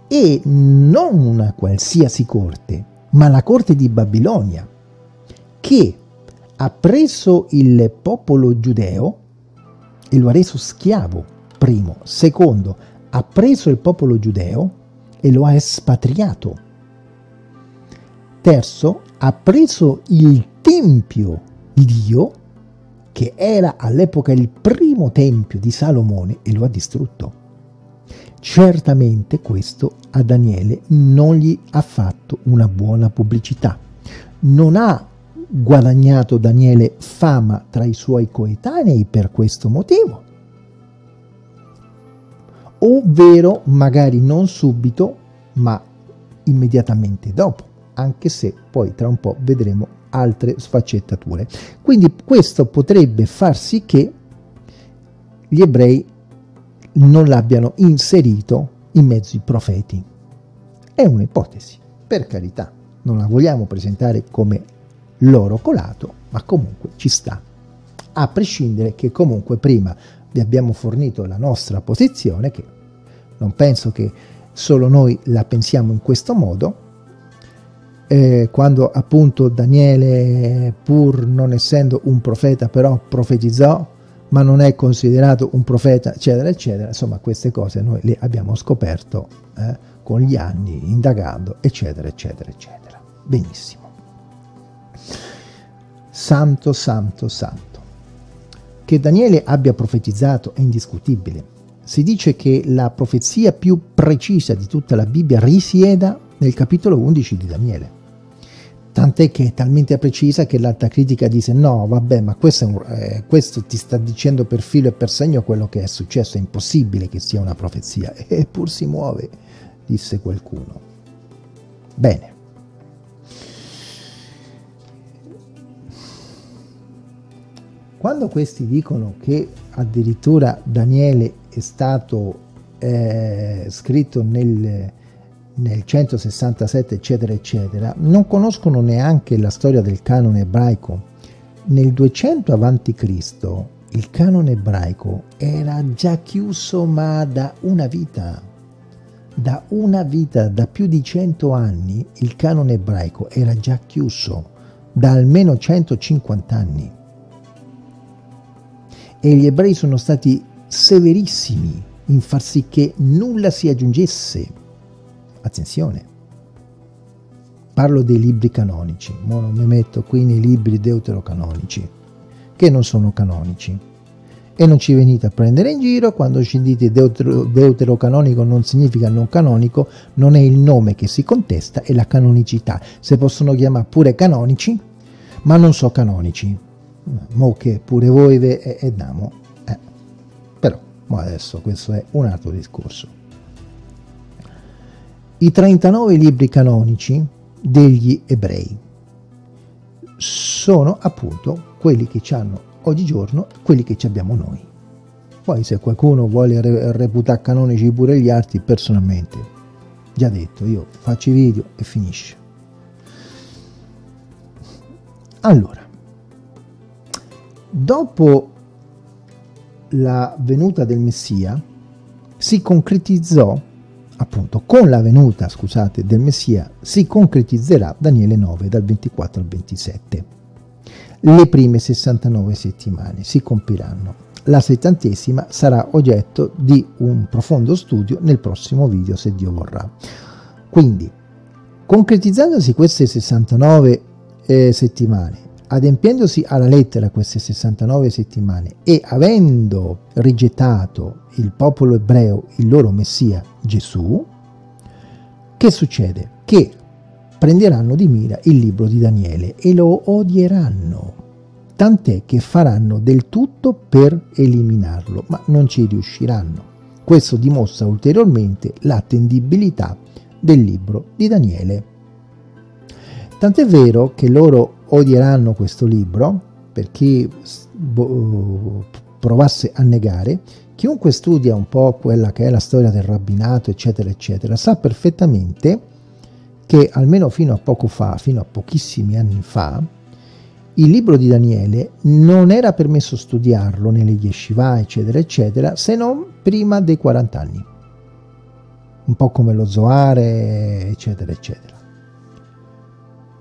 e non una qualsiasi corte, ma la corte di Babilonia, che ha preso il popolo giudeo e lo ha reso schiavo, primo. Secondo, ha preso il popolo giudeo e lo ha espatriato. Terzo, ha preso il tempio di Dio, che era all'epoca il primo tempio di Salomone, e lo ha distrutto. Certamente questo a Daniele non gli ha fatto una buona pubblicità. Non ha guadagnato Daniele fama tra i suoi coetanei per questo motivo. Ovvero magari non subito, ma immediatamente dopo, anche se poi tra un po' vedremo altre sfaccettature. Quindi questo potrebbe far sì che gli ebrei non l'abbiano inserito in mezzo ai profeti. È un'ipotesi, per carità, non la vogliamo presentare come l'oro colato, ma comunque ci sta. A prescindere che comunque prima vi abbiamo fornito la nostra posizione, che non penso che solo noi la pensiamo in questo modo, eh, quando appunto Daniele, pur non essendo un profeta, però profetizzò ma non è considerato un profeta, eccetera, eccetera. Insomma, queste cose noi le abbiamo scoperto eh, con gli anni, indagando, eccetera, eccetera, eccetera. Benissimo. Santo, santo, santo. Che Daniele abbia profetizzato è indiscutibile. Si dice che la profezia più precisa di tutta la Bibbia risieda nel capitolo 11 di Daniele tant'è che è talmente precisa che l'alta critica dice no vabbè ma questo, un, eh, questo, ti sta dicendo per filo e per segno quello che è successo, è impossibile che sia una profezia, eppur si muove, disse qualcuno. Bene. Quando questi dicono che addirittura Daniele è stato eh, scritto nel, nel 167 eccetera eccetera non conoscono neanche la storia del canone ebraico nel 200 a.C. il canone ebraico era già chiuso ma da una vita da una vita, da più di 100 anni, il canone ebraico era già chiuso, da almeno 150 anni. E gli ebrei sono stati severissimi in far sì che nulla si aggiungesse. Attenzione, parlo dei libri canonici, ma non mi metto qui nei libri deuterocanonici, che non sono canonici e non ci venite a prendere in giro quando ci dite deutero, deuterocanonico non significa non canonico, non è il nome che si contesta, è la canonicità. Se possono chiamare pure canonici, ma non so canonici. Mo che pure voi ve e, damo. Eh. Però, adesso questo è un altro discorso. I 39 libri canonici degli ebrei sono appunto quelli che ci hanno oggigiorno quelli che ci abbiamo noi. Poi se qualcuno vuole re reputare canonici pure gli altri, personalmente, già detto, io faccio i video e finisce. Allora, dopo la venuta del Messia, si concretizzò, appunto, con la venuta, scusate, del Messia, si concretizzerà Daniele 9 dal 24 al 27 le prime 69 settimane si compiranno. La settantesima sarà oggetto di un profondo studio nel prossimo video se Dio vorrà. Quindi, concretizzandosi queste 69 eh, settimane, adempiendosi alla lettera queste 69 settimane e avendo rigettato il popolo ebreo, il loro messia Gesù, che succede? Che prenderanno di mira il libro di Daniele e lo odieranno, tant'è che faranno del tutto per eliminarlo, ma non ci riusciranno. Questo dimostra ulteriormente l'attendibilità del libro di Daniele. Tant'è vero che loro odieranno questo libro, per chi provasse a negare, chiunque studia un po' quella che è la storia del rabbinato, eccetera, eccetera, sa perfettamente che almeno fino a poco fa, fino a pochissimi anni fa, il libro di Daniele non era permesso studiarlo nelle yeshiva, eccetera, eccetera, se non prima dei 40 anni. Un po' come lo Zoare, eccetera, eccetera.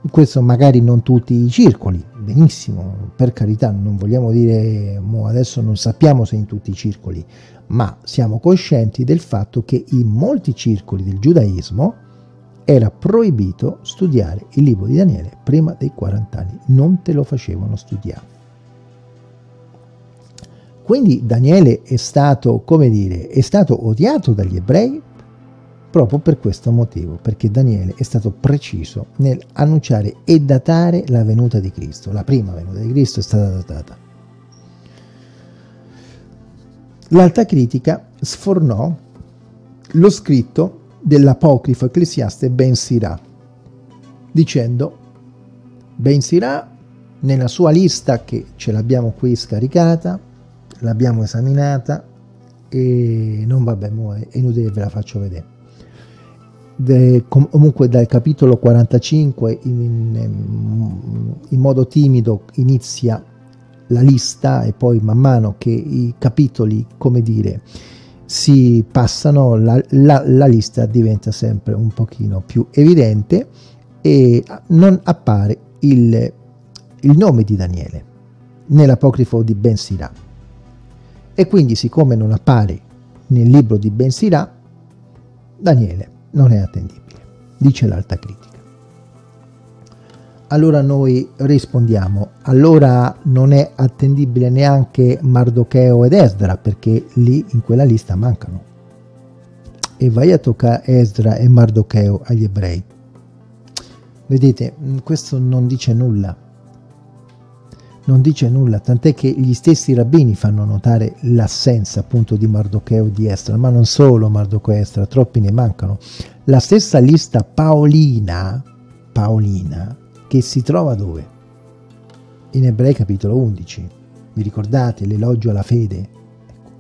Questo magari non tutti i circoli, benissimo, per carità, non vogliamo dire, adesso non sappiamo se in tutti i circoli, ma siamo coscienti del fatto che in molti circoli del giudaismo era proibito studiare il libro di Daniele prima dei 40 anni, non te lo facevano studiare. Quindi Daniele è stato, come dire, è stato odiato dagli ebrei proprio per questo motivo, perché Daniele è stato preciso nel annunciare e datare la venuta di Cristo. La prima venuta di Cristo è stata datata. L'alta critica sfornò lo scritto dell'apocrifo ecclesiaste Ben Sirà, dicendo Ben Sirà nella sua lista che ce l'abbiamo qui scaricata, l'abbiamo esaminata e non vabbè, è inutile ve la faccio vedere. De, comunque dal capitolo 45 in, in, modo timido inizia la lista e poi man mano che i capitoli, come dire, si passano, la, la, la, lista diventa sempre un pochino più evidente e non appare il, il nome di Daniele nell'apocrifo di Ben Sirà. E quindi siccome non appare nel libro di Ben Sirà, Daniele non è attendibile, dice l'alta critica allora noi rispondiamo, allora non è attendibile neanche Mardocheo ed Esdra perché lì in quella lista mancano. E vai a toccare Esdra e Mardocheo agli ebrei. Vedete, questo non dice nulla. Non dice nulla, tant'è che gli stessi rabbini fanno notare l'assenza appunto di Mardocheo di Esdra, ma non solo Mardocheo e Esdra, troppi ne mancano. La stessa lista paolina, paolina che si trova dove? In Ebrei capitolo 11. Vi ricordate l'elogio alla fede? Ecco.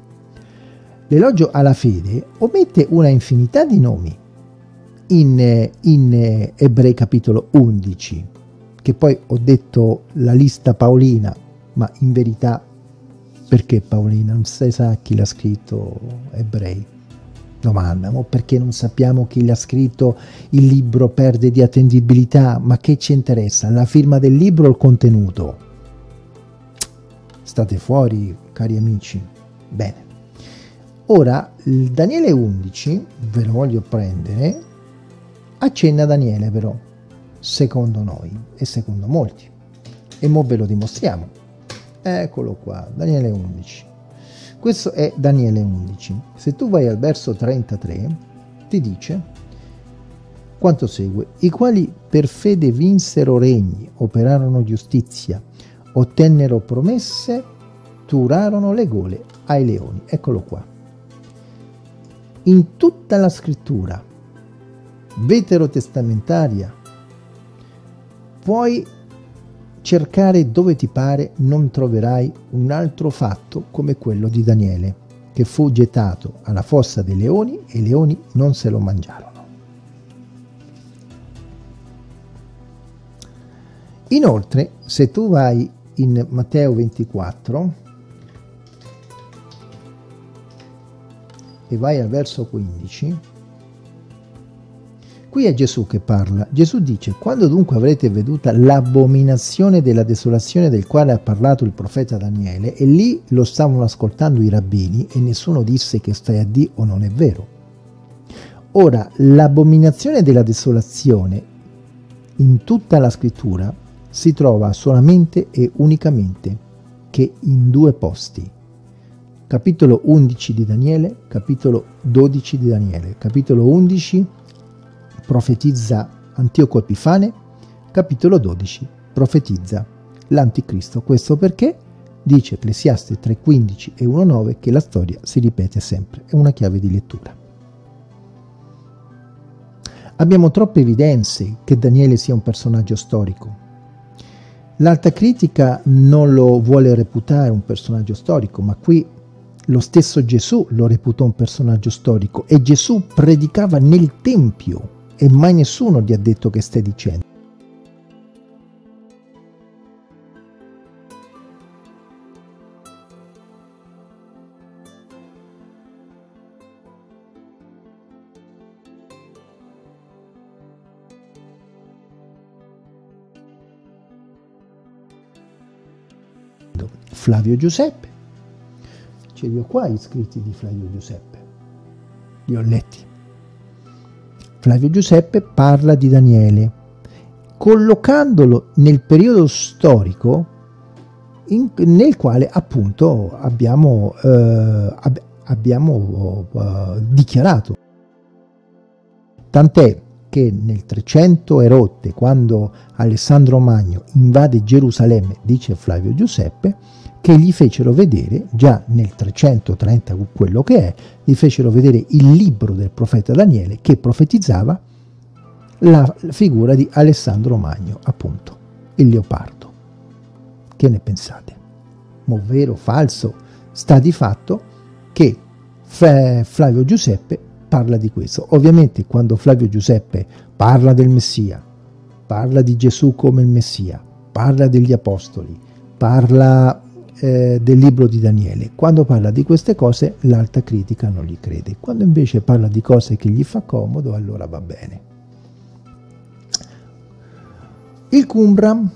L'elogio alla fede omette una infinità di nomi in, in Ebrei capitolo 11, che poi ho detto la lista paolina, ma in verità perché Paolina? Non si sa chi l'ha scritto Ebrei. Domanda, ma perché non sappiamo chi l'ha scritto, il libro perde di attendibilità, ma che ci interessa? La firma del libro o il contenuto? State fuori, cari amici. Bene. Ora, il Daniele 11, ve lo voglio prendere, accenna Daniele però, secondo noi e secondo molti. E mo ve lo dimostriamo. Eccolo qua, Daniele 11. Questo è Daniele 11. Se tu vai al verso 33, ti dice quanto segue, i quali per fede vinsero regni, operarono giustizia, ottennero promesse, turarono le gole ai leoni. Eccolo qua. In tutta la scrittura veterotestamentaria puoi cercare dove ti pare non troverai un altro fatto come quello di Daniele, che fu gettato alla fossa dei leoni e i leoni non se lo mangiarono. Inoltre, se tu vai in Matteo 24 e vai al verso 15, Qui è Gesù che parla. Gesù dice, quando dunque avrete veduta l'abominazione della desolazione del quale ha parlato il profeta Daniele, e lì lo stavano ascoltando i rabbini e nessuno disse che stai a Dio o non è vero. Ora, l'abominazione della desolazione in tutta la scrittura si trova solamente e unicamente che in due posti. Capitolo 11 di Daniele, capitolo 12 di Daniele. Capitolo 11 profetizza Antioco Epifane, capitolo 12 profetizza l'anticristo. Questo perché dice Ecclesiaste 3.15 e 1.9 che la storia si ripete sempre, è una chiave di lettura. Abbiamo troppe evidenze che Daniele sia un personaggio storico. L'alta critica non lo vuole reputare un personaggio storico, ma qui lo stesso Gesù lo reputò un personaggio storico e Gesù predicava nel Tempio e mai nessuno gli ha detto che stai dicendo. Flavio Giuseppe. Ce li ho qua gli scritti di Flavio Giuseppe. Li ho letti. Flavio Giuseppe parla di Daniele, collocandolo nel periodo storico in, nel quale appunto abbiamo, eh, ab, abbiamo uh, dichiarato. Tant'è che nel 300 e rotte, quando Alessandro Magno invade Gerusalemme, dice Flavio Giuseppe, che gli fecero vedere, già nel 330 quello che è, gli fecero vedere il libro del profeta Daniele che profetizzava la figura di Alessandro Magno, appunto, il leopardo. Che ne pensate? Mo vero o falso? Sta di fatto che Flavio Giuseppe parla di questo. Ovviamente quando Flavio Giuseppe parla del Messia, parla di Gesù come il Messia, parla degli Apostoli, parla eh, del libro di Daniele. Quando parla di queste cose l'alta critica non gli crede, quando invece parla di cose che gli fa comodo allora va bene. Il Qumran,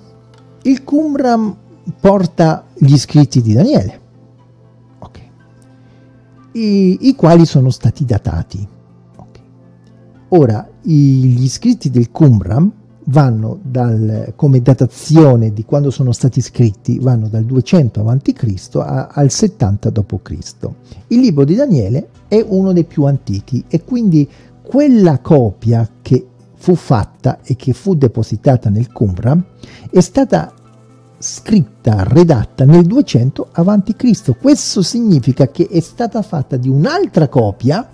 il Qumran porta gli scritti di Daniele, okay. I, i, quali sono stati datati. Okay. Ora, i, gli scritti del Qumran vanno dal, come datazione di quando sono stati scritti, vanno dal 200 a.C. al 70 d.C. Il libro di Daniele è uno dei più antichi e quindi quella copia che fu fatta e che fu depositata nel Qumran è stata scritta, redatta nel 200 a.C. Questo significa che è stata fatta di un'altra copia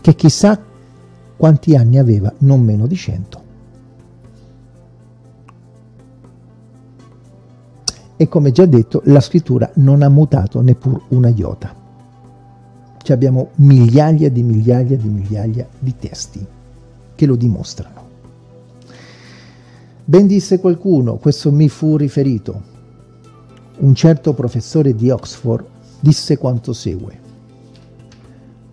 che chissà quanti anni aveva, non meno di 100. E come già detto la scrittura non ha mutato neppur una iota. Ci abbiamo migliaia di migliaia di migliaia di testi che lo dimostrano. Ben disse qualcuno, questo mi fu riferito, un certo professore di Oxford disse quanto segue.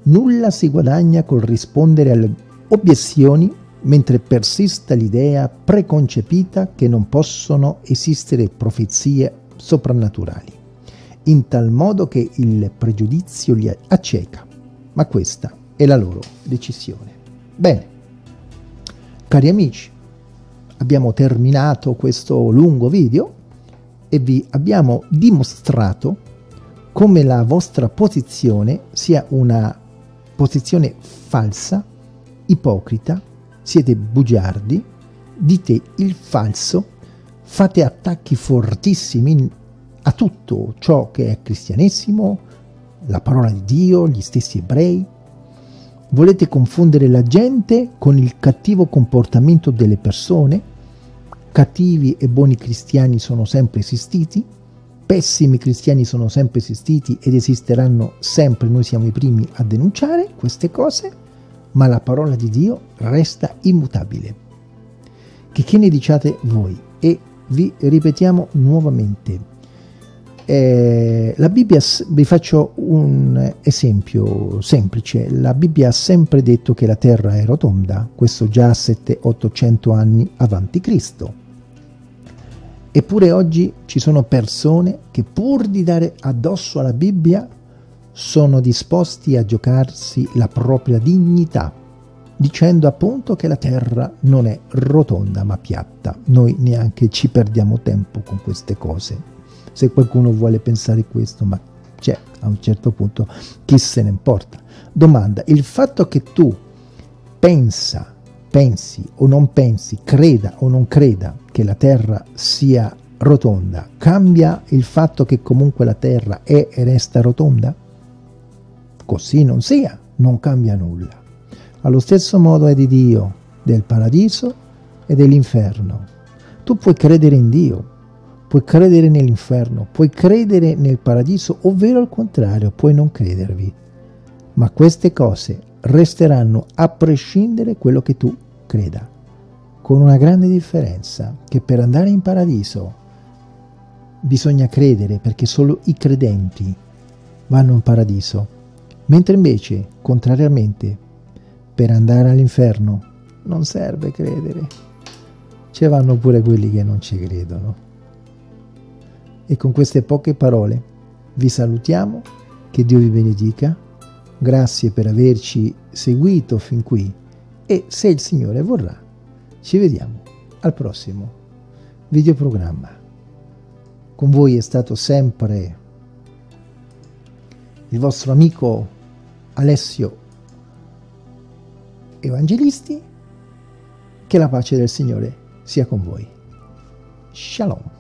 Nulla si guadagna col rispondere alle obiezioni mentre persista l'idea preconcepita che non possono esistere profezie soprannaturali, in tal modo che il pregiudizio li acceca, ma questa è la loro decisione. Bene, cari amici, abbiamo terminato questo lungo video e vi abbiamo dimostrato come la vostra posizione sia una posizione falsa, ipocrita, siete bugiardi, dite il falso, fate attacchi fortissimi a tutto ciò che è cristianesimo, la parola di Dio, gli stessi ebrei. Volete confondere la gente con il cattivo comportamento delle persone? Cattivi e buoni cristiani sono sempre esistiti? Pessimi cristiani sono sempre esistiti ed esisteranno sempre, noi siamo i primi a denunciare queste cose, ma la parola di Dio resta immutabile. Che, che ne diciate voi? E vi ripetiamo nuovamente. Eh, la Bibbia, vi faccio un esempio semplice, la Bibbia ha sempre detto che la terra è rotonda, questo già 700-800 anni avanti Cristo. Eppure oggi ci sono persone che pur di dare addosso alla Bibbia sono disposti a giocarsi la propria dignità, dicendo appunto che la terra non è rotonda ma piatta. Noi neanche ci perdiamo tempo con queste cose. Se qualcuno vuole pensare questo, ma c'è a un certo punto, chi se ne importa? Domanda, il fatto che tu pensa pensi o non pensi, creda o non creda che la Terra sia rotonda, cambia il fatto che comunque la Terra è e resta rotonda? Così non sia, non cambia nulla. Allo stesso modo è di Dio, del paradiso e dell'inferno. Tu puoi credere in Dio, puoi credere nell'inferno, puoi credere nel paradiso, ovvero al contrario, puoi non credervi. Ma queste cose resteranno a prescindere quello che tu creda, con una grande differenza, che per andare in paradiso bisogna credere perché solo i credenti vanno in paradiso, mentre invece, contrariamente, per andare all'inferno non serve credere, ci vanno pure quelli che non ci credono. E con queste poche parole vi salutiamo, che Dio vi benedica, grazie per averci seguito fin qui e se il Signore vorrà ci vediamo al prossimo videoprogramma. Con voi è stato sempre il vostro amico Alessio Evangelisti, che la pace del Signore sia con voi. Shalom.